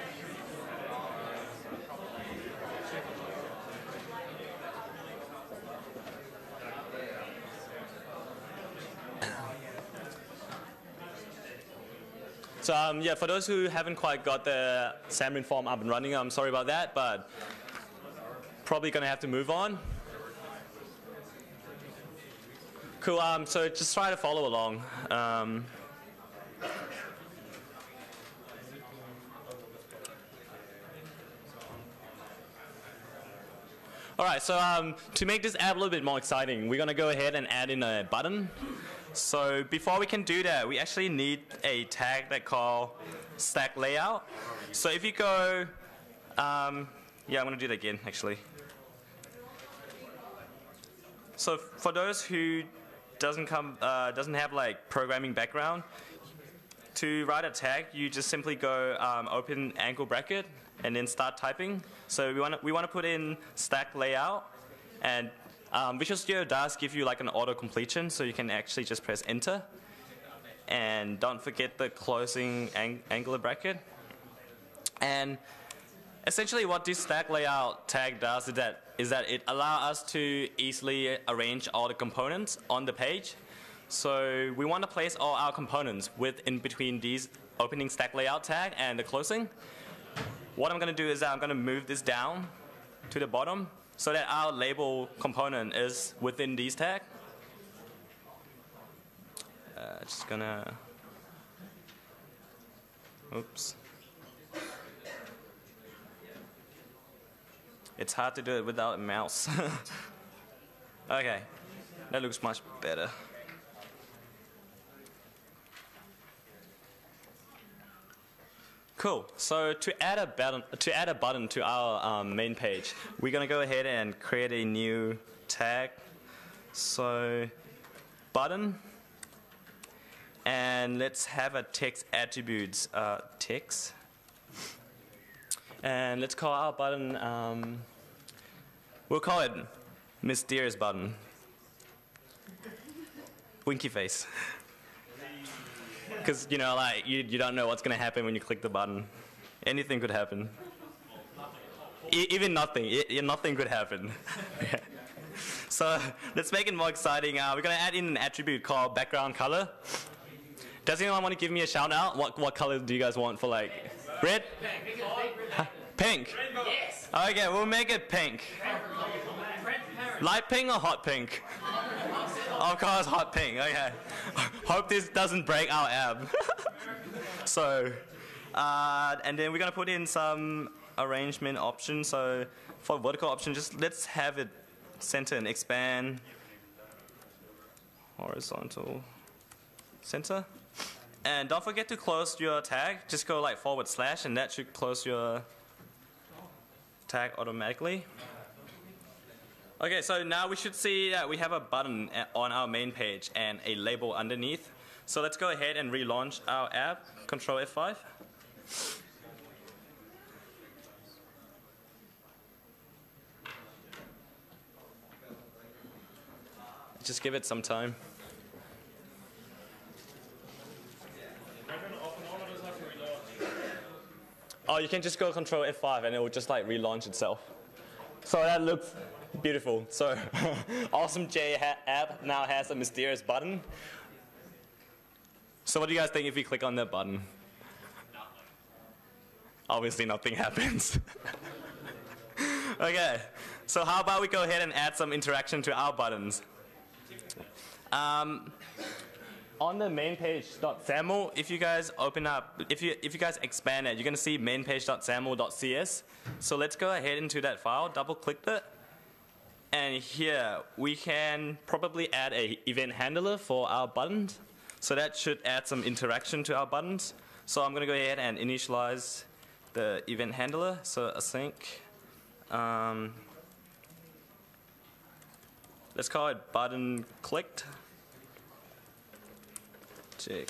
So um, yeah, for those who haven't quite got the Xamarin form up and running, I'm sorry about that, but probably gonna have to move on. Cool. Um, so just try to follow along. Um, all right. So um, to make this app a little bit more exciting, we're gonna go ahead and add in a button. So before we can do that, we actually need a tag that call stack layout. So if you go, um, yeah, I'm gonna do that again actually. So for those who doesn't come, uh, doesn't have like programming background, to write a tag, you just simply go um, open angle bracket and then start typing. So we want to we want to put in stack layout, and um, Visual Studio does give you like an auto completion, so you can actually just press enter. And don't forget the closing ang angular bracket. And essentially what this stack layout tag does is that, is that it allows us to easily arrange all the components on the page. So we want to place all our components within between these opening stack layout tag and the closing. What I'm going to do is I'm going to move this down to the bottom so that our label component is within these tag. Uh, just gonna Oops. It's hard to do it without a mouse. okay, that looks much better. Cool. So to add a button to add a button to our um, main page, we're gonna go ahead and create a new tag. So button, and let's have a text attributes uh, text, and let's call our button. Um, we'll call it mysterious button. Winky face. Because, you know, like, you, you don't know what's going to happen when you click the button. Anything could happen. E- even nothing. E- nothing could happen. so let's make it more exciting. Uh, we're going to add in an attribute called background color. Does anyone want to give me a shout out? What, what color do you guys want for, like, red? Huh? Pink? Yes. Okay, we'll make it pink. Light pink or hot pink? Of course, hot pink. Okay. Hope this doesn't break our app. so, uh, and then we're gonna put in some arrangement options. So, for vertical option, just let's have it center and expand. Horizontal center. And don't forget to close your tag. Just go like forward slash, and that should close your tag automatically. Okay, so now we should see that we have a button eh, on our main page and a label underneath. So let's go ahead and relaunch our app, Control F5. Just give it some time. Oh, you can just go Control F5 and it will just like relaunch itself. So that looks beautiful. So Awesome J app now has a mysterious button. So what do you guys think if you click on that button? Obviously nothing happens. okay, so how about we go ahead and add some interaction to our buttons. Um, on the main page.xaml, if you guys open up, if you if you guys expand it, you're gonna see main page.xaml.cs. So let's go ahead into that file, double click it, and here we can probably add a event handler for our buttons. So that should add some interaction to our buttons. So I'm gonna go ahead and initialize the event handler. So async. Um, let's call it button clicked. Check.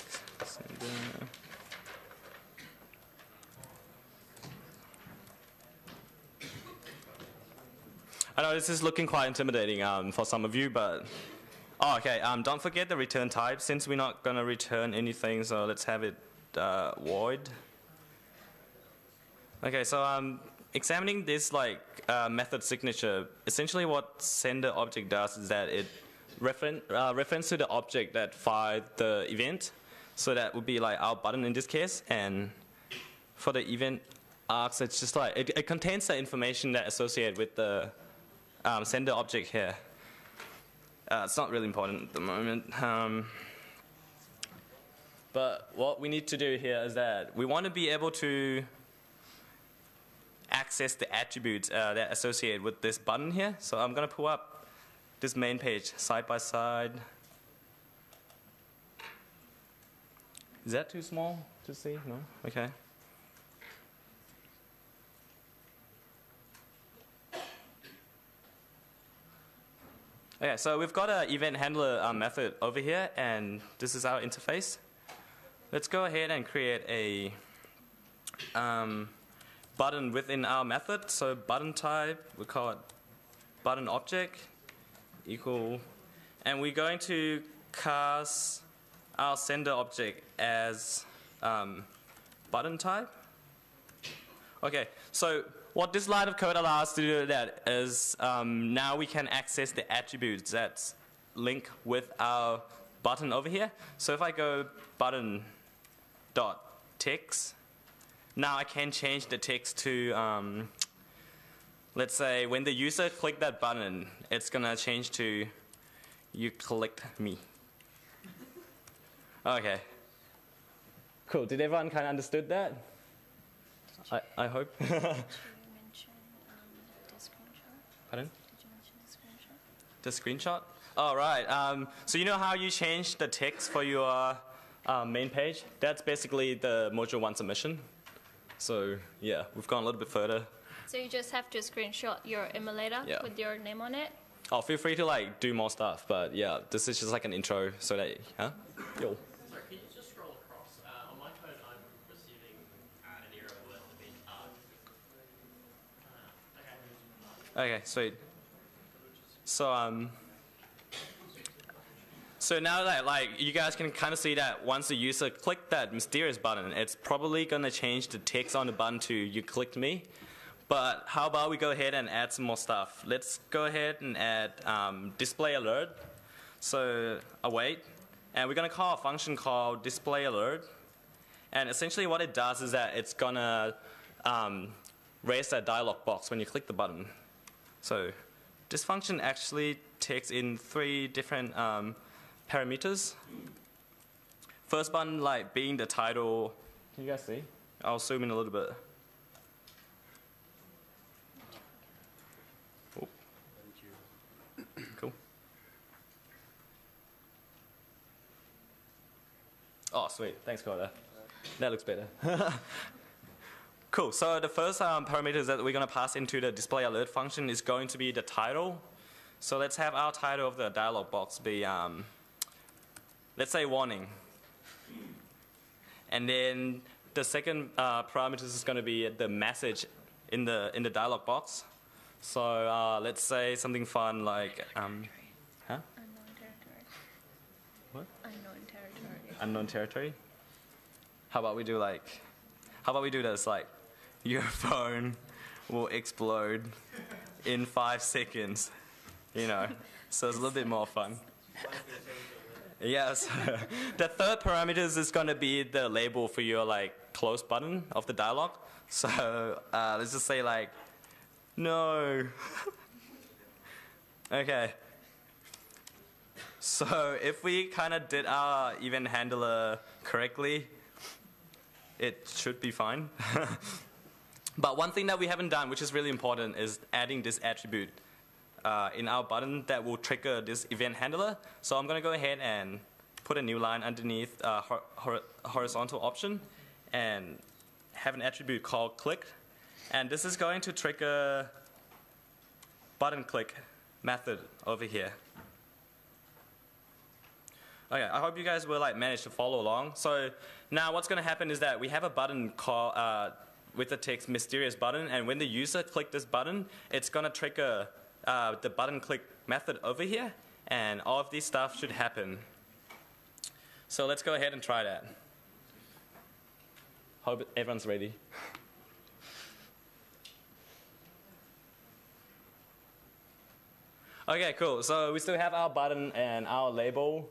I know this is looking quite intimidating um, for some of you, but oh, okay. Um, don't forget the return type. Since we're not gonna return anything, so let's have it uh, void. Okay, so um, examining this like uh, method signature, essentially what sender object does is that it referen uh, reference to the object that fired the event. So that would be like our button in this case. And for the event args, it's just like, it, it contains the information that associated with the um, sender object here. Uh, it's not really important at the moment. Um, but what we need to do here is that we want to be able to access the attributes uh, that are associated with this button here. So I'm going to pull up this main page side by side. Is that too small to see? No? Okay. Okay, so we've got an event handler um, method over here, and this is our interface. Let's go ahead and create a um, button within our method. So button type, we call it button object equal, and we're going to cast our sender object as um, button type. Okay, so what this line of code allows to do that is um, now we can access the attributes that link with our button over here. So if I go button dot text, now I can change the text to um, let's say when the user click that button, it's gonna change to you clicked me. Okay. Cool. Did everyone kind of understood that? I, I hope. Pardon? The screenshot? All right. Um, so you know how you change the text for your uh, main page? That's basically the module one submission. So yeah, we've gone a little bit further. So you just have to screenshot your emulator Yeah. with your name on it. Oh, feel free to like do more stuff, but yeah, this is just like an intro so that huh? Yo. Sorry, can you just scroll across? Uh, on my code, I'm receiving uh, an error with the being arg. Uh, okay. Okay, sweet. So um so now that like you guys can kind of see that once the user clicked that mysterious button, it's probably gonna change the text on the button to you clicked me. But how about we go ahead and add some more stuff? Let's go ahead and add um, display alert. So await, and we're gonna call a function called display alert. And essentially what it does is that it's gonna um, raise that dialog box when you click the button. So this function actually takes in three different um, parameters. First one, like being the title. Can you guys see? I'll zoom in a little bit. Oh, sweet. Thanks, Coda. That looks better. cool. So the first um, parameters that we're going to pass into the display alert function is going to be the title. So let's have our title of the dialog box be, um, let's say, warning. And then the second uh, parameter is going to be the message in the in the dialog box. So uh, let's say something fun like, um, huh? What? Unknown territory. How about we do like, how about we do this like, your phone will explode in five seconds, you know. So it's a little bit more fun. Yes. the third parameters is going to be the label for your like close button of the dialog. So uh, let's just say like, no. okay. So if we kind of did our event handler correctly, it should be fine. but one thing that we haven't done, which is really important, is adding this attribute uh, in our button that will trigger this event handler. So I'm going to go ahead and put a new line underneath uh, hor- hor- horizontal option and have an attribute called click. And this is going to trigger button click method over here. Okay, I hope you guys will like manage to follow along. So now what's going to happen is that we have a button uh, with the text mysterious button, and when the user click this button, it's going to trigger uh, the button click method over here, and all of this stuff should happen. So let's go ahead and try that. Hope everyone's ready. Okay, cool. So we still have our button and our label,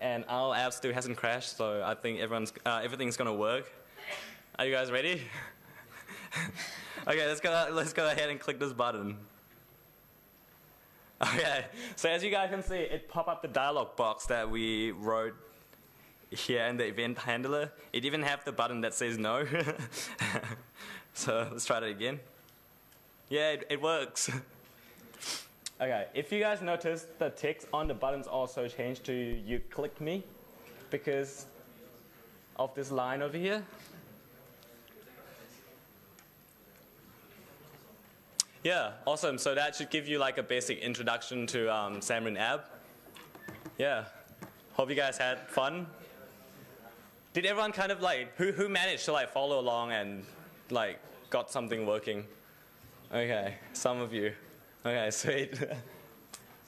and our app still hasn't crashed. So I think everyone's uh, everything's gonna work. Are you guys ready? okay, let's go. Let's go ahead and click this button. Okay, so as you guys can see, it popped up the dialog box that we wrote here in the event handler. It even have the button that says no. so let's try that again. Yeah, it, it works. Okay, if you guys notice, the text on the buttons also changed to you clicked me because of this line over here. Yeah, awesome. So that should give you like a basic introduction to um, Xamarin App. Yeah, hope you guys had fun. Did everyone kind of like who who managed to like follow along and like got something working? Okay, some of you. Okay, sweet.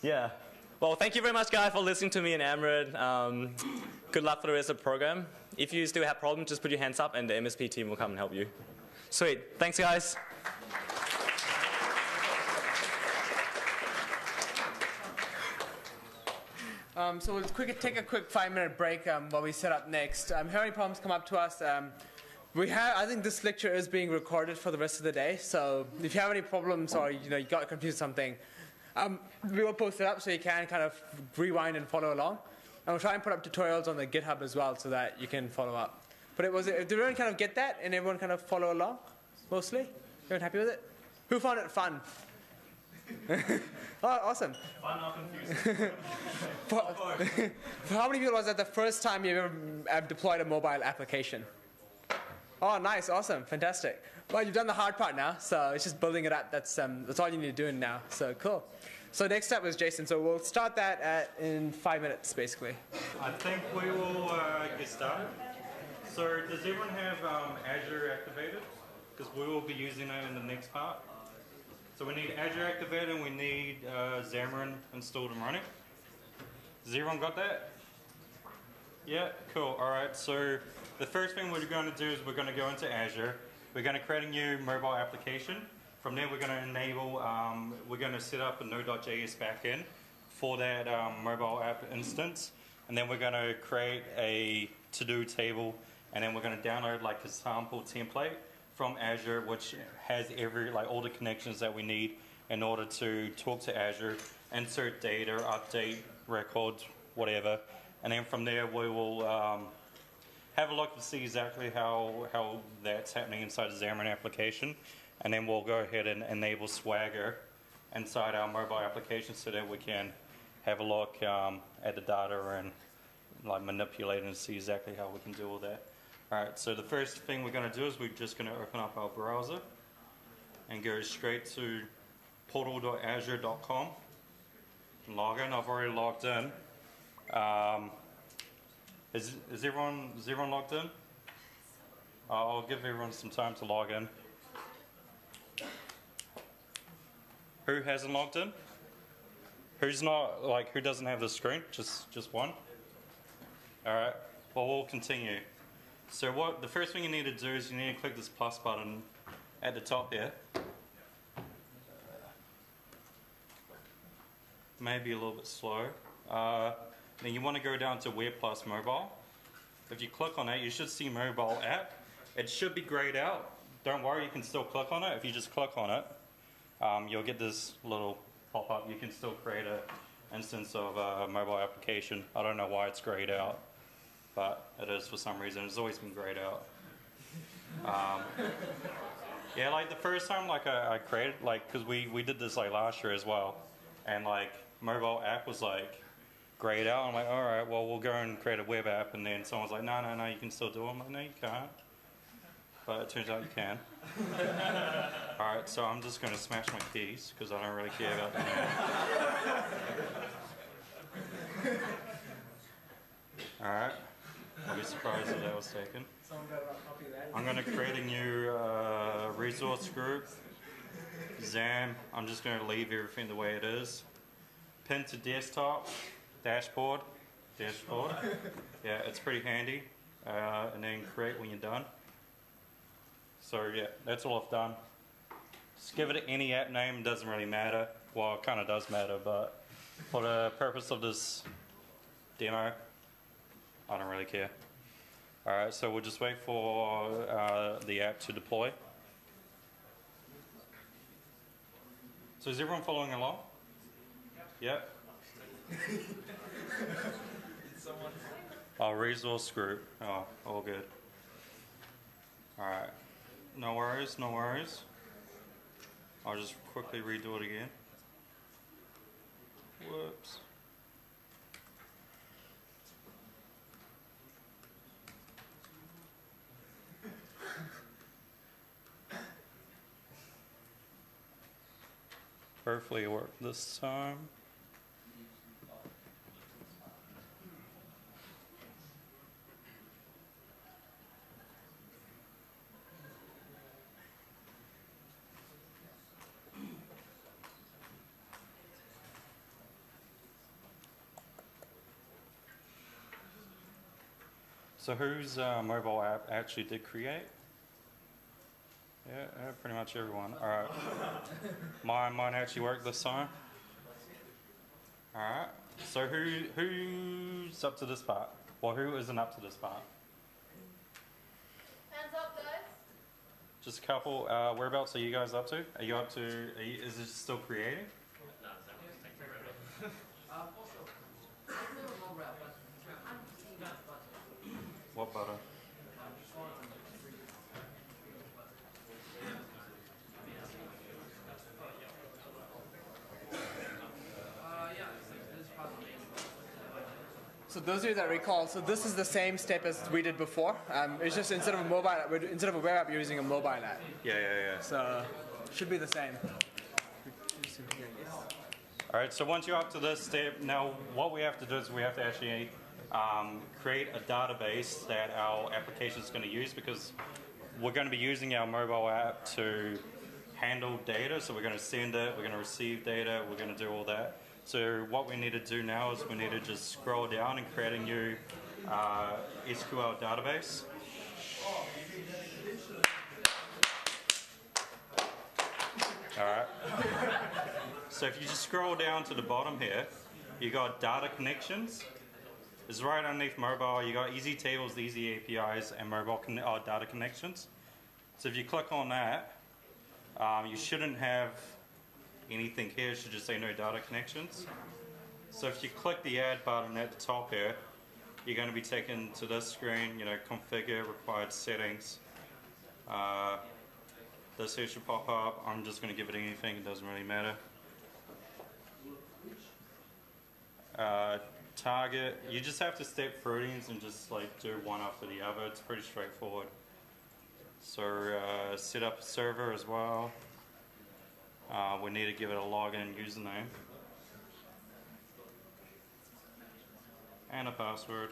yeah. Well, thank you very much, guys, for listening to me and Amrit. Um, good luck for the rest of the program. If you still have problems, just put your hands up, and the MSP team will come and help you. Sweet. Thanks, guys. Um, so we'll quick, take a quick five-minute break um, while we set up next. Um, if any problems come up to us, um, we have. I think this lecture is being recorded for the rest of the day. So if you have any problems or you know you got confused something, um, we will post it up so you can kind of rewind and follow along. And we'll try and put up tutorials on the GitHub as well so that you can follow up. But it was. Did everyone kind of get that, and everyone kind of follow along? Mostly. Everyone happy with it? Who found it fun? oh, awesome. Fun or confusing? For, for how many people was that the first time you ever deployed a mobile application? Oh, nice, awesome, fantastic. Well, you've done the hard part now, so it's just building it up. That's um, that's all you need to do now. So cool. So next up is Jason. So we'll start that at, in five minutes, basically. I think we will uh, get started. So does everyone have um, Azure activated? Because we will be using it in the next part. So we need Azure activated and we need uh, Xamarin installed and running. Has everyone got that? Yeah, cool. All right, so the first thing we're going to do is we're going to go into Azure. We're going to create a new mobile application. From there, we're going to enable, um, we're going to set up a Node.js backend for that um, mobile app instance. And then we're going to create a to-do table. And then we're going to download like a sample template from Azure, which has every, like all the connections that we need in order to talk to Azure, insert data, update records, whatever. And then from there, we will um, have a look to see exactly how, how that's happening inside the Xamarin application. And then we'll go ahead and enable Swagger inside our mobile application so that we can have a look um, at the data and like manipulate and see exactly how we can do all that. All right, so the first thing we're going to do is we're just going to open up our browser and go straight to portal.azure.com. Log in. I've already logged in. Um, is, is, everyone, is everyone logged in? I'll give everyone some time to log in. Who hasn't logged in? Who's not like who doesn't have the screen? Just just one. All right. Well, we'll continue. So what the first thing you need to do is you need to click this plus button at the top there. Maybe a little bit slow. Uh, then you want to go down to Web Plus Mobile. If you click on it, you should see Mobile App. It should be grayed out. Don't worry, you can still click on it. If you just click on it, um, you'll get this little pop-up. You can still create an instance of a mobile application. I don't know why it's grayed out, but it is for some reason. It's always been grayed out. Um, yeah, like the first time, like I, I created, like because we we did this like last year as well, and like mobile app was like grayed out. I'm like, all right, well we'll go and create a web app, and then someone's like, no, no, no, you can still do it. I'm like, no, you can't. But it turns out you can. all right, so I'm just going to smash my keys because I don't really care about that. all right, I'll be surprised if that was taken. I'm going to create a new uh, resource group. XAM, I'm just going to leave everything the way it is. Pin to desktop, dashboard, dashboard. Yeah, it's pretty handy. Uh, and then create when you're done. So yeah, that's all I've done. Just give it any app name, doesn't really matter. Well, it kind of does matter, but for the purpose of this demo, I don't really care. All right, so we'll just wait for uh, the app to deploy. So is everyone following along? Yep. Oh, resource group. Oh, all good. All right. No worries, no worries. I'll just quickly redo it again. Whoops. Hopefully it worked this time. So whose uh, mobile app actually did create? Yeah, yeah, pretty much everyone. All right. mine, mine actually worked this time. All right. So who who's up to this part? Well, who isn't up to this part? Hands up, guys. Just a couple. Uh, whereabouts are you guys up to? Are you up to? Are you, is it still creating? What? So those of you that recall, so this is the same step as we did before. Um, it's just instead of a mobile, app, instead of a web app, you're using a mobile app. Yeah, yeah, yeah. So should be the same. All right. So once you're up to this step, now what we have to do is we have to actually um, create a database that our application is going to use because we're going to be using our mobile app to handle data. So we're going to send it, we're going to receive data, we're going to do all that. So what we need to do now is we need to just scroll down and create a new uh, SQL database. All right. So if you just scroll down to the bottom here, you got data connections. It's right underneath mobile. You got easy tables, easy APIs, and mobile con- uh, data connections. So if you click on that, um, you shouldn't have anything here. It should just say no data connections. So if you click the add button at the top here, you're going to be taken to this screen. You know, configure required settings. Uh, this here should pop up. I'm just going to give it anything. It doesn't really matter. Uh, target. You just have to step these and just like do one after the other. It's pretty straightforward. So uh, set up a server as well. Uh, we need to give it a login username and a password.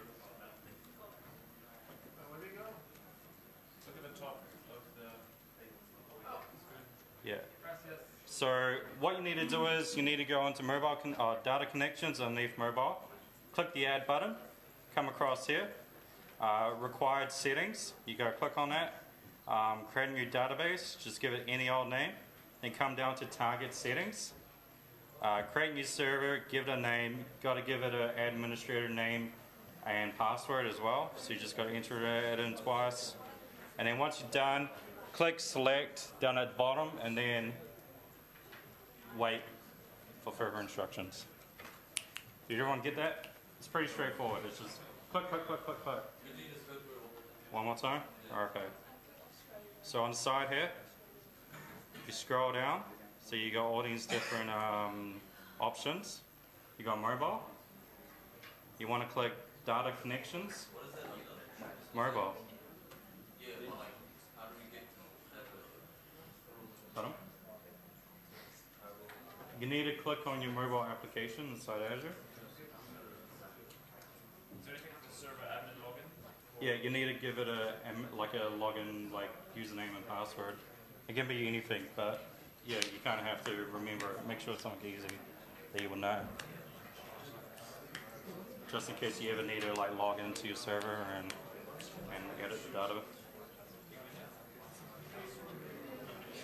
Yeah. So what you need to do is you need to go into mobile con- uh, data connections underneath mobile. Click the add button. Come across here. Uh, required settings. You go click on that. Um, create a new database. Just give it any old name. Then come down to target settings. Uh, create new server. Give it a name. Got to give it an administrator name and password as well. So you just got to enter it in twice. And then once you're done, click select down at the bottom and then wait for further instructions. Did everyone get that? It's pretty straightforward. It's just click, click, click, click, click. One more time? Okay. So on the side here, you scroll down, so you got all these different um, options. You got mobile. You want to click data connections. Mobile. Pardon? You need to click on your mobile application inside Azure. Is there anything for the server admin login? Yeah, you need to give it a like a login, like username and password. It can be anything, but yeah, you kind of have to remember it. Make sure it's something easy that you will know. Just in case you ever need to like log into your server and and edit the data.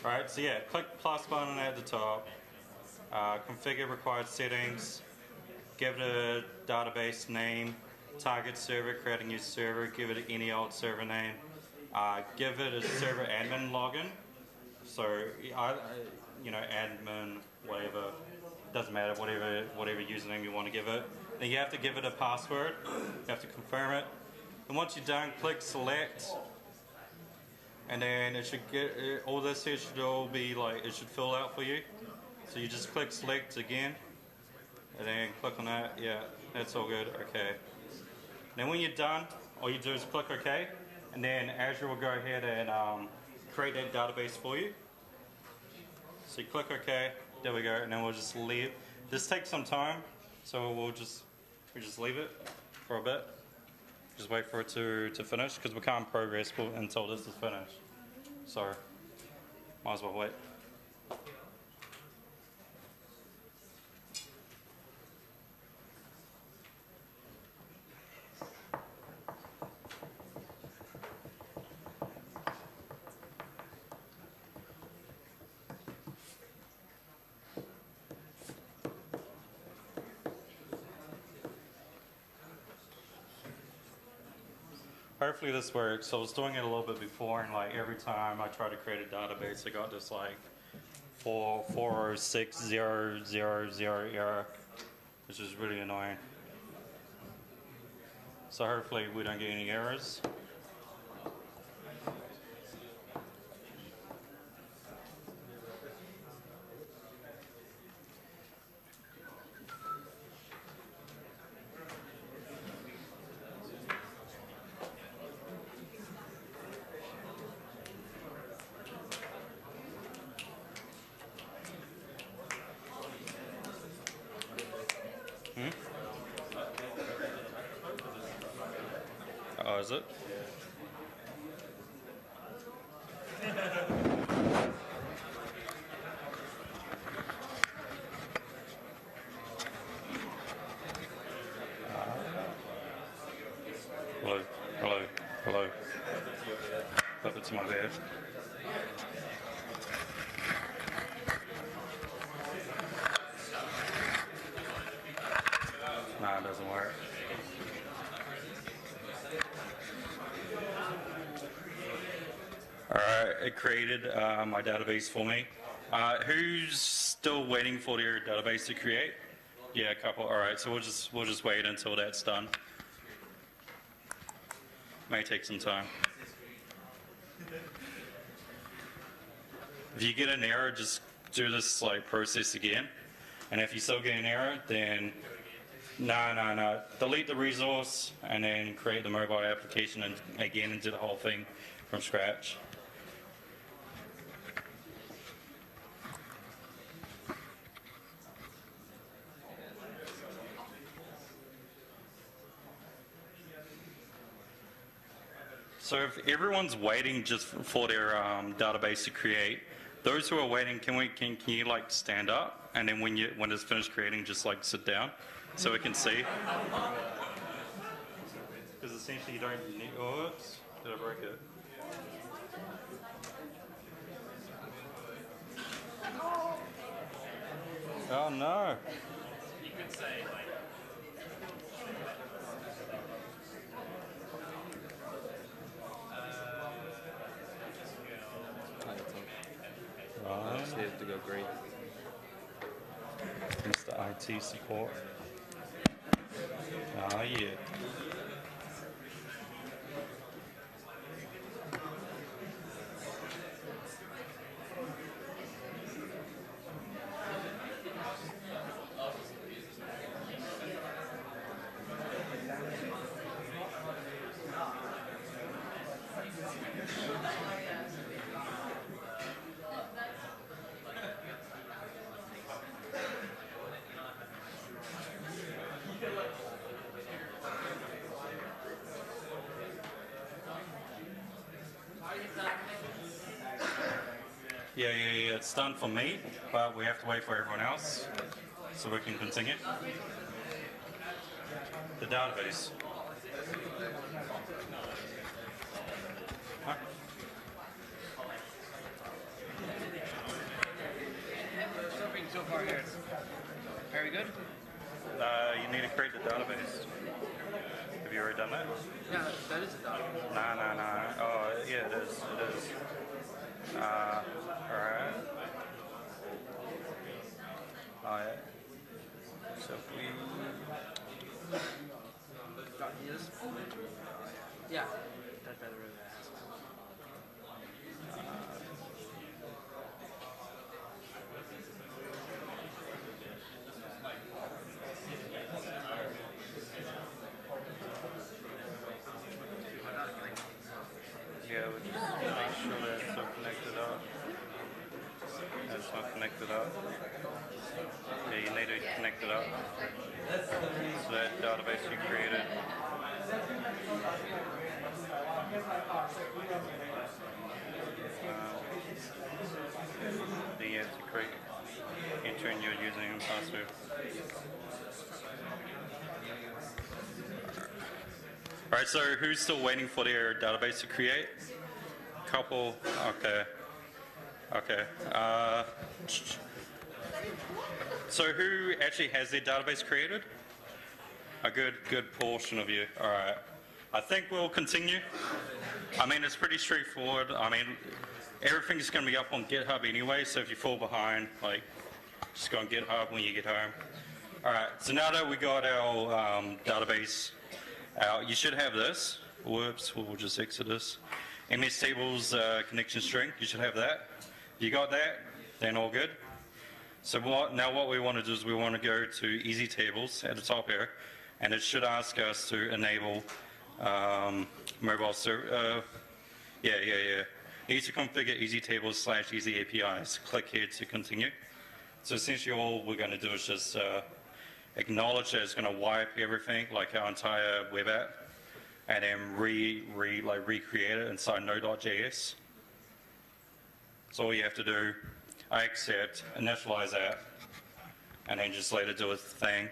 Alright, so yeah, click plus button at the top. Uh, configure required settings. Give it a database name. Target server, create a new server. Give it any old server name. Uh, give it a server admin login. So, you know, admin, whatever, doesn't matter, whatever, whatever username you want to give it. Then you have to give it a password. You have to confirm it. And once you're done, click select. And then it should get, uh, all this here should all be like, it should fill out for you. So you just click select again. And then click on that. Yeah, that's all good. Okay. Then when you're done, all you do is click OK. And then Azure will go ahead and um, create that database for you. So you click OK. There we go. And then we'll just leave. This takes some time. So we'll just, we just leave it for a bit. Just wait for it to, to finish because we can't progress until this is finished. So might as well wait. Hopefully this works. So I was doing it a little bit before, and like every time I try to create a database, I got this like four four six zero zero zero error, which is really annoying. So hopefully we don't get any errors. Oh, is it? Hello, hello, hello. Flip it to my bed. Nah, it doesn't work. All right, it created uh, my database for me. Uh, who's still waiting for their database to create? Yeah, a couple. All right, so we'll just we'll just wait until that's done. May take some time. If you get an error, just do this like process again. And if you still get an error, then no, no, no. Delete the resource and then create the mobile application and again and do the whole thing from scratch. So if everyone's waiting just for their um, database to create, those who are waiting, can we can, can you like stand up and then when you when it's finished creating, just like sit down so we can see? Because essentially you don't need. Oh, oops, did I break it? Oh no. You could say, like, Right. Just needed to go green. Mr. IT support. Ah, yeah yeah, yeah. It's done for me, but we have to wait for everyone else so we can continue. The database. Huh? So far here. Very good. Uh, you need to create the database. Have you already done that? Yeah, that is a document. Nah, nah, nah. Oh, yeah, it is. It is. Uh, alright. Alright. So if we. Documents. Yeah. That's better than that. Yeah, we just make sure that it's all connected up. That's not connected up. Yeah, you need to connect it up. So that database you created. Um, then you have to create, enter in your username and password. All right, so who's still waiting for their database to create? Couple, okay. Okay. Uh, so who actually has their database created? A good, good portion of you. All right. I think we'll continue. I mean, it's pretty straightforward. I mean, everything's going to be up on GitHub anyway, so if you fall behind, like, just go on GitHub when you get home. All right, so now that we got our um, database out, you should have this. Whoops, we'll just exit this. MS tables uh, connection string, you should have that. You got that? Then all good. So what, now what we want to do is we want to go to easy tables at the top here, and it should ask us to enable um, mobile uh, yeah, yeah, yeah. You need to configure easy tables slash easy APIs. Click here to continue. So essentially all we're going to do is just uh, acknowledge that it's going to wipe everything, like our entire web app. and then re, re like recreate it inside Node.js. So all you have to do, I accept, initialize that, and then just let it do its thing.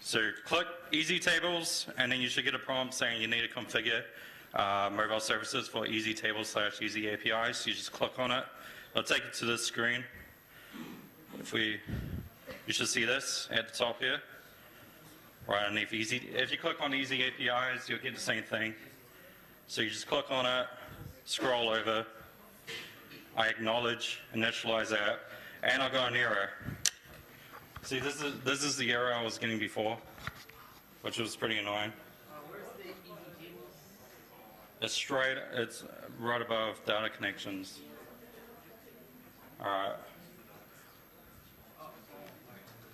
So click Easy Tables, and then you should get a prompt saying you need to configure uh, mobile services for Easy Tables slash Easy APIs. You just click on it. It'll take you to this screen. If we, you should see this at the top here. Right underneath Easy. If you click on Easy APIs, you'll get the same thing. So you just click on it, scroll over. I acknowledge, initialize that, and I got an error. See, this is this is the error I was getting before, which was pretty annoying. It's straight. It's right above data connections. All right.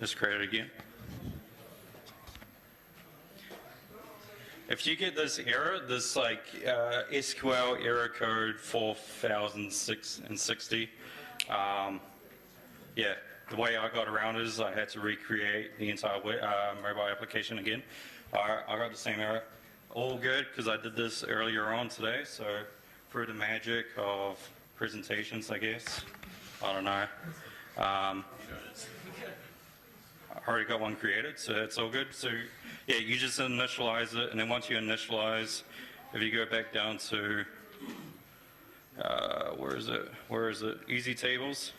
Create it again. If you get this error, this like uh, SQL error code 4060, um, yeah, the way I got around it is I had to recreate the entire uh, mobile application again. I, I got the same error. All good because I did this earlier on today. So through the magic of presentations, I guess. I don't know. Um, already got one created, so it's all good. So yeah, you just initialize it, and then once you initialize, if you go back down to uh, where is it? Where is it? Easy tables.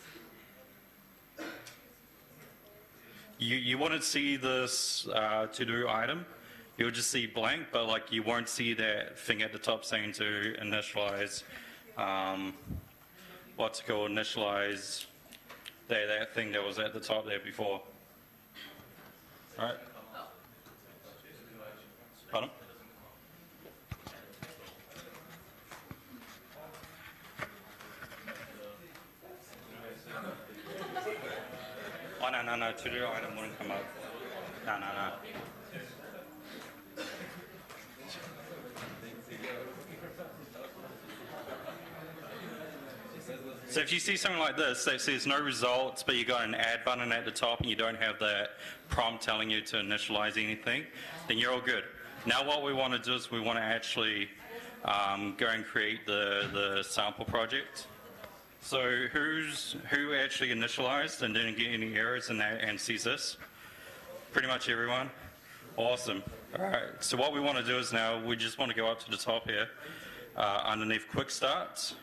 You you want to see this uh, to do item. You'll just see blank, but like you won't see that thing at the top saying to initialize. Um, what's it called? Initialize that that thing that was at the top there before. All right. Pardon? Oh, no, no, no. To do want to come up. No, no, no. So if you see something like this that says no results, but you got an add button at the top and you don't have that prompt telling you to initialize anything, then you're all good. Now what we want to do is we want to actually um, go and create the, the sample project. So who's who actually initialized and didn't get any errors in that and sees this? Pretty much everyone. Awesome. All right. So what we want to do is now we just want to go up to the top here, uh, underneath Quick Starts,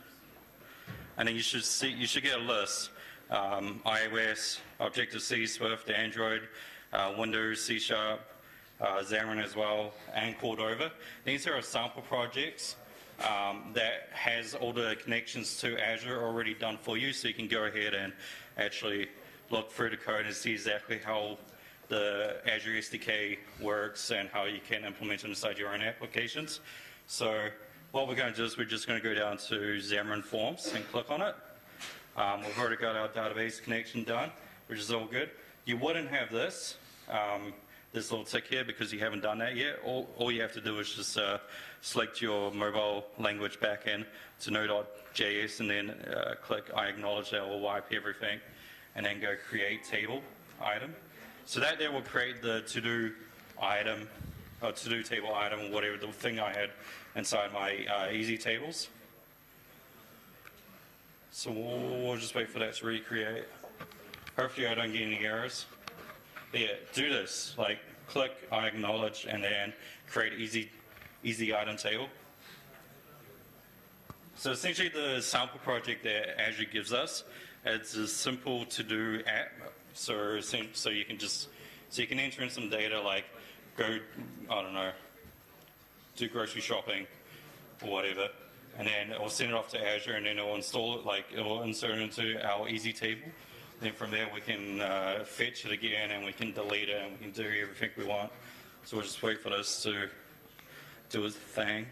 and then you should see you should get a list: um, iOS, Objective C, Swift, Android, uh, Windows, C Sharp, uh, Xamarin as well, and Cordova. These are sample projects um, that has all the connections to Azure already done for you, so you can go ahead and actually look through the code and see exactly how the Azure SDK works and how you can implement it inside your own applications. So what we're going to do is we're just going to go down to Xamarin Forms and click on it. Um, we've already got our database connection done, which is all good. You wouldn't have this. Um, this little tick here because you haven't done that yet. All, all you have to do is just uh, select your mobile language backend to Node.js and then uh, click I acknowledge that will wipe everything and then go create table item. So that there will create the to-do item or to-do table item, whatever the thing I had inside my uh, easy tables. So we'll, just wait for that to recreate. Hopefully I don't get any errors yeah, do this. Like, click, I acknowledge, and then create easy, easy item table. So essentially the sample project that Azure gives us, it's a simple to-do app. So, so you can just, so you can enter in some data like go, I don't know, do grocery shopping or whatever, and then it will send it off to Azure and then it will install it, like it will insert it into our easy table. Then from there we can uh, fetch it again and we can delete it and we can do everything we want. So we'll just wait for this to do its thing.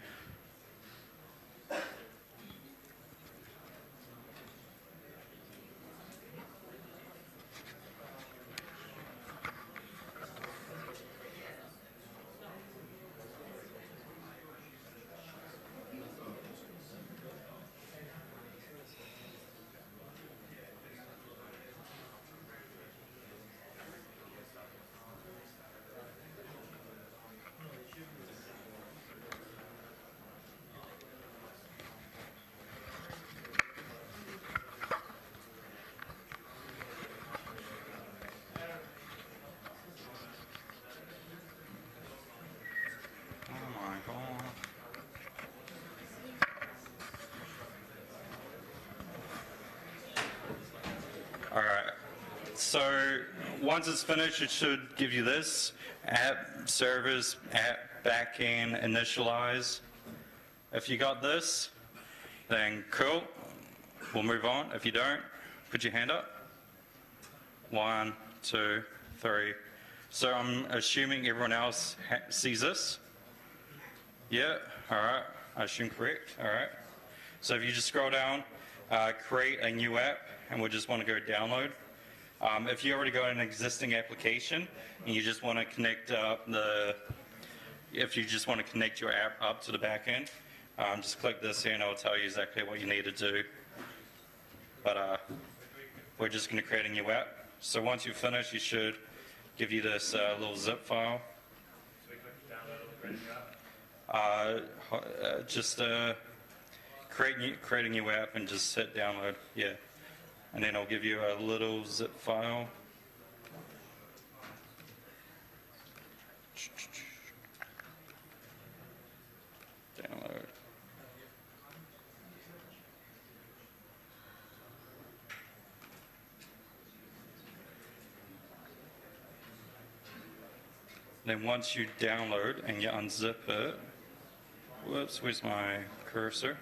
So once it's finished, it should give you this app servers, app backend, initialize. If you got this, then cool. We'll move on. If you don't, put your hand up. One, two, three. So I'm assuming everyone else sees this. Yeah. All right. I assume correct. All right. So if you just scroll down, uh, create a new app, and we just want to go download. Um, if you already got an existing application and you just want to connect up the, if you just want to connect your app up to the back end, um, just click this here and it'll tell you exactly what you need to do. But uh, we're just going to create a new app. So once you finish, you should give you this uh, little zip file. Uh, uh, just uh, create new, a new app and just hit download. Yeah, and then I'll give you a little zip file. Download. Then once you download and you unzip it, whoops, where's my cursor?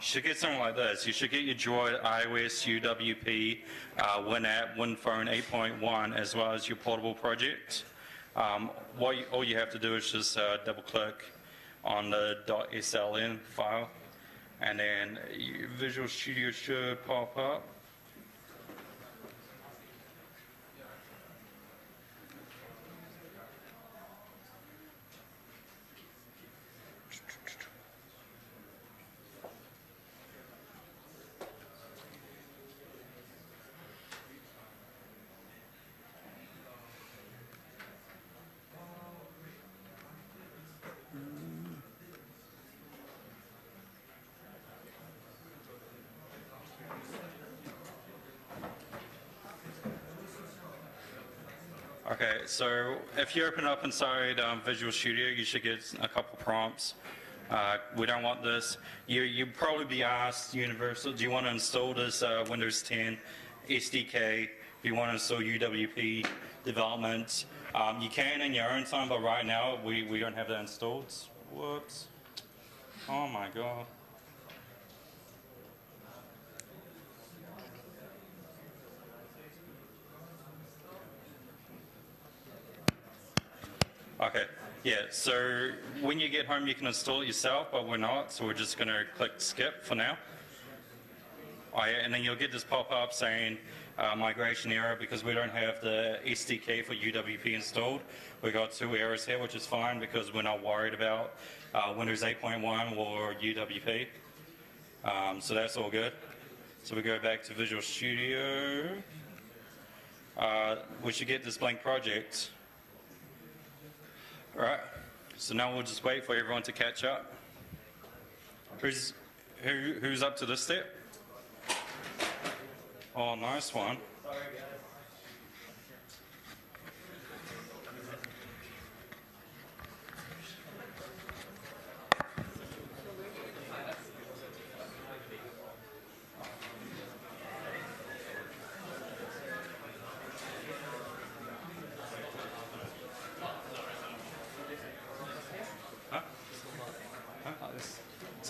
You should get something like this. You should get your Droid iOS UWP uh, WinApp WinPhone 8.1 as well as your portable project. Um, what you, all you have to do is just uh, double click on the .sln file and then Visual Studio should pop up. Okay, so if you open up inside um, Visual Studio, you should get a couple prompts. Uh, we don't want this. You you probably be asked Universal, do you want to install this uh, Windows 10 SDK? Do you want to install UWP development? Um, you can in your own time, but right now we, we don't have that installed. Whoops. Oh my god. Okay, yeah, so when you get home, you can install it yourself, but we're not, so we're just going to click skip for now. Oh, and then you'll get this pop-up saying uh, migration error because we don't have the SDK for UWP installed. We've got two errors here, which is fine because we're not worried about uh, Windows 8.1 or UWP. Um, so that's all good. So we go back to Visual Studio. Uh, we should get this blank project. All right. So now we'll just wait for everyone to catch up. Who's who, who's up to this step? Oh, nice one.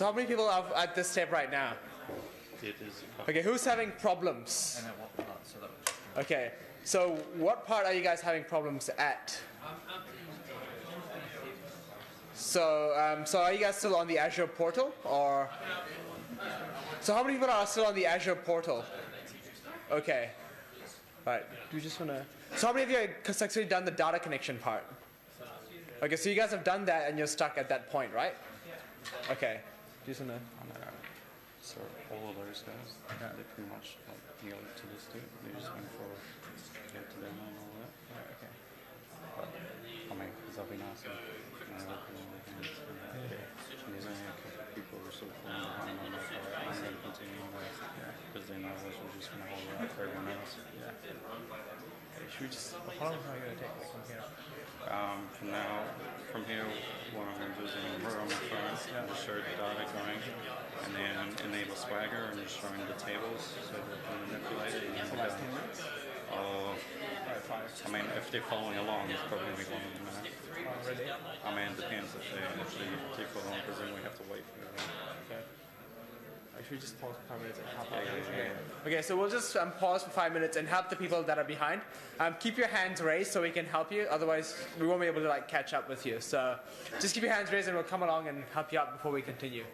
So how many people are at this step right now? Okay, who's having problems? Okay, so what part are you guys having problems at? So, um, so are you guys still on the Azure portal, or? So how many people are still on the Azure portal? Okay, right. Do you just wanna? So how many of you have successfully done the data connection part? Okay, so you guys have done that and you're stuck at that point, right? Okay. Do you just wanna? So all of those guys, they pretty much like nearly to this dude. They're just waiting for to get to them and all that. Right, okay. But, I mean, because I've been asking, you know, look at all. And, and there's only a couple of people who are still falling behind on that. But I'm going to continue on that. Because then otherwise we're just going to hold out for everyone else. Yeah. Should we just, how long are you going to take like, from here? Um, from now, from here, what I'm going to do is I'm going to put on my phone and just show the data going, and then enable Swagger and just showing the tables so they can manipulate it. And, like 10 minutes? Oh, I mean, if they're following along, it's probably going to be longer than that. Oh, really? I mean, it depends if they if they keep following, because then we have to wait for it. Okay. Just pause for five minutes and help out? yeah. Okay, so we'll just um, pause for five minutes and help the people that are behind. Um, keep your hands raised so we can help you. Otherwise, we won't be able to like catch up with you. So just keep your hands raised and we'll come along and help you out before we continue.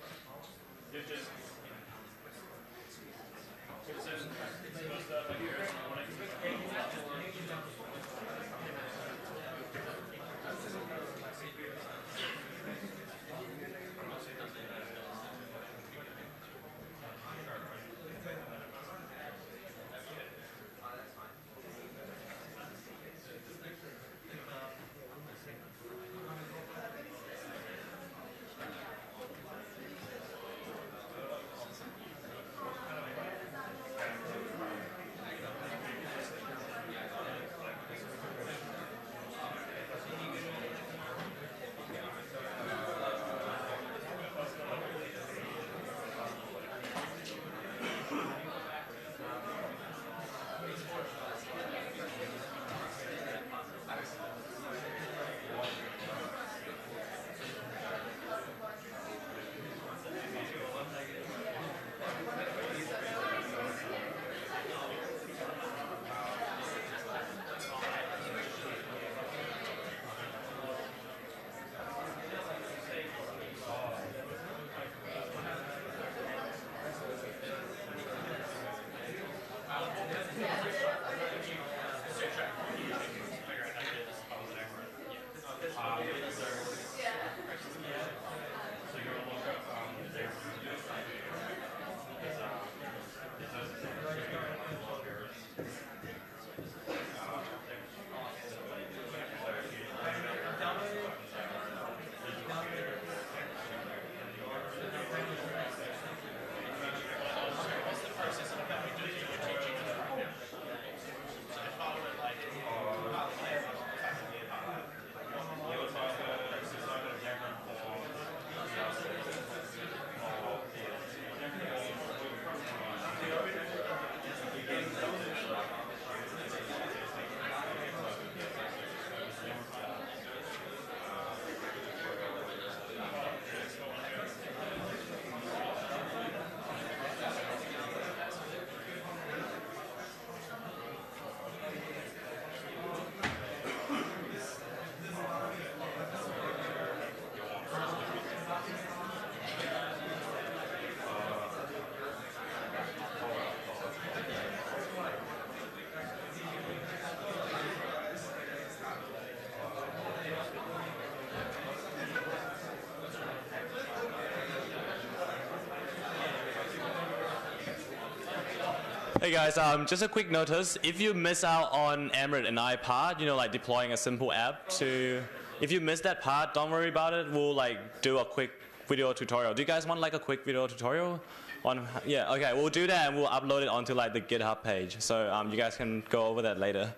Hey guys, um, just a quick notice. If you miss out on Amrit and I part, you know, like deploying a simple app to, if you miss that part, don't worry about it. We'll like do a quick video tutorial. Do you guys want like a quick video tutorial? On yeah, okay, we'll do that and we'll upload it onto like the GitHub page. So um, you guys can go over that later.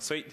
Sweet.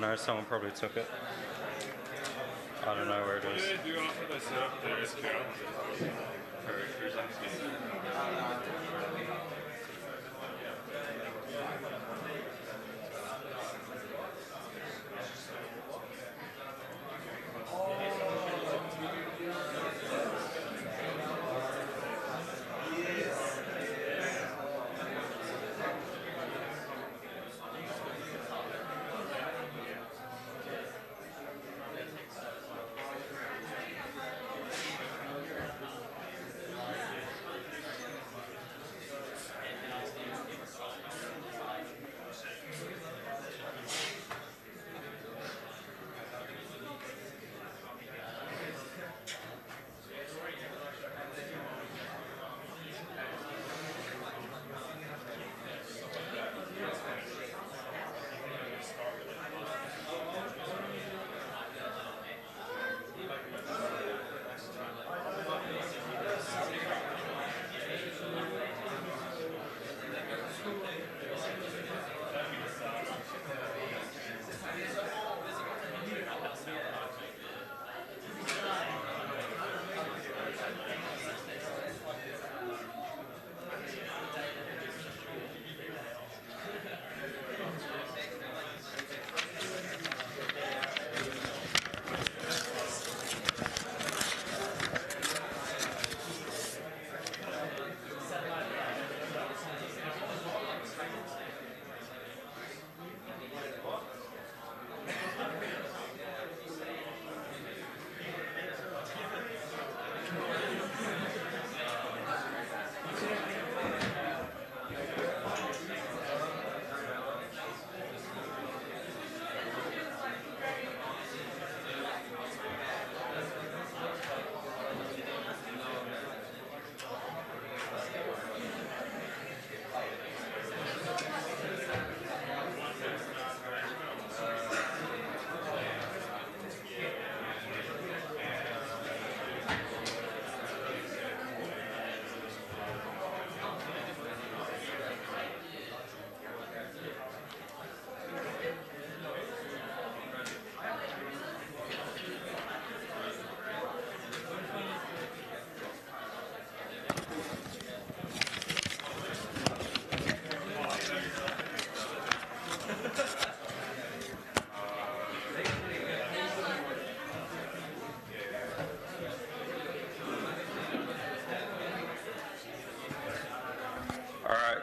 don't know, someone probably took it. I don't know where it is.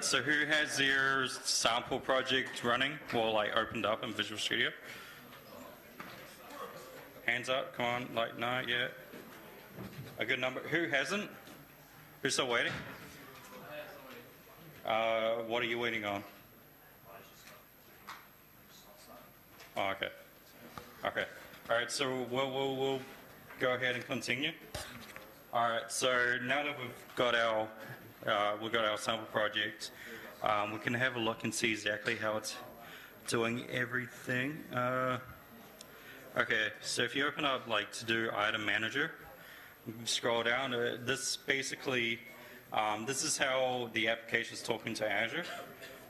So who has their sample project running or like opened up in Visual Studio? Hands up, come on, like no, yeah. A good number. Who hasn't? Who's still waiting? Uh, what are you waiting on? Oh, okay. Okay. All right. So we'll, we'll, we'll go ahead and continue. All right. So now that we've got our uh, we've got our sample project, um, we can have a look and see exactly how it's doing everything. Uh, okay. So if you open up like to do item manager, scroll down. Uh, this basically um, this is how the application is talking to Azure.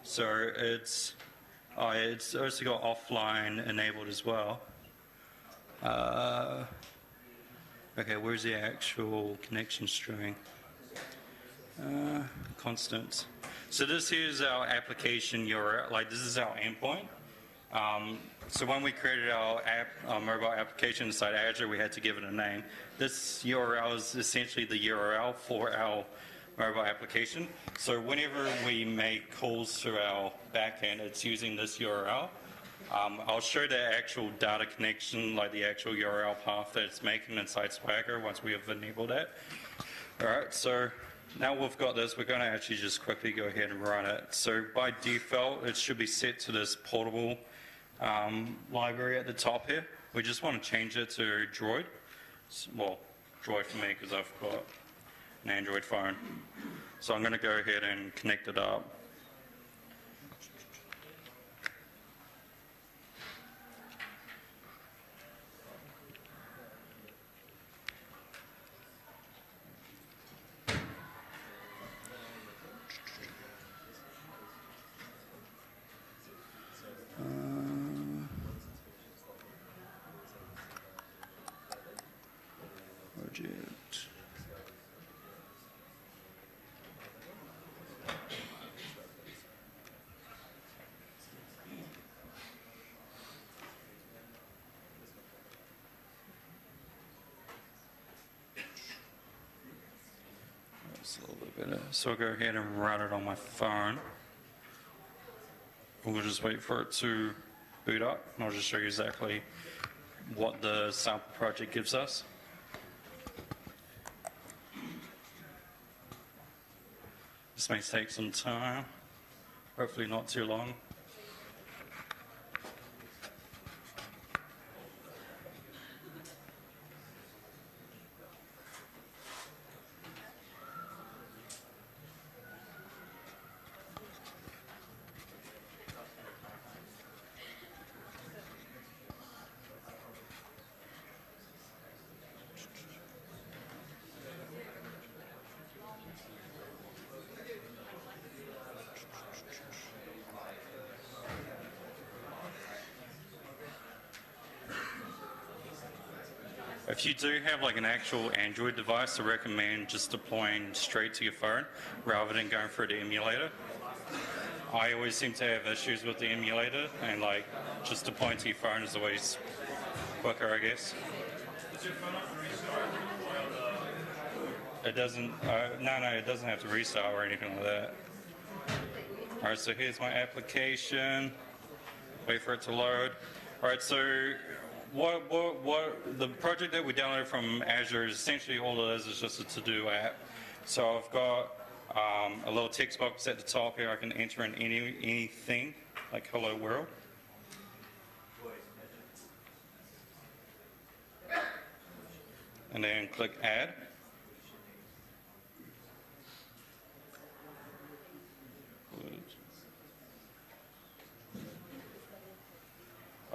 So it's Oh, it's also got offline enabled as well. Uh, okay, where's the actual connection string? Uh, constant. So this is our application URL, like this is our endpoint. Um, so when we created our app, our mobile application inside Azure, we had to give it a name. This URL is essentially the URL for our mobile application. So whenever we make calls to our backend, it's using this URL. Um, I'll show the actual data connection, like the actual URL path that it's making inside Swagger once we have enabled that. All right, so now we've got this, we're going to actually just quickly go ahead and run it. So by default, it should be set to this portable um, library at the top here. We just want to change it to Droid. Well, Droid for me because I've got an Android phone. So I'm going to go ahead and connect it up. Project. That's a little bit better. So I'll go ahead and run it on my phone. We'll just wait for it to boot up, and I'll just show you exactly what the sample project gives us. This may take some time, hopefully not too long. Do have like an actual Android device, I recommend just deploying straight to your phone rather than going through the emulator. I always seem to have issues with the emulator and like just deploying to your phone is always quicker, I guess. It doesn't, uh, no, no, it doesn't have to restart or anything like that. All right, so here's my application. Wait for it to load. All right, so what, what, what the project that we downloaded from Azure is essentially all it is is just a to-do app. So I've got um, a little text box at the top here. I can enter in any anything like "Hello World." And then click Add.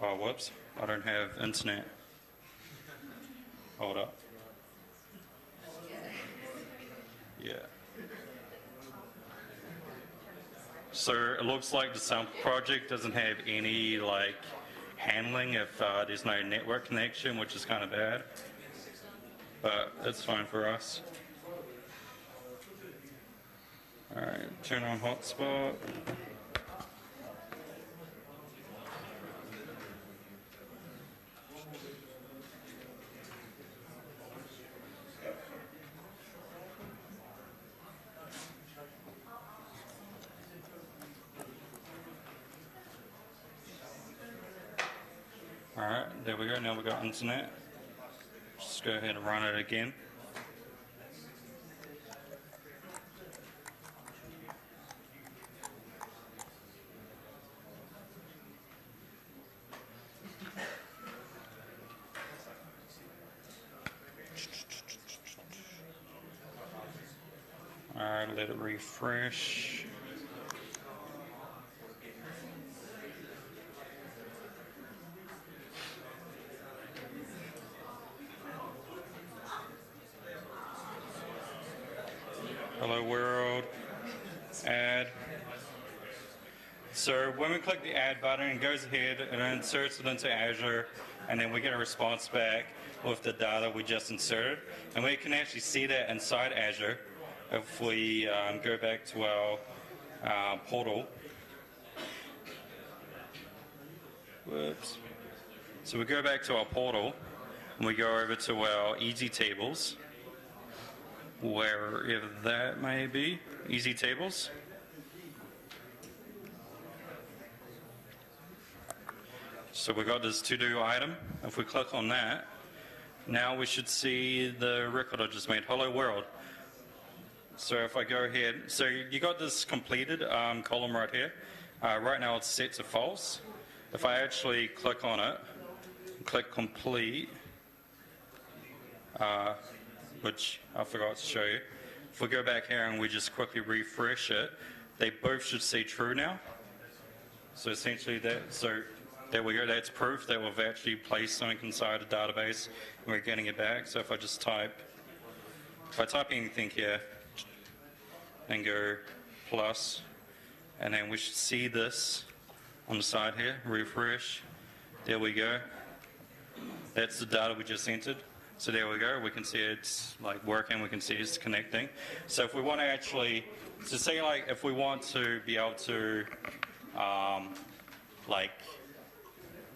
Oh, whoops. I don't have internet. Hold up. Yeah. So it looks like the sample project doesn't have any like handling if uh, there's no network connection, which is kind of bad. But it's fine for us. All right, turn on hotspot. there we go. Now we've got internet. Just go ahead and run it again. Alright, let it refresh. Hello world, add. So when we click the add button, goes ahead and inserts it into Azure, and then we get a response back with the data we just inserted. And we can actually see that inside Azure if we um, go back to our uh, portal. Whoops. So we go back to our portal, and we go over to our easy tables wherever that may be, easy tables. So we got this to-do item. If we click on that, now we should see the record I just made, hello world. So if I go ahead, so you got this completed um, column right here. Uh, right now it's set to false. If I actually click on it, click complete, uh, which I forgot to show you. If we go back here and we just quickly refresh it, they both should say true now. So essentially that, so there we go, that's proof that we've actually placed something inside a database and we're getting it back. So if I just type, if I type anything here and go plus, and then we should see this on the side here, refresh, there we go. That's the data we just entered. So there we go. We can see it's like working. We can see it's connecting. So if we want to actually, so say like if we want to be able to, um, like,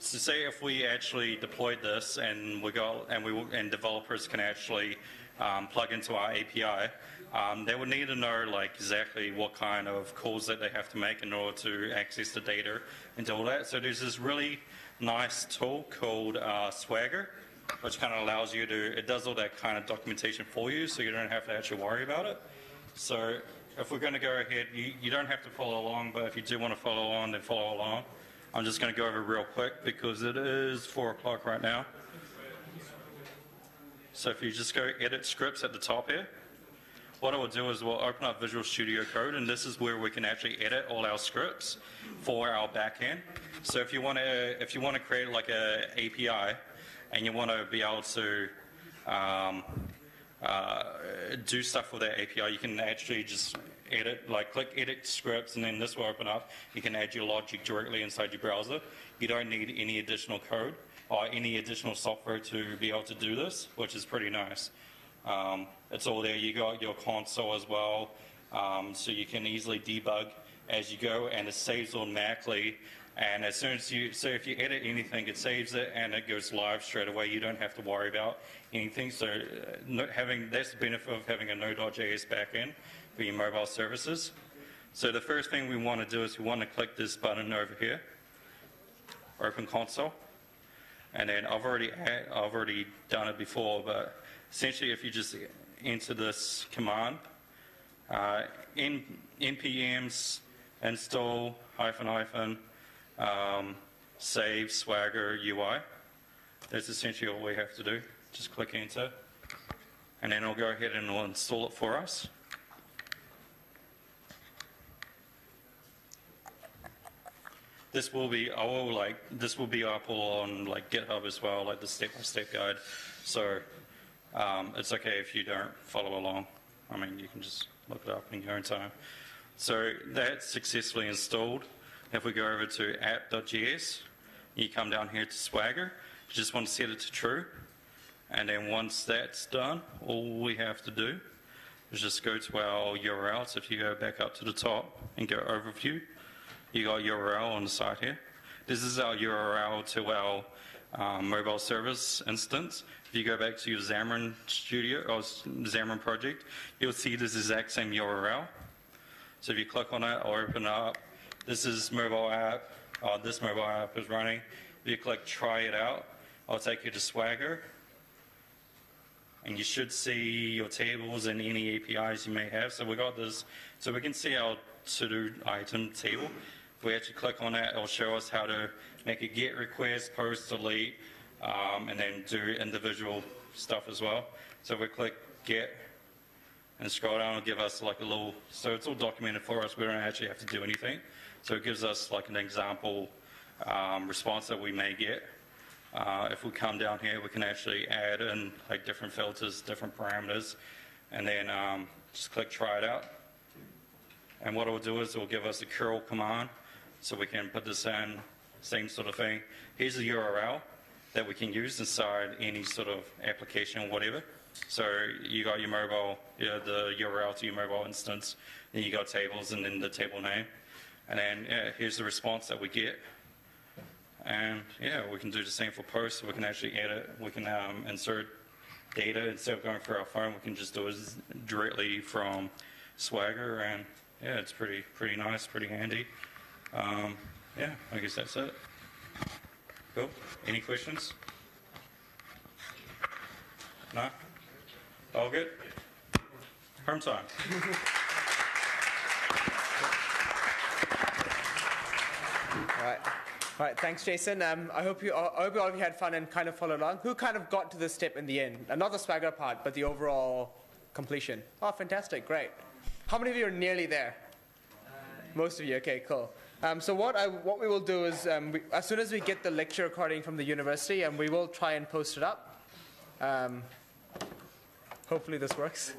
so say if we actually deployed this and we got and we and developers can actually um, plug into our API, um, they would need to know like exactly what kind of calls that they have to make in order to access the data and all that. So there's this really nice tool called uh, Swagger which kind of allows you to, it does all that kind of documentation for you so you don't have to actually worry about it. So if we're going to go ahead, you, you don't have to follow along, but if you do want to follow along, then follow along. I'm just going to go over real quick because it is 4 o'clock right now. So if you just go edit scripts at the top here, what I will do is we'll open up Visual Studio Code, and this is where we can actually edit all our scripts for our backend. So if you want to, if you want to create like a API, and you want to be able to um, uh, do stuff with that API, you can actually just edit, like click edit scripts, and then this will open up. You can add your logic directly inside your browser. You don't need any additional code or any additional software to be able to do this, which is pretty nice. Um, it's all there. You got your console as well, um, so you can easily debug as you go, and it saves automatically and as soon as you, so if you edit anything, it saves it and it goes live straight away. You don't have to worry about anything. So uh, having, that's the benefit of having a Node.js backend for mobile services. So the first thing we want to do is we want to click this button over here, Open Console. And then I've already, I've already done it before, but essentially if you just enter this command, uh, npms install hyphen hyphen um, save Swagger UI. That's essentially all we have to do. Just click enter, and then it'll go ahead and it'll install it for us. This will be I will like this will be up on like GitHub as well, like the step-by-step guide. So um, it's okay if you don't follow along. I mean, you can just look it up in your own time. So that's successfully installed. If we go over to app.js, you come down here to Swagger. You just want to set it to true. And then once that's done, all we have to do is just go to our URL. So if you go back up to the top and go overview, you got URL on the side here. This is our URL to our um, mobile service instance. If you go back to your Xamarin Studio or Xamarin project, you'll see this exact same URL. So if you click on it or open it up, this is mobile app. Uh, this mobile app is running. If you click try it out, I'll take you to Swagger. And you should see your tables and any APIs you may have. So we got this, so we can see our to-do item table. We actually click on that, it'll show us how to make a get request, post, delete, um, and then do individual stuff as well. So if we click get and scroll down, it'll give us like a little, so it's all documented for us. We don't actually have to do anything. So it gives us like an example um, response that we may get. Uh, if we come down here, we can actually add in like different filters, different parameters, and then um, just click try it out. And what it will do is it will give us a curl command, so we can put this in, same sort of thing. Here's the URL that we can use inside any sort of application or whatever. So you got your mobile, you know, the URL to your mobile instance, then you got tables and then the table name. And then yeah, here's the response that we get. And yeah, we can do the same for posts. We can actually edit, we can um, insert data instead of going through our phone. We can just do it directly from Swagger, and yeah, it's pretty pretty nice, pretty handy. Um, yeah, I guess that's it. Cool. Any questions? No. All good. Home time. All right. All right, thanks, Jason. Um, I hope you, I hope all of you had fun and kind of followed along. Who kind of got to this step in the end? Uh, not the swagger part, but the overall completion. Oh, fantastic, great. How many of you are nearly there? Most of you. Okay, cool. Um, so what I, what we will do is, um, we, as soon as we get the lecture recording from the university, and we will try and post it up. Um, hopefully this works.